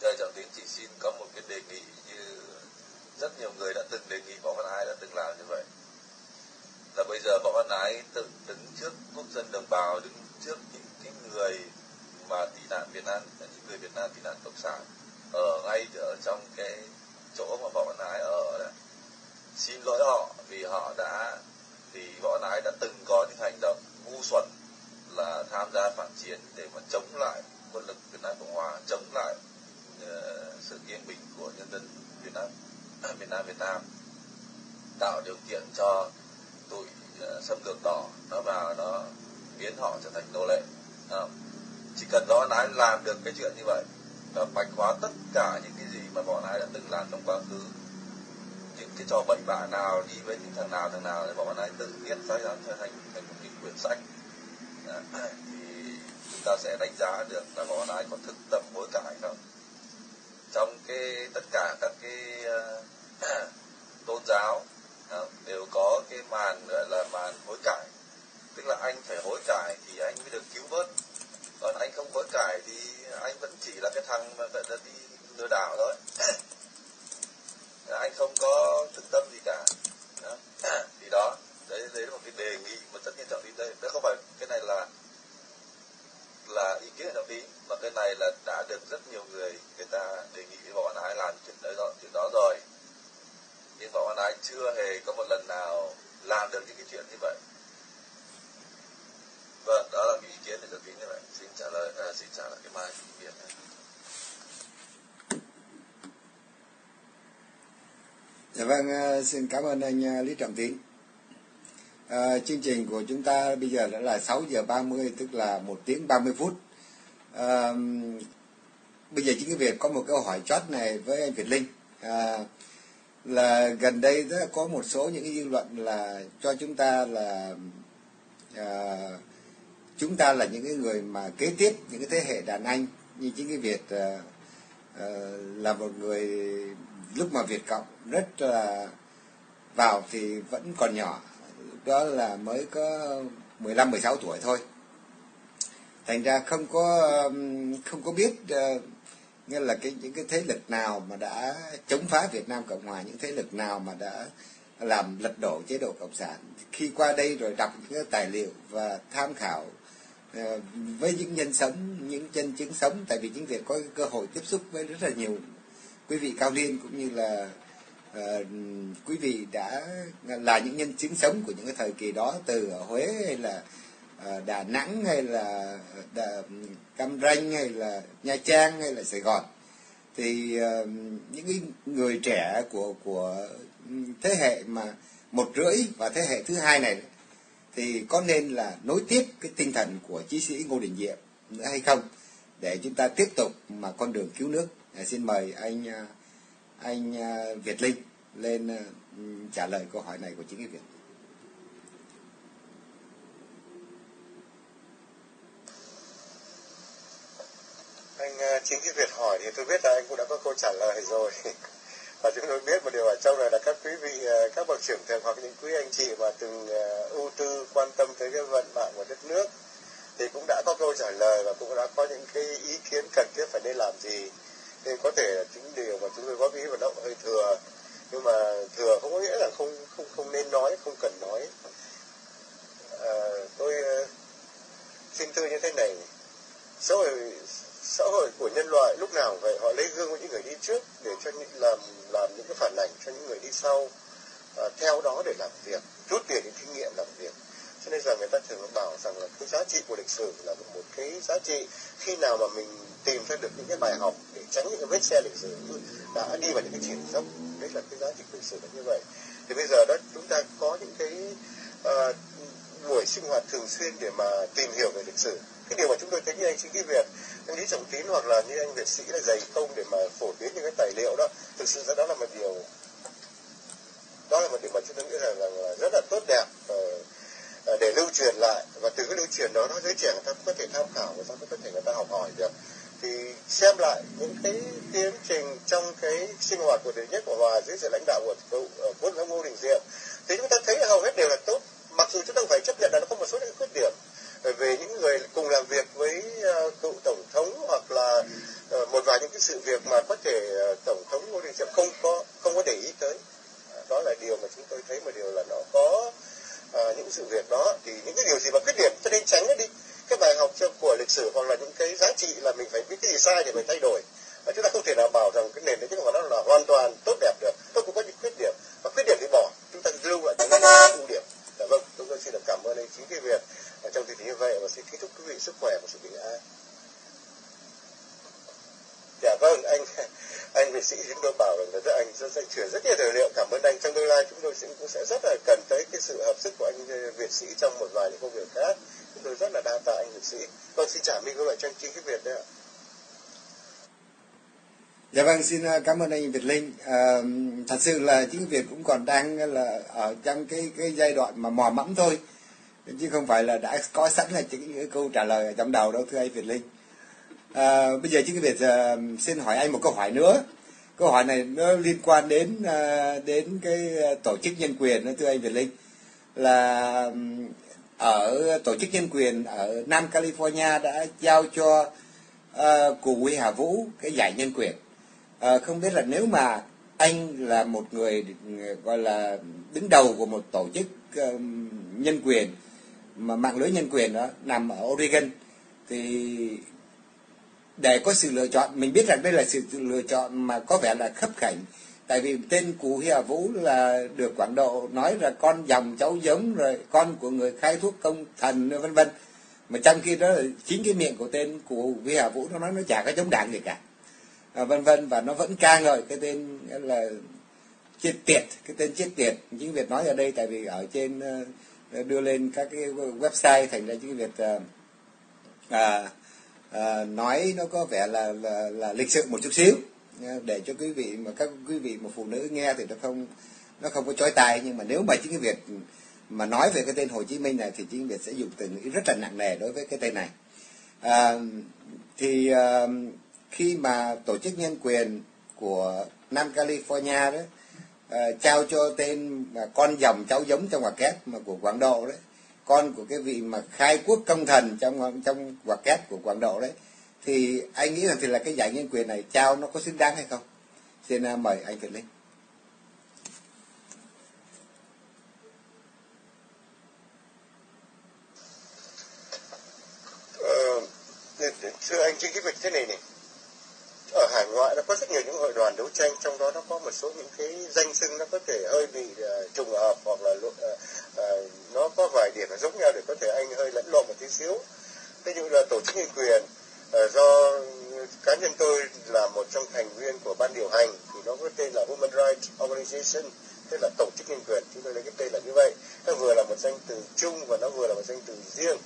giờ trọng tín chỉ xin có một cái đề nghị như rất nhiều người đã từng đề nghị võ văn ái đã từng làm như vậy là bây giờ võ văn ái tự đứng trước quốc dân đồng bào đứng trước những cái người mà tị nạn Việt Nam những người Việt Nam tị nạn cộng sản ở ngay ở trong cái chỗ mà võ văn ái ở đấy xin lỗi họ vì họ đã vì võ văn ái đã từng có những hành động ngu xuẩn là tham gia phản chiến để mà chống lại quân lực Việt Nam Cộng Hòa chống lại uh, sự yên bình của nhân dân Việt Nam Việt Nam Việt Nam tạo điều kiện cho tụi uh, xâm lược đỏ nó vào nó biến họ trở thành nô lệ uh, chỉ cần võ ái làm được cái chuyện như vậy và bạch hóa tất cả những cái gì mà võ ái đã từng làm trong quá khứ những cái trò bậy bạ nào đi với những thằng nào thằng nào thì võ ái tự viết ra thành thành thành một cái quyển sách à, thì chúng ta sẽ đánh giá được là võ ái có thực tập hối cải không trong cái tất cả các cái uh, tôn giáo uh, đều có cái màn gọi là màn hối cải tức là anh phải hối cải thì anh mới được cứu vớt còn anh không hối cải thì anh vẫn chỉ là cái thằng mà vẫn là đi lừa đảo thôi anh không có thực tâm gì cả đó. thì đó đấy đấy là một cái đề nghị mà tất nhiên trọng tín đây đó không phải cái này là là ý kiến của trọng tín mà cái này là đã được rất nhiều người người ta đề nghị với võ ái làm chuyện đấy đó chuyện đó rồi nhưng võ ái chưa hề có một lần nào làm được những cái chuyện như vậy vâng đó là cái ý kiến của trọng tín như vậy xin trả lời à, xin trả lời cái mai ý kiến này Dạ vâng, ờ, xin cảm ơn anh ờ, Lý Trọng Tiến À, chương trình của chúng ta bây giờ đã là 6 giờ 30 tức là 1 tiếng 30 phút. À, bây giờ chính cái việc có một câu hỏi chót này với anh Việt Linh. À, là gần đây đã có một số những cái dư luận là cho chúng ta là à, chúng ta là những cái người mà kế tiếp những cái thế hệ đàn anh như chính cái Việt à, à, là một người lúc mà Việt Cộng rất là vào thì vẫn còn nhỏ, đó là mới có 15 16 tuổi thôi. Thành ra không có không có biết ờ, nghĩa là cái, những cái thế lực nào mà đã chống phá Việt Nam Cộng Hòa, những thế lực nào mà đã làm lật đổ chế độ cộng sản. Khi qua đây rồi đọc những cái tài liệu và tham khảo ờ, với những nhân sống, những chân chứng sống, tại vì chính Việt có cơ hội tiếp xúc với rất là nhiều quý vị cao niên cũng như là uh, quý vị đã là những nhân chứng sống của những cái thời kỳ đó từ ở Huế hay là uh, Đà Nẵng hay là Đà, Cam Ranh hay là Nha Trang hay là Sài Gòn. Thì uh, những cái người trẻ của của thế hệ mà một rưỡi và thế hệ thứ hai này thì có nên là nối tiếp cái tinh thần của chí sĩ Ngô Đình Diệm nữa hay không? Để chúng ta tiếp tục mà con đường cứu nước à, xin mời anh ờ, anh ờ, Việt Linh lên trả lời câu hỏi này của chính cái Việt. Anh chính cái Việt hỏi thì tôi biết là anh cũng đã có câu trả lời rồi. Và chúng tôi biết một điều ở trong này là các quý vị các bậc trưởng thành hoặc những quý anh chị mà từng ưu tư quan tâm tới cái vận mạng của đất nước thì cũng đã có câu trả lời và cũng đã có những cái ý kiến cần thiết phải nên làm gì thì có thể là những điều mà chúng tôi góp ý và động hơi thừa. Nhưng mà thừa không có nghĩa là không không không nên nói không cần nói. À, tôi uh, xin thưa như thế này. Xã hội xã hội của nhân loại lúc nào vậy? Họ lấy gương của những người đi trước để cho những làm làm những cái phản ảnh cho những người đi sau à, theo đó để làm việc rút tiền những kinh nghiệm làm việc. Cho nên rằng người ta thường bảo rằng là cái giá trị của lịch sử là một cái giá trị khi nào mà mình tìm ra được những cái bài học để tránh những cái vết xe lịch sử đã đi vào những cái triển dốc. Đấy là cái giá trị lịch sử là như vậy. Thì bây giờ đó chúng ta có những cái uh, buổi sinh hoạt thường xuyên để mà tìm hiểu về lịch sử. Cái điều mà chúng tôi thấy như anh chính cái việc anh lý trọng tín hoặc là như anh việt sĩ là dày công để mà phổ biến những cái tài liệu đó thực sự ra đó là một điều đó là một điều mà chúng tôi nghĩ rằng là, là rất là tốt đẹp uh, để lưu truyền lại. Và từ cái lưu truyền đó nó giới trẻ người ta có thể tham khảo và có thể người ta học hỏi được thì xem lại những cái tiến trình trong cái sinh hoạt của đệ nhất của hòa dưới sự lãnh đạo của cựu quân ông ngô đình diệm, thì chúng ta thấy hầu hết đều là tốt, mặc dù chúng ta phải chấp nhận là nó có một số những khuyết điểm về những người cùng làm việc với ờ, cựu tổng thống hoặc là ờ, một vài những cái sự việc mà có thể ờ, tổng thống ngô đình diệm không có không có để ý tới. Đó là điều mà chúng tôi thấy một điều là nó có những sự việc đó. Thì những cái điều gì mà khuyết điểm, cho nên tránh nó đi cái bài học của lịch sử hoặc là những cái giá trị là mình phải biết cái gì sai để mình thay đổi. Và chúng ta không thể nào bảo rằng cái nền đấy của nó là hoàn toàn tốt đẹp được. Nó cũng có những khuyết điểm. Và khuyết điểm thì bỏ. Chúng ta lưu lại những cái ưu điểm. Dạ vâng chúng tôi xin được cảm ơn anh chính cái việc ở trong tình hình như vậy và xin kính chúc quý vị sức khỏe và sự bình an. Dạ vâng anh anh việt sĩ chúng tôi bảo rằng là rất anh sẽ, sẽ chuyển rất nhiều tài liệu cảm ơn anh. Trong tương lai chúng tôi sẽ cũng sẽ rất là cần tới cái sự hợp sức của anh ờ, việt sĩ trong một vài những công việc khác. Chúng tôi rất là đa tạ anh việt sĩ. Con xin trả mình lại trang trí cái việt đấy ạ. Dạ vâng, xin ờ, cảm ơn anh Việt Linh. À, thật sự là chính Việt cũng còn đang là ở trong cái cái giai đoạn mà mò mẫm thôi, chứ không phải là đã có sẵn là những cái câu trả lời ở trong đầu đâu thưa anh Việt Linh. À, bây giờ chính Việt à, xin hỏi anh một câu hỏi nữa. Câu hỏi này nó liên quan đến à, đến cái tổ chức nhân quyền đó thưa anh Việt Linh là ở tổ chức nhân quyền ở Nam California đã giao cho uh, cụ Huy Hà Vũ cái giải nhân quyền. Uh, không biết là nếu mà anh là một người gọi là đứng đầu của một tổ chức uh, nhân quyền mà mạng lưới nhân quyền đó nằm ở Oregon thì để có sự lựa chọn. Mình biết rằng đây là sự lựa chọn mà có vẻ là khấp khảnh. Tại vì tên cụ Hi Hà Vũ là được Quảng Độ nói là con dòng cháu giống rồi con của người khai thuốc công thần vân vân. Mà trong khi đó là chính cái miệng của tên cụ Hi Hà Vũ nó nói nó chả có chống đảng gì cả. À, vân vân và nó vẫn ca ngợi cái tên là chết tiệt cái tên chết tiệt. Chính việt nói ở đây tại vì ở trên ờ, đưa lên các cái website thành ra chính việt ờ, à, à, nói nó có vẻ là, là là lịch sự một chút xíu. Ờ, để cho quý vị mà các quý vị mà phụ nữ nghe thì nó không nó không có chói tai. Nhưng mà nếu mà chính cái việc mà nói về cái tên Hồ Chí Minh này thì chính Việt sẽ dùng từ ngữ rất là nặng nề đối với cái tên này. À, thì à, khi mà tổ chức nhân quyền của Nam California đó à, trao cho tên con dòng cháu giống trong ngoặc kép mà của Quảng Độ đấy con của cái vị mà khai quốc công thần trong trong quả kép của Quảng Độ đấy, thì anh nghĩ rằng thì là cái giải nhân quyền này trao nó có xứng đáng hay không? Xin à, mời anh Việt Linh. Ờ, thưa anh cái việc thế này này ở hải ngoại nó có rất nhiều những hội đoàn đấu tranh trong đó nó có một số những cái danh xưng nó có thể hơi bị uh, trùng hợp hoặc là uh, uh, nó có vài điểm nó giống nhau để có thể anh hơi lẫn lộn một tí xíu. Ví dụ là tổ chức nhân quyền uh, do cá nhân tôi là một trong thành viên của ban điều hành thì nó có tên là Human Rights Organization tức là tổ chức nhân quyền chúng tôi lấy cái tên là như vậy. Nó vừa là một danh từ chung và nó vừa là một danh từ riêng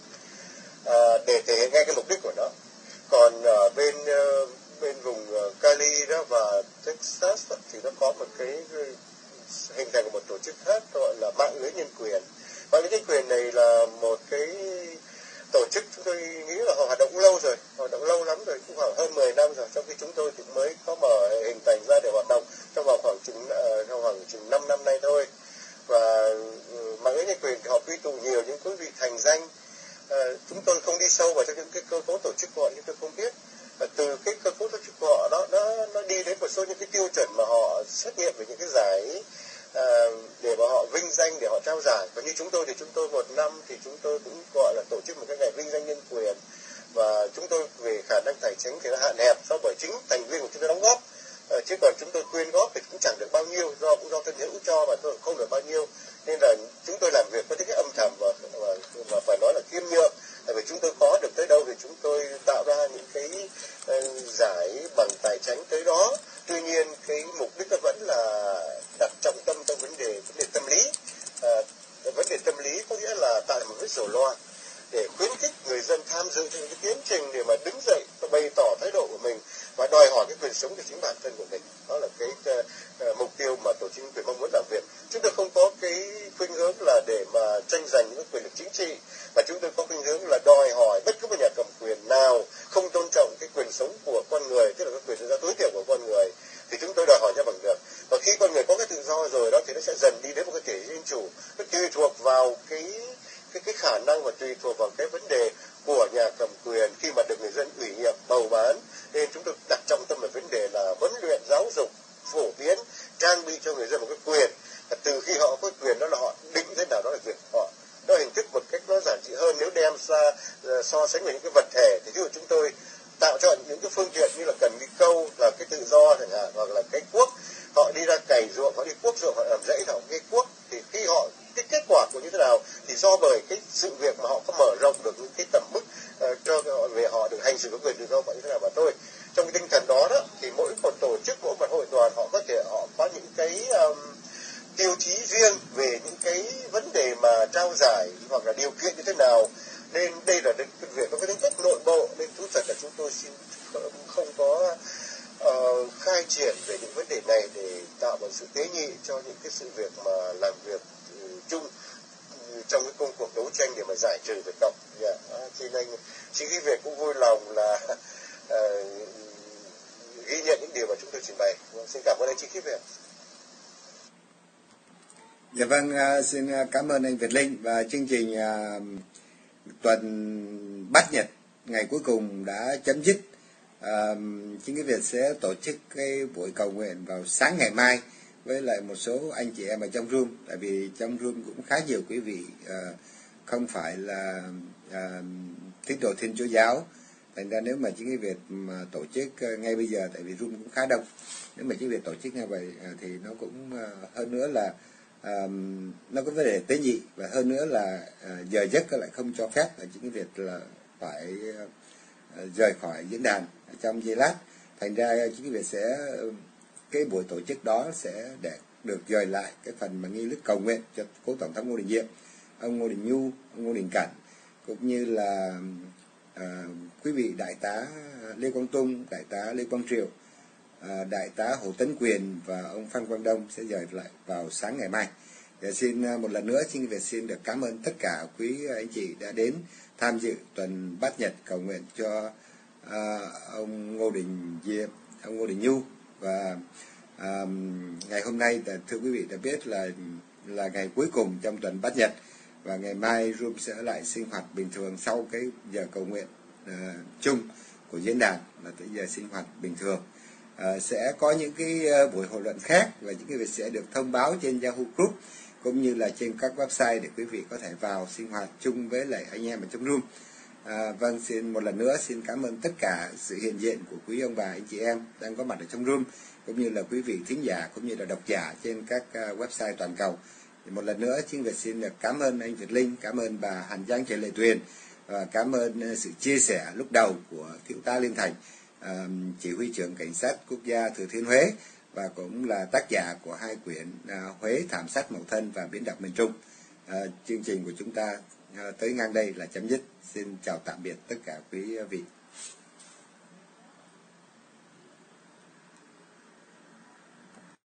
à, để thể hiện ngay cái mục đích của nó. Còn ở bên uh, bên vùng ờ, Cali đó và Texas đó, thì nó có một cái ờ, hình thành một tổ chức khác gọi là mạng lưới nhân quyền. Mạng lưới nhân quyền này là một cái tổ chức chúng tôi nghĩ là họ hoạt động lâu rồi hoạt động lâu lắm rồi cũng khoảng hơn 10 năm rồi. Trong khi chúng tôi thì mới có mở hình thành ra để hoạt động trong vòng khoảng chừng ờ, trong khoảng chừng 5 năm nay thôi. Và ừ, mạng lưới nhân quyền thì họ quy tụ nhiều những quý vị thành danh. À, chúng tôi không đi sâu vào trong những cái cơ cấu tổ chức của họ nhưng tôi không biết và từ cái cơ cấu tổ chức của họ đó nó nó đi đến một số những cái tiêu chuẩn mà họ xét nghiệm về những cái giải à, để mà họ vinh danh để họ trao giải. Và như chúng tôi thì chúng tôi một năm thì chúng tôi cũng gọi là tổ chức một cái ngày vinh danh nhân quyền. Và chúng tôi về khả năng tài chính thì nó hạn hẹp do bởi chính thành viên của chúng tôi đóng góp. À, chứ còn chúng tôi quyên góp thì cũng chẳng được bao nhiêu do cũng do thân hữu cho mà tôi không được bao nhiêu nên là chúng tôi làm việc với cái âm thầm và, và, và phải nói là kiêm nhượng tại vì chúng tôi có được tới đâu thì chúng tôi tạo ra những cái ờ, giải bằng tài chính tới đó. Tuy nhiên cái mục đích nó vẫn là đặt trọng tâm trong vấn đề vấn đề tâm lý. À, vấn đề tâm lý có nghĩa là tạo một cái sổ loa để khuyến khích người dân tham dự trong cái tiến trình để mà đứng dậy và bày tỏ thái độ của mình và đòi hỏi cái quyền sống của chính bản thân của mình. Đó là cái uh, uh, mục tiêu mà tổ chức quyền mong muốn làm việc. Chúng tôi không có cái khuynh hướng là để mà tranh giành những quyền lực chính trị. Mà chúng tôi có khuynh hướng là đòi hỏi bất cứ một nhà cầm quyền nào không tôn trọng cái quyền sống của con người tức là cái quyền tự do tối thiểu của con người thì chúng tôi đòi hỏi cho bằng được. Và khi con người có cái tự do rồi đó thì nó sẽ dần đi đến một cái thể dân chủ. Nó tùy thuộc vào cái cái cái khả năng và tùy thuộc vào cái vấn đề của nhà cầm quyền khi mà được người dân ủy nhiệm bầu bán nên chúng tôi đặt trọng tâm vào vấn đề là huấn luyện giáo dục phổ biến, trang bị cho người dân một cái quyền. Và từ khi họ có quyền đó là họ định thế nào đó là việc họ, đó hình thức một cách nó giản dị hơn. Nếu đem ra ờ, so sánh với những cái vật thể, thì ví dụ chúng tôi tạo cho những cái phương tiện như là cần đi câu, là cái tự do chẳng hạn, hoặc là cái quốc họ đi ra cày ruộng họ đi cuốc ruộng họ làm rẫy họ cái cuốc thì khi họ cái kết quả của như thế nào thì do bởi cái sự việc mà họ có mở rộng được những cái tầm mức uh, cho họ về họ được hành xử cái quyền tự do như thế nào mà thôi trong cái tinh thần đó đó thì mỗi một tổ chức mỗi một hội đoàn họ có thể họ có những cái um, tiêu chí riêng về những cái vấn đề mà trao giải hoặc là điều kiện như thế nào nên đây là cái việc nó có tính chất nội bộ nên thú thật là chúng tôi xin không có uh, khai triển về những vấn đề này để tạo một sự tế nhị cho những cái sự việc mà làm việc uh, chung uh, trong cái công cuộc đấu tranh để mà giải trừ việc động yeah. à, thì nên chính cái việc cũng vui lòng là uh, ghi nhận những điều mà chúng tôi trình bày vâng, xin cảm ơn anh chị Khiết Việt Dạ vâng, uh, Vâng, à, xin à, cảm ơn anh Việt Linh và chương trình à, tuần Bát Nhật ngày cuối cùng đã chấm dứt. Chính cái Việt sẽ tổ chức cái buổi cầu nguyện vào sáng ngày mai với lại một số anh chị em ở trong room, tại vì trong room cũng khá nhiều quý vị không phải là tín đồ Thiên Chúa giáo. Thành ra nếu mà chính cái việc mà tổ chức ngay bây giờ, tại vì room cũng khá đông, nếu mà chính việc tổ chức như vậy thì nó cũng hơn nữa là um, nó có vấn đề tế nhị và hơn nữa là uh, giờ giấc lại không cho phép là những việc là phải uh, rời khỏi diễn đàn trong giây lát. Thành ra chính việc sẽ ờ, cái buổi tổ chức đó sẽ để được dời lại cái phần mà nghi lễ cầu nguyện cho cố tổng thống Ngô Đình Diệm, ông Ngô Đình Nhu, ông Ngô Đình Cảnh cũng như là uh, quý vị đại tá Lê Quang Tung, đại tá Lê Quang Triều, à, đại tá Hồ Tấn Quyền và ông Phan Quang Đông sẽ dời lại vào sáng ngày mai. Và xin à, một lần nữa xin về xin được cảm ơn tất cả quý anh chị đã đến tham dự tuần bát nhật cầu nguyện cho à, ông Ngô Đình diệp, ông Ngô Đình Nhu. Và à, ngày hôm nay à, thưa quý vị đã biết là là ngày cuối cùng trong tuần bát nhật. Và ngày mai room sẽ lại sinh hoạt bình thường sau cái giờ cầu nguyện uh, chung của diễn đàn là tới giờ sinh hoạt bình thường uh, sẽ có những cái uh, buổi hội luận khác và những cái việc sẽ được thông báo trên Yahoo Group cũng như là trên các website để quý vị có thể vào sinh hoạt chung với lại anh em ở trong room À, vâng, xin một lần nữa xin cảm ơn tất cả sự hiện diện của quý ông bà anh chị em đang có mặt ở trong room cũng như là quý vị thính giả cũng như là độc giả trên các uh, website toàn cầu. Thì một lần nữa xin được xin được cảm ơn anh Việt Linh, cảm ơn bà Hàn Giang Trần Lệ Tuyền và cảm ơn uh, sự chia sẻ lúc đầu của thiếu tá Liên Thành, chỉ huy trưởng cảnh sát quốc gia Thừa Thiên Huế và cũng là tác giả của hai quyển à, Huế thảm sát mậu thân và biến động miền Trung. Ờ, chương trình của chúng ta ờ, tới ngang đây là chấm dứt. Xin chào tạm biệt tất cả quý vị.